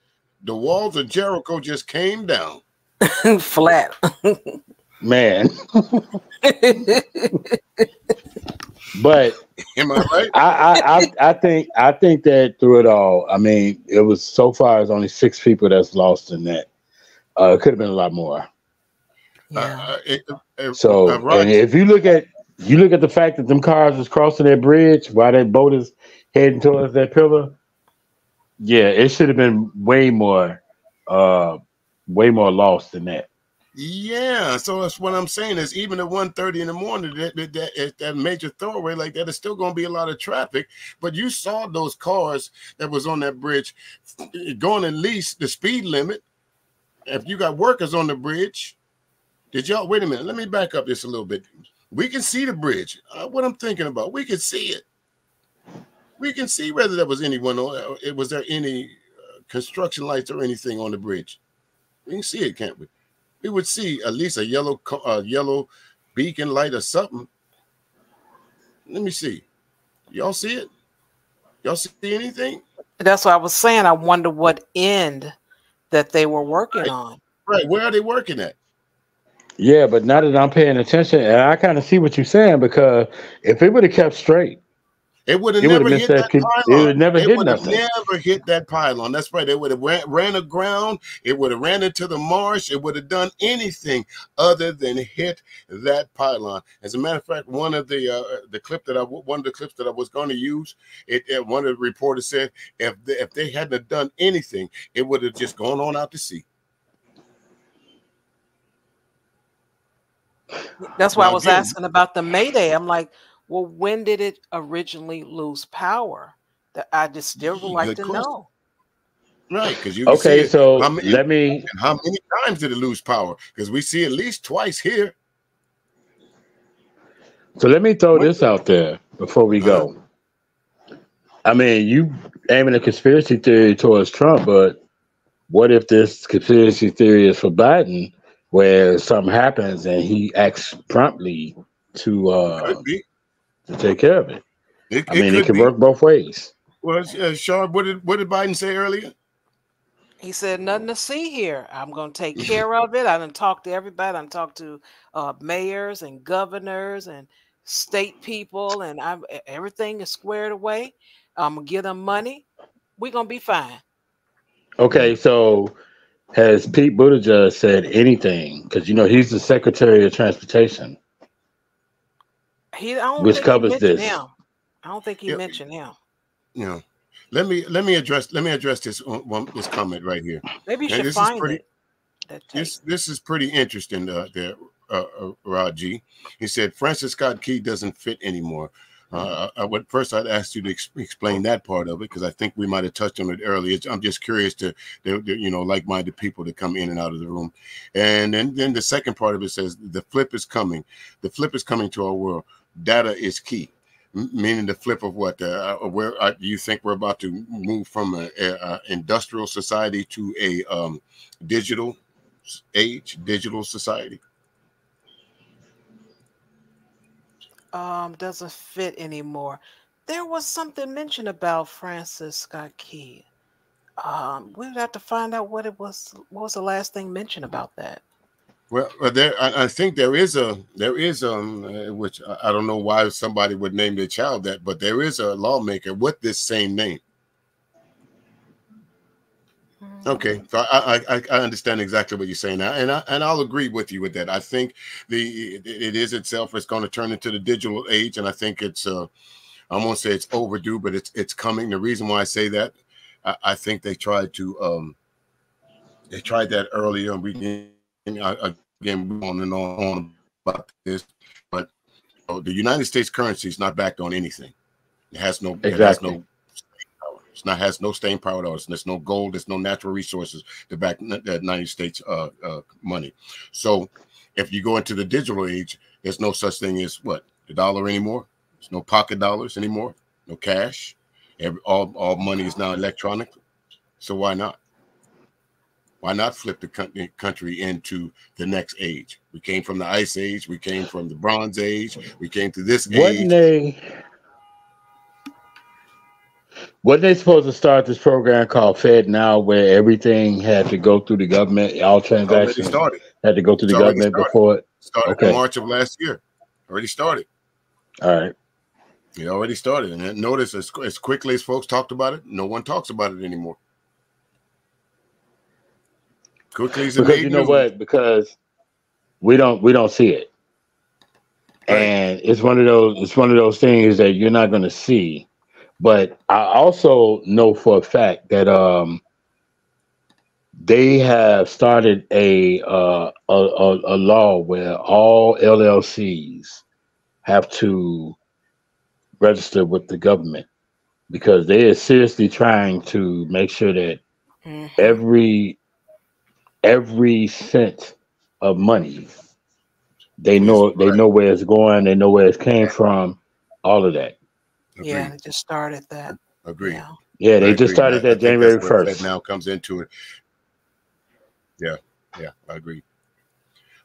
The walls of Jericho just came down. Flat. Man. but am I right? I, I, I I think I think that through it all, I mean, it was so far as only six people that's lost in that. Uh, it could have been a lot more. Uh, it- uh, So, uh, Rod, and if you look at you look at the fact that them cars was crossing that bridge while that boat is heading towards that pillar, yeah, it should have been way more, uh, way more lost than that. Yeah, so that's what I'm saying is even at 1:30 in the morning, that that, that, that major thoroughway like that is still going to be a lot of traffic. But you saw those cars that was on that bridge going at least the speed limit. If you got workers on the bridge, did y'all wait a minute? Let me back up just a little bit. We can see the bridge. Uh, what I'm thinking about, we can see it. We can see whether there was anyone on. uh, It was there any uh, construction lights or anything on the bridge. We can see it, can't we? we would see at least a yellow co- uh, yellow beacon light or something. Let me see. Y'all see it? Y'all see anything? That's what I was saying. I wonder what end that they were working on. Right. Where are they working at? Yeah, but now that I'm paying attention, and I kind of see what you're saying because if it would have kept straight, It would have never hit that that, con- it pylon. would've never It hit would have nothing. never hit that pylon. That's right. It would have ran, ran aground. It would have ran into the marsh. It would have done anything other than hit that pylon. As a matter of fact, one of the uh, the clip that I one of the clips that I was going to use, it, it one of the reporters said if they, if they hadn't have done anything, it would have just gone on out to sea. That's why I was again- asking about the Mayday. I'm like, well, when did it originally lose power? That I just still would like Good to question. know. Right, because you Okay, so How many- let me- how many times did it lose power? Because we see at least twice here. So let me throw this out there before we go. I mean, you aiming a conspiracy theory towards Trump, but what if this conspiracy theory is for Biden, where something happens and he acts promptly to uh Could be. To take care of it? It, I mean, it could can be. work both ways. Well, uh, Shar, what did what did Biden say earlier? He said, "Nothing to see here. I'm going to take care of it. I done talked to everybody. I done talked to uh, mayors and governors and state people, and I'm everything is squared away. I'm gonna give them money. We're gonna be fine." Okay, so has Pete Buttigieg said anything? Because you know he's the Secretary of Transportation, He, I don't which think covers mentioned this. him. I don't think he Yeah. mentioned him. You know, let me let me address let me address this one, one- this comment right here. Maybe you And should this find is pretty it. This this is pretty interesting. Uh, there, uh, uh, Rod G. He said Francis Scott Key doesn't fit anymore. Uh, I, I would first I'd ask you to ex- explain that part of it because I think we might have touched on it earlier. I'm just curious to, to, to, you know like-minded people to come in and out of the room, and then then the second part of it says the flip is coming. The flip is coming to our world. Data is key. Meaning the flip of what? Uh, uh, where uh, do you think we're about to move from a, a, a industrial society to a um, digital age, digital society? um doesn't fit anymore. There was something mentioned about Francis Scott Key. Um, we would have to find out what it was. What was the last thing mentioned about that? Well, uh, there, I, I think there is a, there is um, uh, which I, don't know why somebody would name their child that, but there is a lawmaker with this same name. Okay, so I, I I understand exactly what you're saying now, and I and I'll agree with you with that. I think the it, it is itself is going to turn into the digital age, and I think it's uh I won't say it's overdue, but it's it's coming. The reason why I say that, I, I think they tried to um they tried that earlier, and we again we on and on, on about this, but uh, the United States currency is not backed on anything. It has no it has no it's not has no staying power at all. There's no gold. There's no natural resources to back the United States uh, uh, money. So if you go into the digital age, there's no such thing as what the dollar anymore. There's no pocket dollars anymore. No cash. Every, all all money is now electronic. So why not? Why not flip the country country into the next age? We came from the ice age. We came from the bronze age. We came to this Wasn't age. they? Wasn't they supposed to start this program called Fed Now, where everything had to go through the government, all transactions started. had to go through It's the government started. before it? Started Okay. in March of last year. Already started. All right. It already started. And notice as, as quickly as folks talked about it, no one talks about it anymore. Quickly as Because you know news. what? Because we don't we don't see it, and it's one of those it's one of those things that you're not going to see. But I also know for a fact that um they have started a uh, a, a, a law where all LLCs have to register with the government because they are seriously trying to make sure that every every cent of money they know they know where it's going they know where it came from all of that Yeah, they just started that. Agree. yeah they I just started I- I that january that's where Fed 1st now comes into it. Yeah, yeah, I agree.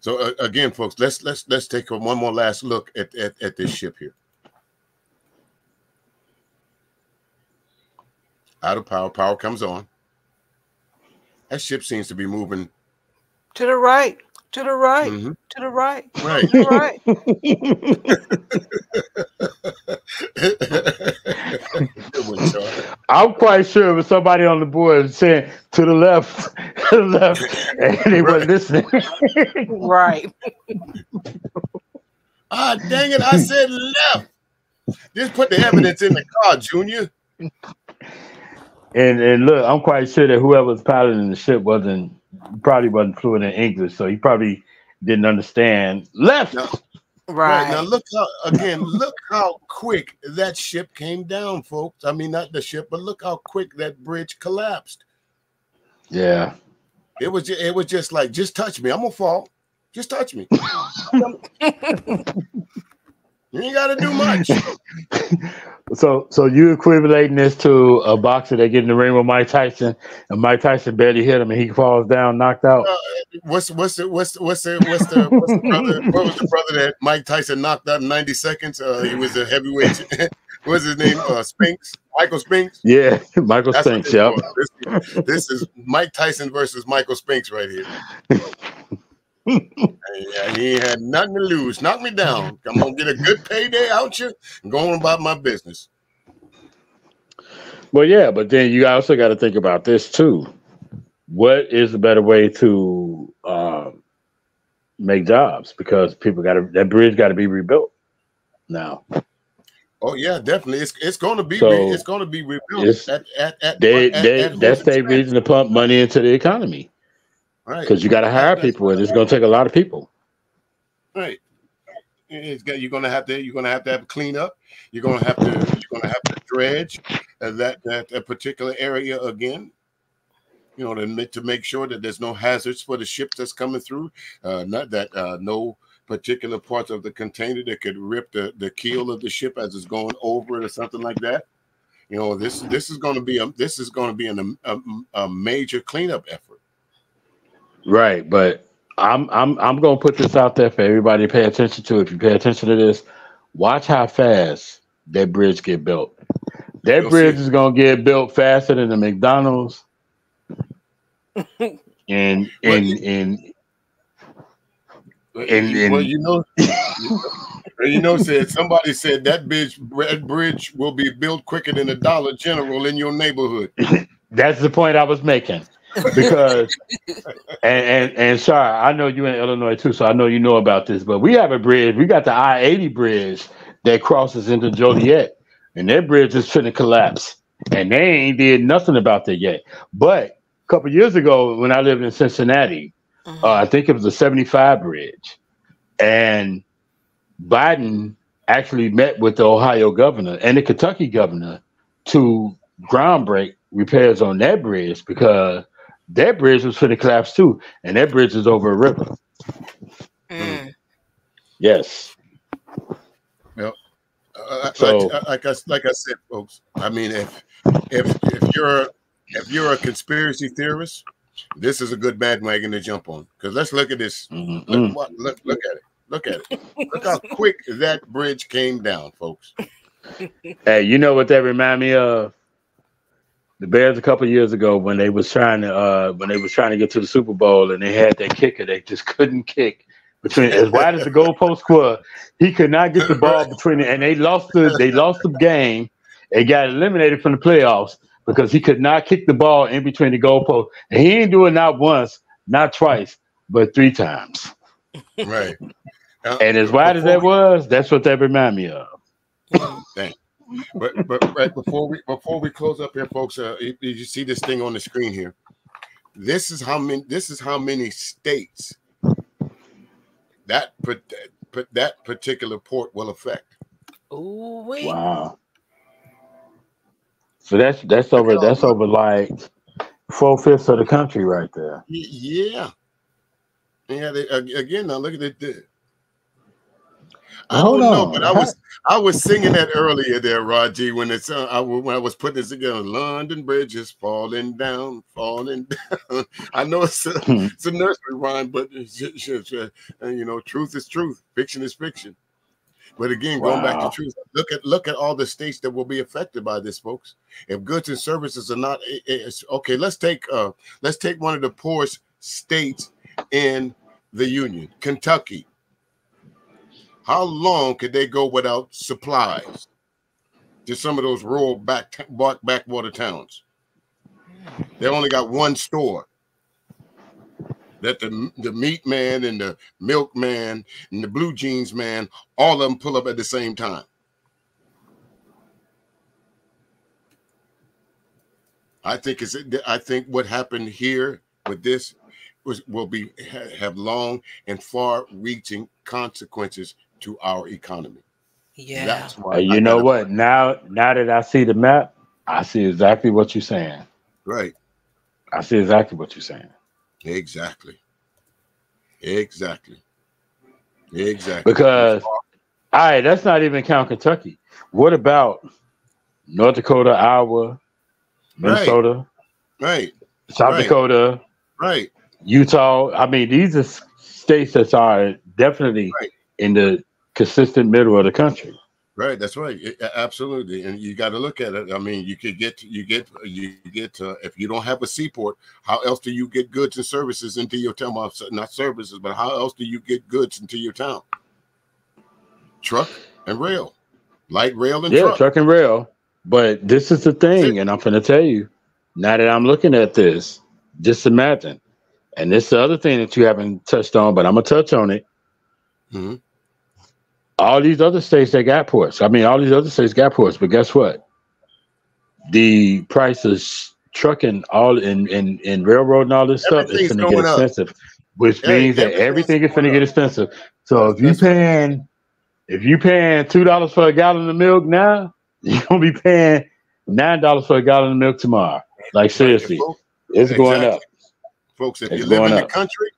So uh, again, folks, let's let's let's take one more last look at, at at this ship here. Out of power, power comes on. That ship seems to be moving To the right, to the right, Mhm. to the right, Right. to the right. Good one, Charlie. i'm quite sure it was somebody on the board saying to the left to the left and they weren't listening right Ah, dang it! I said left. Just put the evidence in the car, Junior. And and look, I'm quite sure that whoever was piloting the ship wasn't probably wasn't fluent in English, so he probably didn't understand left. Right. now, look how again, look how quick that ship came down, folks. I mean, not the ship, but look how quick that bridge collapsed. Yeah. It was ju- it was just like, just touch me, I'm gonna fall. Just touch me. you ain't gotta do much. So so you equivalating this to a boxer that get in the ring with Mike Tyson, and Mike Tyson barely hit him, and he falls down, knocked out. Uh, what's what's the what's the, what's the what's the what's the brother? What was the brother that Mike Tyson knocked out in 90 seconds? Uh, he was a heavyweight. what's his name? Uh, Spinks, Michael Spinks. Yeah, Michael That's Spinks. Yep. This, this is Mike Tyson versus Michael Spinks right here. Yeah, he had nothing to lose. Knock me down. I'm gonna get a good payday out you and go on about my business. Well, yeah, but then you also got to think about this too. What is the better way to um, make jobs? Because people got to that bridge got to be rebuilt now. Oh yeah, definitely. It's it's gonna be So, re- it's gonna be rebuilt at at at, They they at that's their reason to pump money into the economy right because you got to hire people and it's going to take a lot of people. right. It's got, you're gonna have to you're gonna have to have a cleanup. You're gonna have to you're gonna have to dredge uh, that that that particular area again. You know to make, to make sure that there's no hazards for the ships that's coming through. Uh, not that uh, no particular parts of the container that could rip the, the keel of the ship as it's going over it or something like that. You know this this is going to be a this is going to be an, a, a major cleanup effort. Right, but I'm I'm I'm gonna put this out there for everybody to pay attention to. If you pay attention to this, watch how fast that bridge get built. That You'll bridge see. is gonna get built faster than the McDonald's. and and and and, and well, you know, you know, said somebody said that bridge that bridge will be built quicker than a Dollar General in your neighborhood. that's the point I was making. Because and and and sorry, I know you in Illinois too, so I know you know about this. But we have a bridge. We got the I eighty bridge that crosses into Joliet, and that bridge is finna collapse, and they ain't did nothing about that yet. But a couple years ago, when I lived in Cincinnati, uh, I think it was the seventy five bridge, and Biden actually met with the Ohio governor and the Kentucky governor to groundbreak repairs on that bridge because that bridge was finna collapse too, and that bridge is over a river. Mm. Yes. Yep. Uh, So- like, like I like I said, folks. I mean, if if if you're if you're a conspiracy theorist, this is a good bandwagon to jump on. Because let's look at this. Mm-hmm. Look, what, look look at it. Look at it. Look how quick that bridge came down, folks. Hey, you know what that remind me of? The Bears a couple years ago when they was trying to uh when they was trying to get to the Super Bowl and they had that kicker they just couldn't kick between as wide as the goalpost was. He could not get the ball between it, and they lost the they lost the game. They got eliminated from the playoffs because he could not kick the ball in between the goalposts. And he ain't doing it not once, not twice, but three times. Right. And as wide as that was, that's what that remind me of. Thank. But but right before we before we close up here, folks, uh, you, you see this thing on the screen here. This is how many. This is how many states that put put that particular port will affect. Ooh, Wow. So that's that's over that's over like four fifths of the country right there. Yeah. Yeah. They, again, now look at it. I don't know, but I was I was singing that earlier there, Raji, when it's uh, I, when I was putting this together. London Bridge is falling down, falling down. I know it's a, Hmm. it's a nursery rhyme, but uh, you know, truth is truth, fiction is fiction. But again, going back to truth, look at look at all the states that will be affected by this, folks. If goods and services are not i- i- it's, okay, let's take uh let's take one of the poorest states in the union, Kentucky. How long could they go without supplies to some of those rural back back backwater towns? They only got one store that the the meat man and the milk man and the blue jeans man, all of them pull up at the same time. I think it's I think what happened here with this was will be have long and far-reaching consequences to our economy. Yeah. That's why you I know gotta- what? Now now that I see the map, I see exactly what you're saying. Right. I see exactly what you're saying. Exactly. Exactly. Exactly. Because all right, that's not even count Kentucky. What about North Dakota, Iowa, Minnesota, right, South right. Dakota, right, Utah? I mean, these are states that are definitely in the consistent middle of the country. Right, that's right. It- absolutely, and you got to look at it. I mean, you could get you get you get uh, if you don't have a seaport, how else do you get goods and services into your town? Well, Not services, but how else do you get goods into your town? Truck and rail, light rail and yeah, truck. truck and rail. But this is the thing, and I'm gonna tell you, now that I'm looking at this, just imagine. And this is the other thing that you haven't touched on, but I'm gonna touch on it. Mhm. All these other states they got ports. I mean, all these other states got ports, but guess what? The price of trucking, all in in, in railroad and all this stuff is Everything's gonna get going up. expensive, which Hey, means that everything is going gonna get expensive. So if you paying if you paying two dollars for a gallon of milk now, you're gonna be paying nine dollars for a gallon of milk tomorrow. Like seriously, it's going Exactly. up. folks. If It's you live going in the country,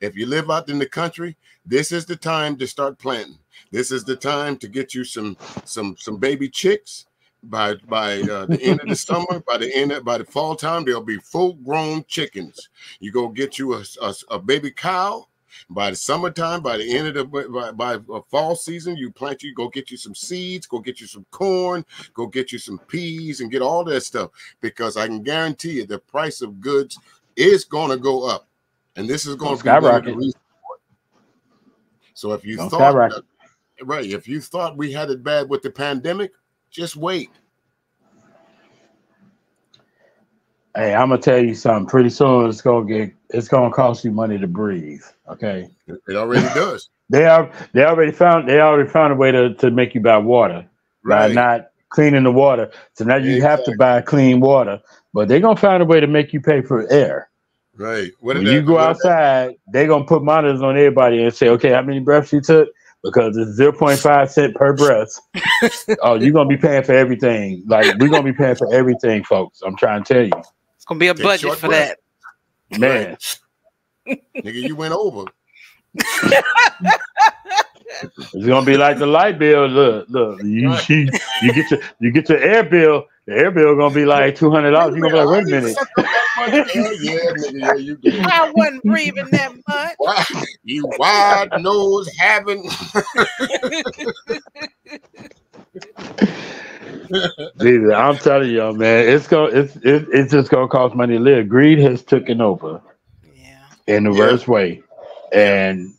if you live out in the country, this is the time to start planting. This is the time to get you some some some baby chicks. By by uh, the end of the summer, by the end of, by the fall time, there'll be full grown chickens. You go get you a, a, a baby cow. By the summertime, by the end of the by, by uh, fall season, you plant you go get you some seeds, go get you some corn, go get you some peas, and get all that stuff because I can guarantee you the price of goods is going to go up, and this is going to be one of the Skyrocket. reasons for it. So if you Gonna thought. Right, if you thought we had it bad with the pandemic, just wait. Hey, I'm gonna tell you something. Pretty soon it's gonna get it's gonna cost you money to breathe. Okay. It already does. They are they already found they already found a way to, to make you buy water Right. by not cleaning the water. So now you have to buy clean water, but they're gonna find a way to make you pay for air. Right. What when you that- go outside, they're gonna put monitors on everybody and say, okay, how many breaths you took? Because it's 0.5 cent per breath. oh, you're gonna be paying for everything. Like we're gonna be paying for everything, folks. I'm trying to tell you. It's gonna be a Take budget for breath. that. Man, Nigga, you went over. it's gonna be like the light bill. Look, look, you, you, you get your you get your air bill. The air bill gonna be like two hundred dollars. You're gonna be like, wait a minute. Yeah, yeah, nigga, yeah, you did. I wasn't breathing that much. Why- You wide nose having. Jesus, I'm telling y'all, man, it's gonna it's it, it's just gonna cost money to live. Greed has taken over yeah, in the Yeah. worst way. And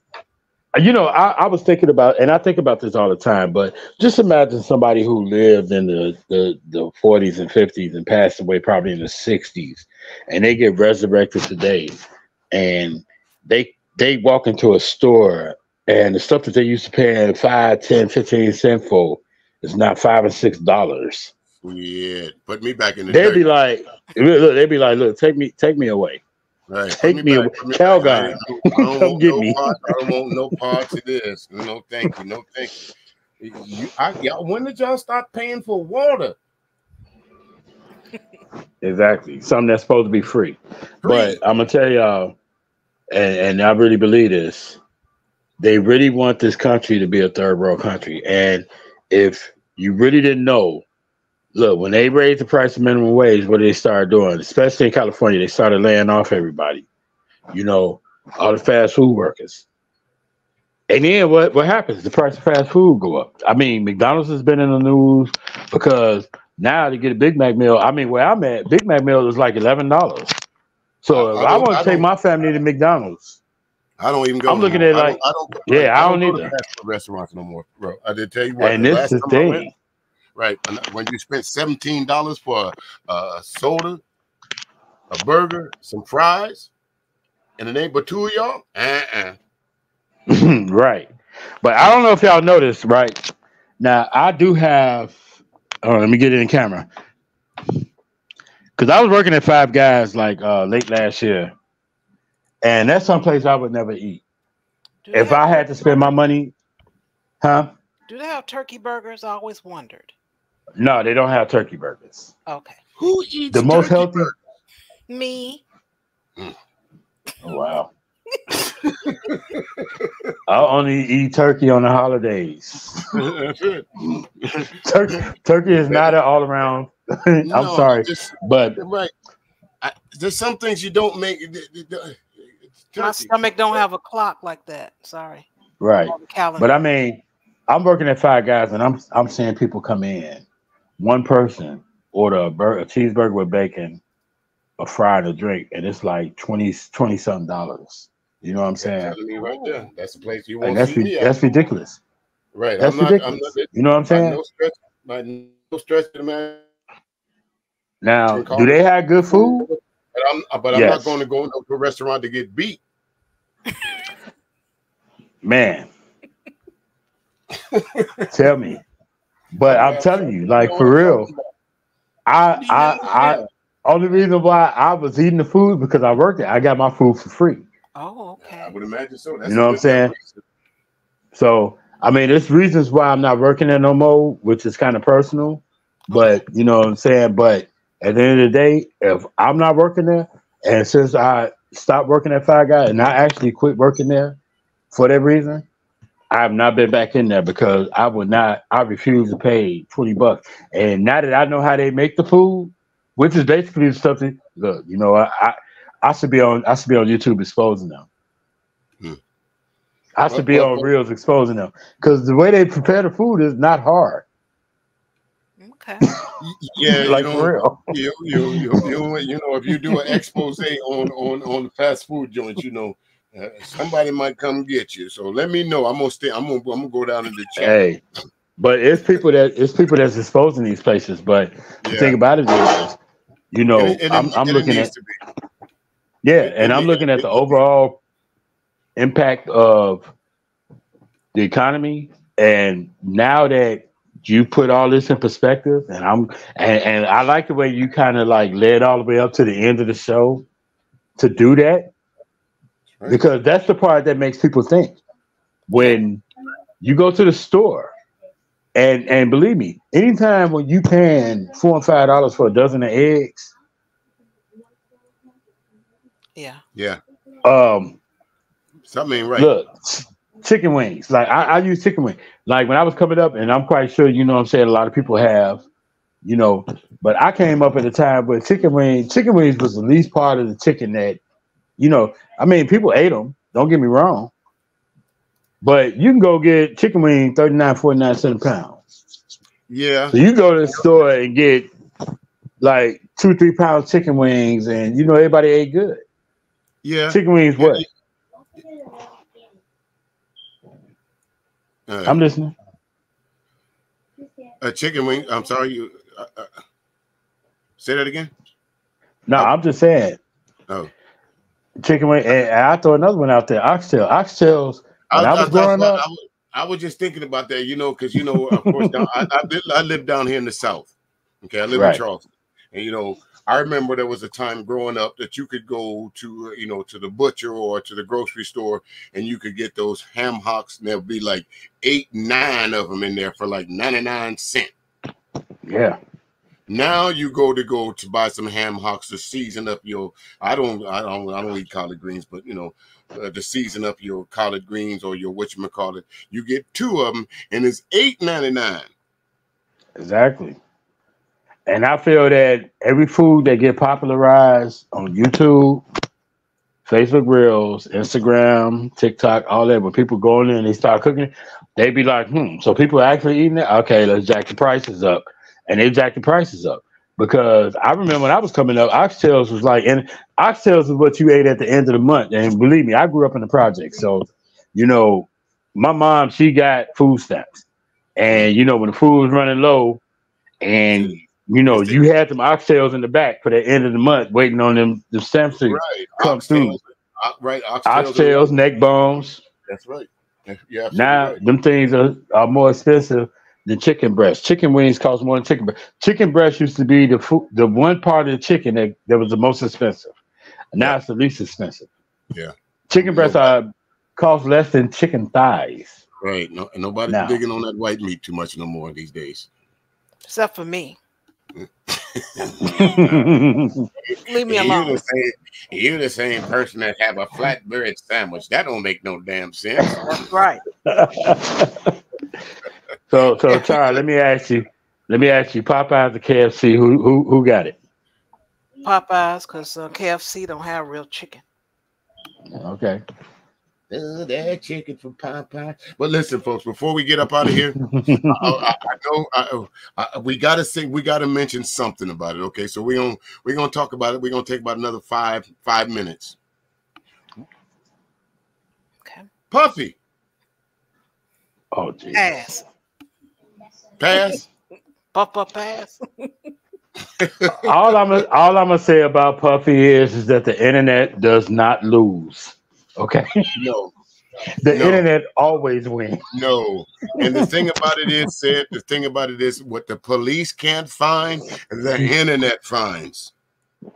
you know, I, I was thinking about and I think about this all the time, but just imagine somebody who lived in the, the, the 40s and 50s and passed away probably in the 60s and they get resurrected today and they they walk into a store and the stuff that they used to pay 5, 10, 15 cents for is not five or six dollars. Yeah, put me back in the They'd dirt. be like, look, they'd be like, look, take me, take me away. Right. Take me away. me don't, I don't come get no me. Part, I don't want no parts of this. No, thank you. No, thank you. you I, y'all, when did y'all stop paying for water? Exactly. Something that's supposed to be free. But I'm gonna tell y'all, and, and I really believe this, they really want this country to be a third world country. And if you really didn't know, look, when they raised the price of minimum wage, what they started doing, especially in California, they started laying off everybody. You know, all the fast food workers. And then what, what happens? The price of fast food go up. I mean, McDonald's has been in the news because now to get a Big Mac meal, I mean, where I'm at, Big Mac meal is like eleven dollars. So I- if I I, want to take my family to McDonald's, I don't even go. I'm looking more. at I like, don't, I don't, yeah, I don't go to either. fast food restaurants no more, bro. I did tell you what. And the this is the I went, right? When you spent seventeen dollars for a, a soda, a burger, some fries, and the ain't but two of y'all, uh-uh. right. But I don't know if y'all noticed, right? Now I do have. Oh, let me get it in camera. Cause I was working at Five Guys like uh, late last year, and that's someplace I would never eat. If I had to spend my money, huh? Do they have turkey burgers? I always wondered. No, they don't have turkey burgers. Okay. Who eats The most healthy. Me. Oh, wow. I only eat turkey on the holidays. That's it. Turkey, turkey is not an all around. I'm No, sorry, just- but right. I, there's some things you don't make. My stomach don't have a clock like that. Sorry. right. But I mean, I'm working at Five Guys, and I'm I'm seeing people come in. One person order a, bur- a cheeseburger with bacon, a fry, and a drink, and it's like 20 20 something dollars. You know what I'm saying? Right there. That's the place you Like, want that's to me at. that's ridiculous. Right. That's I'm not, I'm ridiculous. not, You know what I'm saying? No stretch, by no of the man. Now, do they have good food? But I'm, but I'm Yes. not going to go into a restaurant to get beat. Man, tell me. But I'm telling you, like for real, I I I only reason why I was eating the food because I worked it. I got my food for free. Oh, okay. I would imagine so. That's You know what I'm saying? reason. So I mean, there's reasons why I'm not working there no more, which is kind of personal. But you know what I'm saying. But at the end of the day, if I'm not working there, and since I stopped working at Five Guys and I actually quit working there for that reason, I have not been back in there because I would not. I refuse to pay twenty bucks. And now that I know how they make the food, which is basically the stuff that look, you know, I I, I should be on I should be on YouTube exposing them. I should be on well, reels exposing them because the way they prepare the food is not hard. Okay. Yeah, Like, you know, real. You, you, you, you, you know, if you do an expose on on on the fast food joints, you know, uh, somebody might come get you. So let me know. I'm gonna stay. I'm gonna I'm gonna go down in the chat. Hey, but it's people that it's people that's exposing these places. But the thing about it is, you know, And it- and it- I'm, I'm and it looking needs at to be. Yeah, and I'm looking at the overall impact of the economy. And now that you put all this in perspective, and I'm and, and I like the way you kind of like led all the way up to the end of the show to do that because that's the part that makes people think when you go to the store and and believe me anytime when you paying four and five dollars for a dozen of eggs Yeah. Yeah, um something ain't right. look chicken wings like I, I use chicken wing like when i was coming up and i'm quite sure you know what i'm saying a lot of people have you know but i came up at a time where chicken wings, chicken wings was the least part of the chicken that you know i mean people ate them don't get me wrong but you can go get chicken wing 39 49 cents a pound Yeah, So you go to the store and get like two, three pounds chicken wings, and you know everybody ate good. Yeah. Chicken wings, what? Uh, I'm listening. a chicken wing. I'm sorry. You uh, uh, say that again. No, I'm just saying Oh, chicken wing. And, I throw another one out there. Oxtail. Oxtails. When I, was growing up, I was, I was just thinking about that, you know, because you know, of course, down, I, I, live, I live down here in the south. Okay, I live Right. in Charleston, and you know, I remember there was a time growing up that you could go to, uh, you know, to the butcher or to the grocery store, and you could get those ham hocks, and there'd be like eight, nine of them in there for like ninety nine cent. yeah, Now you go to go to buy some ham hocks to season up your. I don't, I don't, I don't eat collard greens, but you know, uh, to season up your collard greens or your what you call it, you get two of them, and it's eight ninety nine. exactly. And I feel that every food that get popularized on YouTube, Facebook Reels, Instagram, TikTok, all that, when people go in there and they start cooking, they be like, hmm, so people are actually eating it? Okay, let's jack the prices up. And they jack the prices up. Because I remember when I was coming up, oxtails was like, and oxtails is what you ate at the end of the month. And believe me, I grew up in the project. So, you know, my mom, she got food stamps. And, you know, when the food was running low, and, you know, you had them oxtails in the back for the end of the month waiting on them, the stamps to Right, come through. oxtails, uh, right, oxtails. Oxtails, neck bones. That's right. Yeah, Now right. them things are, are more expensive than chicken breast. Chicken wings cost more than chicken breast. Chicken breast used to be the food, the one part of the chicken that, that was the most expensive. Now it's the least expensive. Yeah, Chicken breasts are cost less than chicken thighs. right. No, nobody's Now. digging on that white meat too much no more these days. Except for me. Leave Leave me You alone. the same, you the same person that have a flatbread sandwich. That don't make no damn sense. That's right. so so Charles, let me ask you, let me ask you, Popeyes or KFC, who who who got it? Popeyes, because uh, KFC don't have real chicken. Okay. Oh, that chicken from Popeye. But listen, folks, before we get up out of here, I, I, I know I, oh, I, we got to say we got to mention something about it. Okay, so we're gonna we're gonna talk about it. We're gonna take about another five five minutes. Okay. Puffy, Oh, geez. Pass. pass. Puff puff pass. all I'm all I'm gonna say about Puffy is is that the internet does not lose. Okay, No, the No. internet always wins. no. And the thing about it is, said the thing about it is, what the police can't find, the internet finds.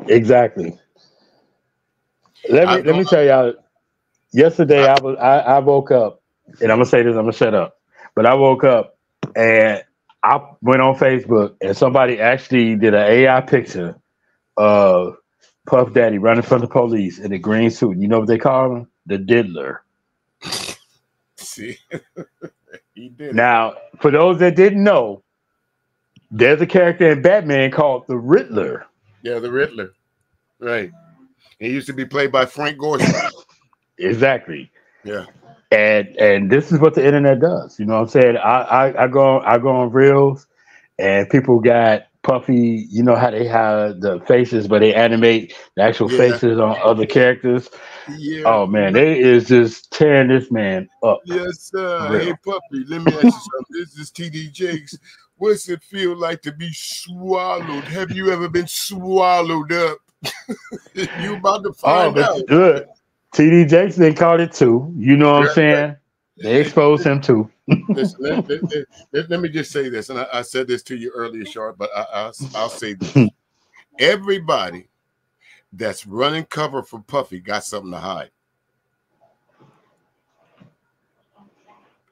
Exactly. Let me I let me tell y'all. Yesterday, I was I, I woke up, and I'm gonna say this. I'm gonna shut up. But I woke up and I went on Facebook, and somebody actually did an AI picture of Puff Daddy running from the police in a green suit. You know what they call him? The Diddler. See, he did. Now, for those that didn't know, there's a character in Batman called the Riddler. Yeah, the Riddler. Right. He used to be played by Frank Gorshin. Exactly. Yeah. and and this is what the internet does. You know what I'm saying? I I, I go I go on reels, and people got puffy. You know how they have the faces, but they animate the actual Yeah. faces on other characters. Yeah. Oh man, they is just tearing this man up. Yes, sir. Real. Hey, puppy, let me ask you something. This is TD Jakes. What's it feel like to be swallowed? Have you ever been swallowed up? you about to Oh, find but out. good. TD Jakes they caught it too. You know what I'm saying? They exposed him too. Listen, let, let- let- let- me just say this, and I, I said this to you earlier, Shar, but I, I, I'll say this. Everybody that's running cover for Puffy got something to hide.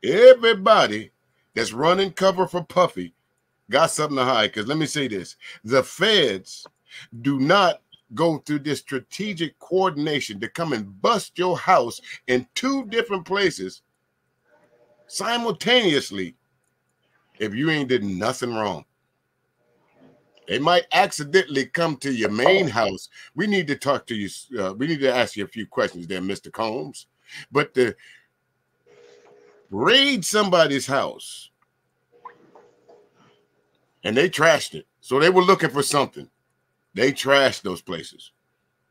Everybody that's running cover for Puffy got something to hide. Because let me say this the feds do not go through this strategic coordination to come and bust your house in two different places simultaneously if you ain't did nothing wrong. They might accidentally come to your main house. We need to talk to you. Uh, we need to ask you a few questions there, Mr. Combs. But to raid somebody's house and they trashed it. So they were looking for something. They trashed those places.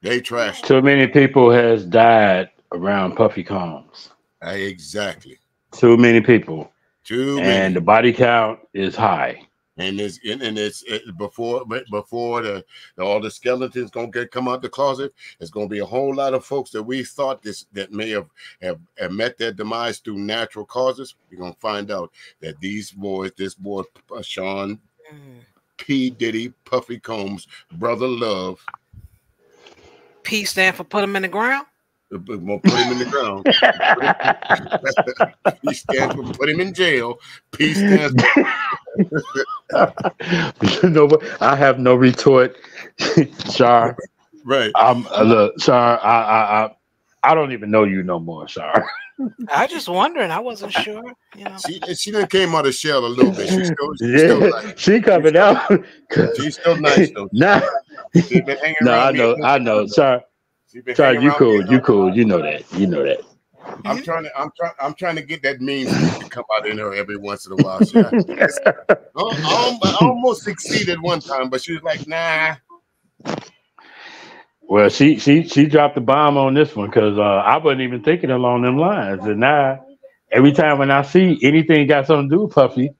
They trashed. Too many people has died around Puffy Combs. Exactly. Too many people, Too and many. the body count is high. and it's and, and it's it, before before the, the all the skeletons gonna get come out the closet. It's gonna be a whole lot of folks that we thought this that may have have, have met their demise through natural causes. We're gonna find out that these boys, this boy uh, Sean P Diddy Puffy Combs, brother Love, P stand for put him in the ground. We're gonna put him in the ground. P stands for put him in jail. P stands you know what? I have no retort, Shar. Right. I'm uh, look, Shar. I, I I I don't even know you no more, Shar. I just wondering. I wasn't sure. You know. She she done came out of shell a little bit. She's still, she's still Yeah, nice. she coming out. She's still nice though. Nah, She been hanging no, I know, I know, Shar. She been Shar, you around cool, me a you cool. You know that. You know that. I'm trying to I'm trying I'm trying to get that mean to come out in her every once in a while. She, I, I, I almost succeeded one time, but she was like, nah. Well, she she she dropped the bomb on this one because uh, I wasn't even thinking along them lines, and now every time when I see anything got something to do with Puffy,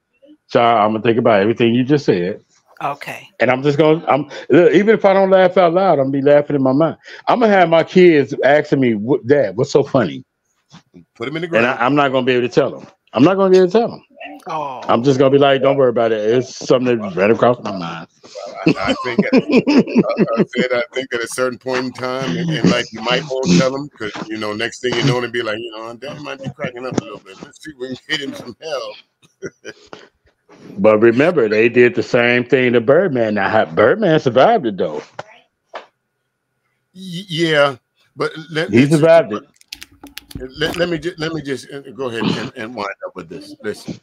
so I'm gonna think about everything you just said. Okay. And I'm just gonna, I'm look, even if I don't laugh out loud, I'm gonna be laughing in my mind. I'm gonna have my kids asking me, "What, Dad? What's so funny?" Put them in the And ground. I, I'm not gonna be able to tell them. I'm not gonna be able to tell them. Oh. I'm just gonna be like, "Don't worry about it. It's something that ran across my mind." I, I think I, I said I think at a certain point in time, and, and like you might won't tell them because you know next thing you know, it'll be like you know, Dad might be cracking up a little bit. Let's see if we can get him some hell. But remember, they did the same thing to Birdman. Now, Birdman survived it though. Yeah, but let, He survived it. Let, let me just let me just uh, go ahead and, and wind up with this. Listen,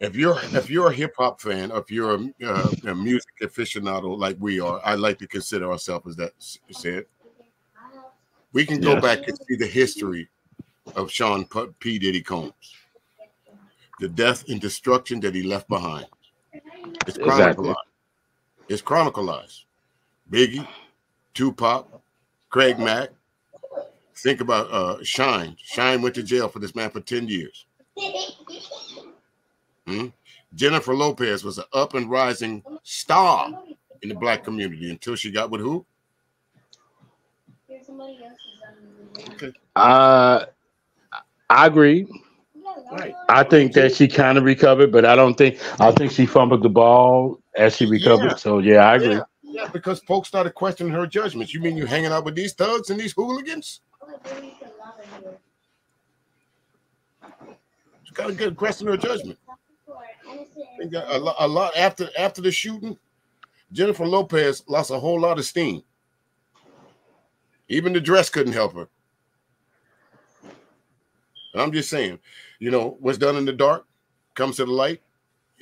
if you're if you're a hip hop fan, if you're a, uh, a music aficionado like we are, I like to consider ourselves as that said. We can go Yes. back and see the history of Sean P. P. Diddy Combs. The death and destruction that he left behind. It's Exactly. It's chronicalized. Biggie, Tupac, Craig Mack. Think about uh Shyne. Shyne went to jail for this man for 10 years. Hmm? Jennifer Lopez was an up and rising star in the black community until she got with who? Okay. Uh, I agree. Right. I think that she kind of recovered, but I don't think I think she fumbled the ball as she recovered. Yeah. So yeah, I agree. Yeah, yeah, because folks started questioning her judgments. You mean you hanging out with these thugs and these hooligans? You gotta get question her judgment. A lot, a lot after after the shooting, Jennifer Lopez lost a whole lot of steam. Even the dress couldn't help her. And I'm just saying, you know, what's done in the dark comes to the light.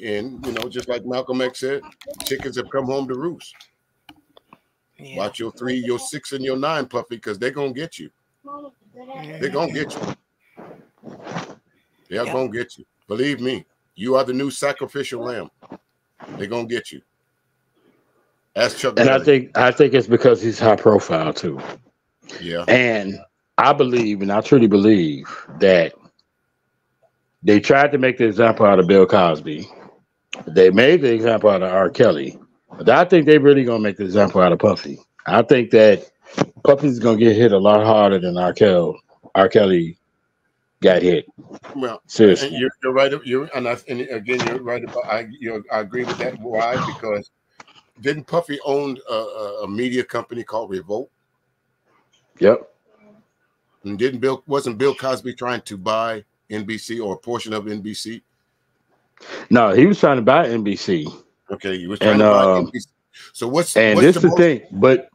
And you know, just like Malcolm X said, chickens have come home to roost. Watch your three, your six, and your nine, Puffy, because they're gonna get you. They're gonna get you. They're Yeah. gonna get you. Believe me, you are the new sacrificial lamb. They're gonna get you. Ask Chuck. And I think I think it's because he's high profile too. yeah, And I believe, and I truly believe that they tried to make the example out of Bill Cosby. They made the example out of R. Kelly. But I think they really gonna make the example out of Puffy. I think that Puffy's gonna get hit a lot harder than R. Kelly. R. Kelly got hit. well, Seriously. you're, you're right. You're and, I, and again, you're right about. I you I agree with that. Why? Because didn't Puffy own a, a, a media company called Revolt? Yep. And didn't Bill wasn't Bill Cosby trying to buy NBC or a portion of NBC? No, he was trying to buy NBC. Okay, he was trying And to buy um, NBC. So what's and what's this is the most- thing, but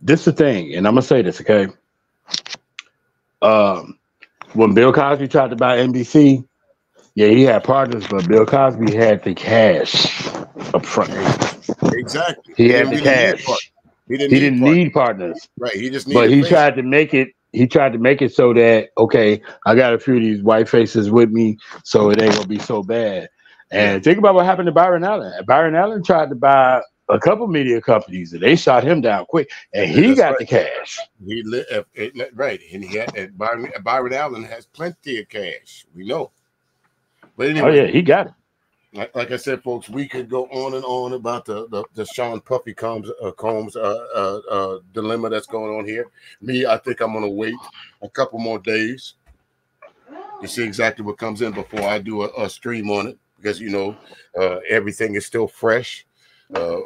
this is the thing, and I'm gonna say this, okay? Um, when Bill Cosby tried to buy NBC, yeah, he had partners, but Bill Cosby had the cash up front. Exactly. He had didn't the really need cash. He He didn't, He didn't need, need partners, right. He just needed. but he tried to make it. He tried to make it so that okay, I got a few of these white faces with me, so it ain't gonna be so bad. And think about what happened to Byron Allen. Byron Allen tried to buy a couple media companies, and they shot him down quick, and he That's got right. the cash. He li- uh, it- right, and he had Byron, Byron Allen has plenty of cash. We know. But anyway, Oh yeah, he got it. Like, like I said, folks, we could go on and on about the the, the Sean Puffy Combs uh, Combs uh, uh, uh, dilemma that's going on here. Me, I think I'm gonna wait a couple more days to see exactly what comes in before I do a, a stream on it because you know uh, everything is still fresh. Uh,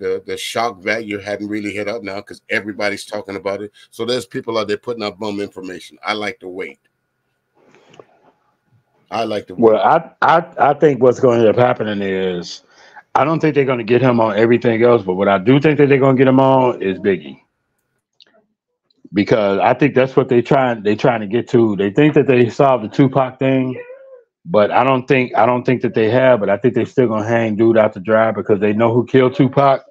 the the shock value hadn't really hit up now because everybody's talking about it. So there's people out there putting out bum information. I like to wait. I like to. Well, I, I I think what's going to end up happening is I don't think they're going to get him on everything else, but what I do think that they're going to get him on is Biggie. Because I think that's what they're trying They're trying to get to. They think that they solved the Tupac thing, but I don't think I don't think that they have. But I think they're still gonna hang dude out to dry because they know who killed Tupac,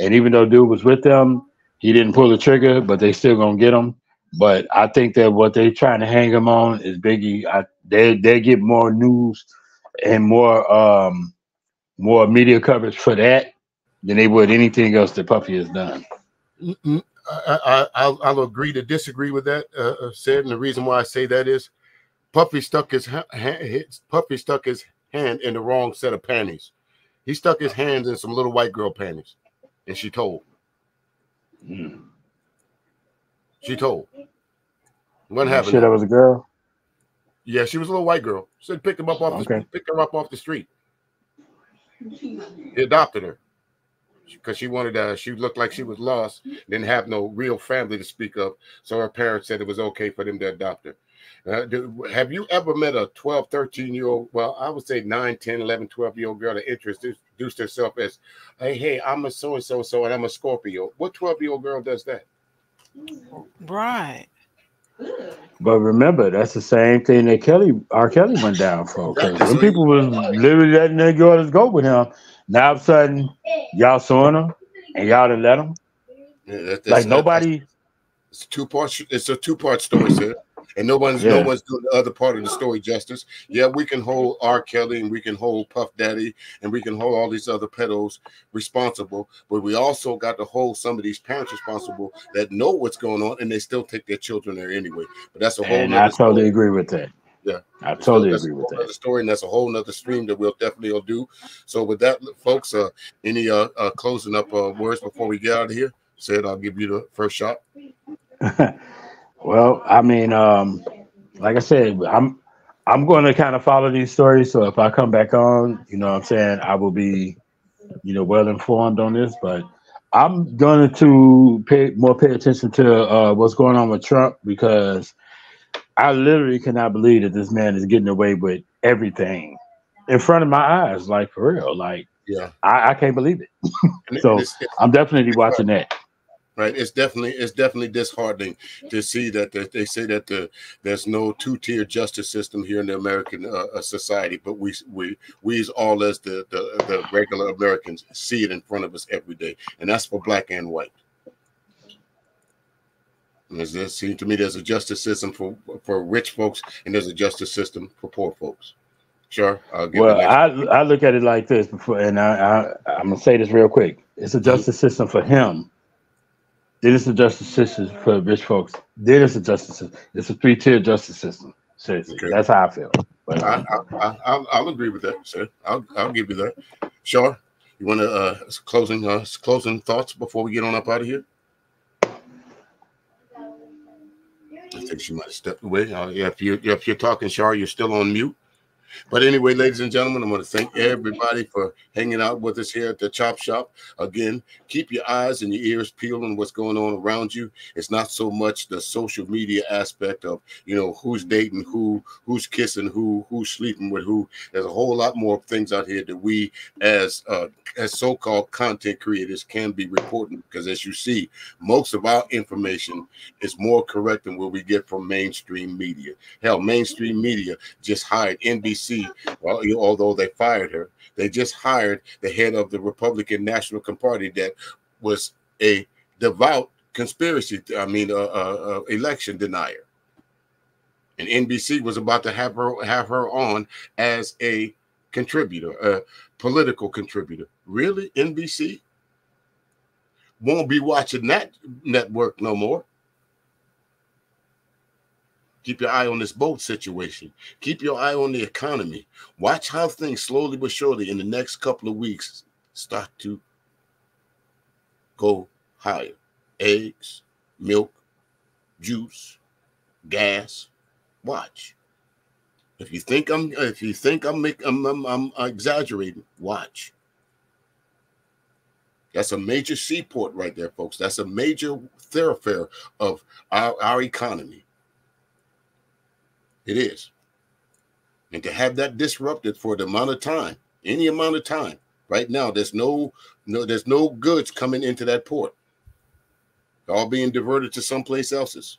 and even though dude was with them, he didn't pull the trigger. But they still gonna get him. But I think that what they're trying to hang him on is Biggie. I, they they get more news and more um more media coverage for that than they would anything else that Puffy has done. Mm, I, I, I'll, I'll agree to disagree with that. Uh, uh, said, and the reason why I say that is, Puffy stuck his, ha- his Puffy stuck his hand in the wrong set of panties. He stuck his hands in some little white girl panties, and she told. She told. What happened? Shit, that was a girl. Yeah, she was a little white girl. She Said picked him up off the Okay. picked her up off the street. He adopted her because she wanted to. she looked like she was lost, didn't have no real family to speak of. So her parents said it was okay for them to adopt her. Uh, do- have you ever met a 12, 13 year old? Well, I would say 9, 10, 11, 12 year old girl that introduced herself as, hey, hey, I'm a so and so so and I'm a Scorpio. What 12 year old girl does that? Right. But remember, that's the same thing that Kelly R. Kelly went down for. Because when people was literally letting their daughters go with him, now all of a sudden y'all suing him and y'all didn't let him. Yeah, that- that's- Like that- nobody. It's two parts. It's a two part story, sir. And no one's Yeah. no one's doing the other part of the story justice. Yeah, we can hold R. Kelly and we can hold Puff Daddy and we can hold all these other pedos responsible, but we also got to hold some of these parents responsible that know what's going on and they still take their children there anyway. But that's a whole. And I totally story. agree with that. Yeah, I totally that's agree with that. story, and that's a whole nother stream that we'll definitely do. So with that, folks, uh, any uh, uh closing up uh, words before we get out of here? Said I'll give you the first shot. Well, I mean, um, like I said, I'm I'm going to kind of follow these stories. So if I come back on, you know, what I'm saying I will be, you know, well informed on this. But I'm going to pay more pay attention to uh, what's going on with Trump because I literally cannot believe that this man is getting away with everything in front of my eyes, like for real. Like Yeah. I, I can't believe it. So I'm definitely watching that. Right it's definitely it's definitely disheartening to see that they, they say that the there's no two-tier justice system here in the american uh, uh, society but we we we as all as the, the the regular americans see it in front of us every day and that's for black and white and there's this seems to me there's a justice system for for rich folks and there's a justice system for poor folks sure i'll give Well, I I look at it like this before, and I, I I'm gonna say this real quick. It's a justice system for him. Then it's a justice system for rich folks. Then it's a justice system. It's a three tier justice system. Seriously, that's how I feel. But I, I, I, I'll, I'll agree with that, sir. I'll, I'll give you that. Sure. You want to uh, closing uh, closing thoughts before we get on up out of here? I think she might have stepped away. Uh, yeah, if you if you're talking, Shar, you're still on mute. But anyway, ladies and gentlemen, I want to thank everybody for hanging out with us here at the Chop Shop. Again, keep your eyes and your ears peeled on what's going on around you. It's not so much the social media aspect of you know who's dating who, who's kissing who, who's sleeping with who. There's a whole lot more things out here that we, as uh, as so-called content creators, can be reporting because, as you see, most of our information is more correct than what we get from mainstream media. Hell, mainstream media just hired NBC. Well, you- although they fired her, they just hired the head of the Republican National Party that was a devout conspiracy. I mean, uh, uh, uh, election denier. And NBC was about to have her have her on as a contributor, a political contributor. Really, NBC won't be watching that network no more. Keep your eye on this boat situation. Keep your eye on the economy. Watch how things slowly but surely in the next couple of weeks start to go higher. Eggs, milk, juice, gas. Watch. If you think I'm if you think I'm make, I'm, I'm, I'm exaggerating, watch. That's a major seaport right there, folks. That's a major thoroughfare of our, our economy. It is. And to have that disrupted for the amount of time, any amount of time, right now, there's no no there's no goods coming into that port. They're all being diverted to someplace else's.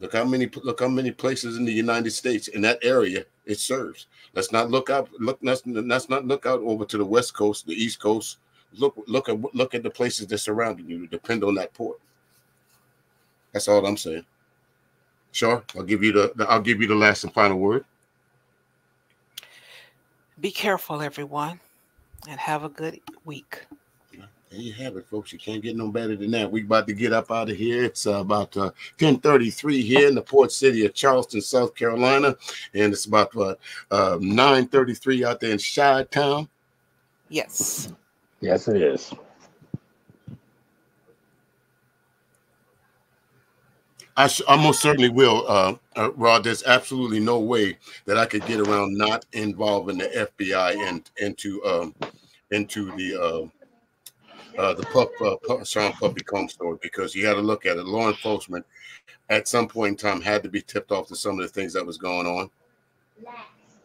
Look how many look how many places in the United States in that area it serves. Let's not look out. Look, let's, let's not look out over to the west coast, the east coast. Look, look at look at the places that surrounding you. Depend on that port. That's all I'm saying. Sure, I'll give you the, the I'll give you the last and final word. Be careful, everyone, and have a good week. There you have it, folks. You can't get no better than that. We're about to get up out of here. It's uh, about uh, 1033 here in the port city of Charleston, South Carolina. And it's about what, uh, 933 out there in Chi Town. Yes. yes, it is. I, I most certainly will, uh, uh, Rod. There's absolutely no way that I could get around not involving the FBI and into um, into the uh, uh, the uh, Sean Puffy Comb story because you had to look at it. Law enforcement at some point in time had to be tipped off to some of the things that was going on.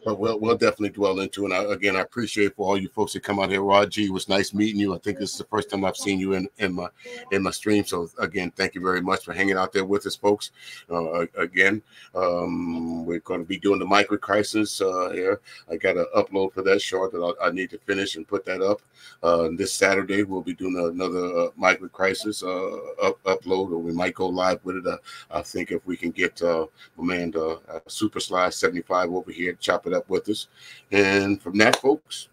But we'll we'll definitely dwell into. And I, again, I appreciate for all you folks that come out here. G, it was nice meeting you. I think this is the first time I've seen you in in my in my stream. So again, thank you very much for hanging out there with us, folks. Uh, again, um, we're going to be doing the micro crisis uh, here. I got to upload for that short that I, I need to finish and put that up. Uh, this Saturday, we'll be doing another uh, micro crisis uh, up upload, or we might go live with it. Uh, I think if we can get my man Super Sly 75 over here chop it up with us. And from that, folks,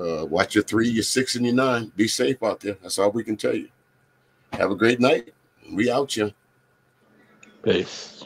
uh, watch your three, your six, and your nine. Be safe out there. That's all we can tell you. Have a great night. We out you. Peace.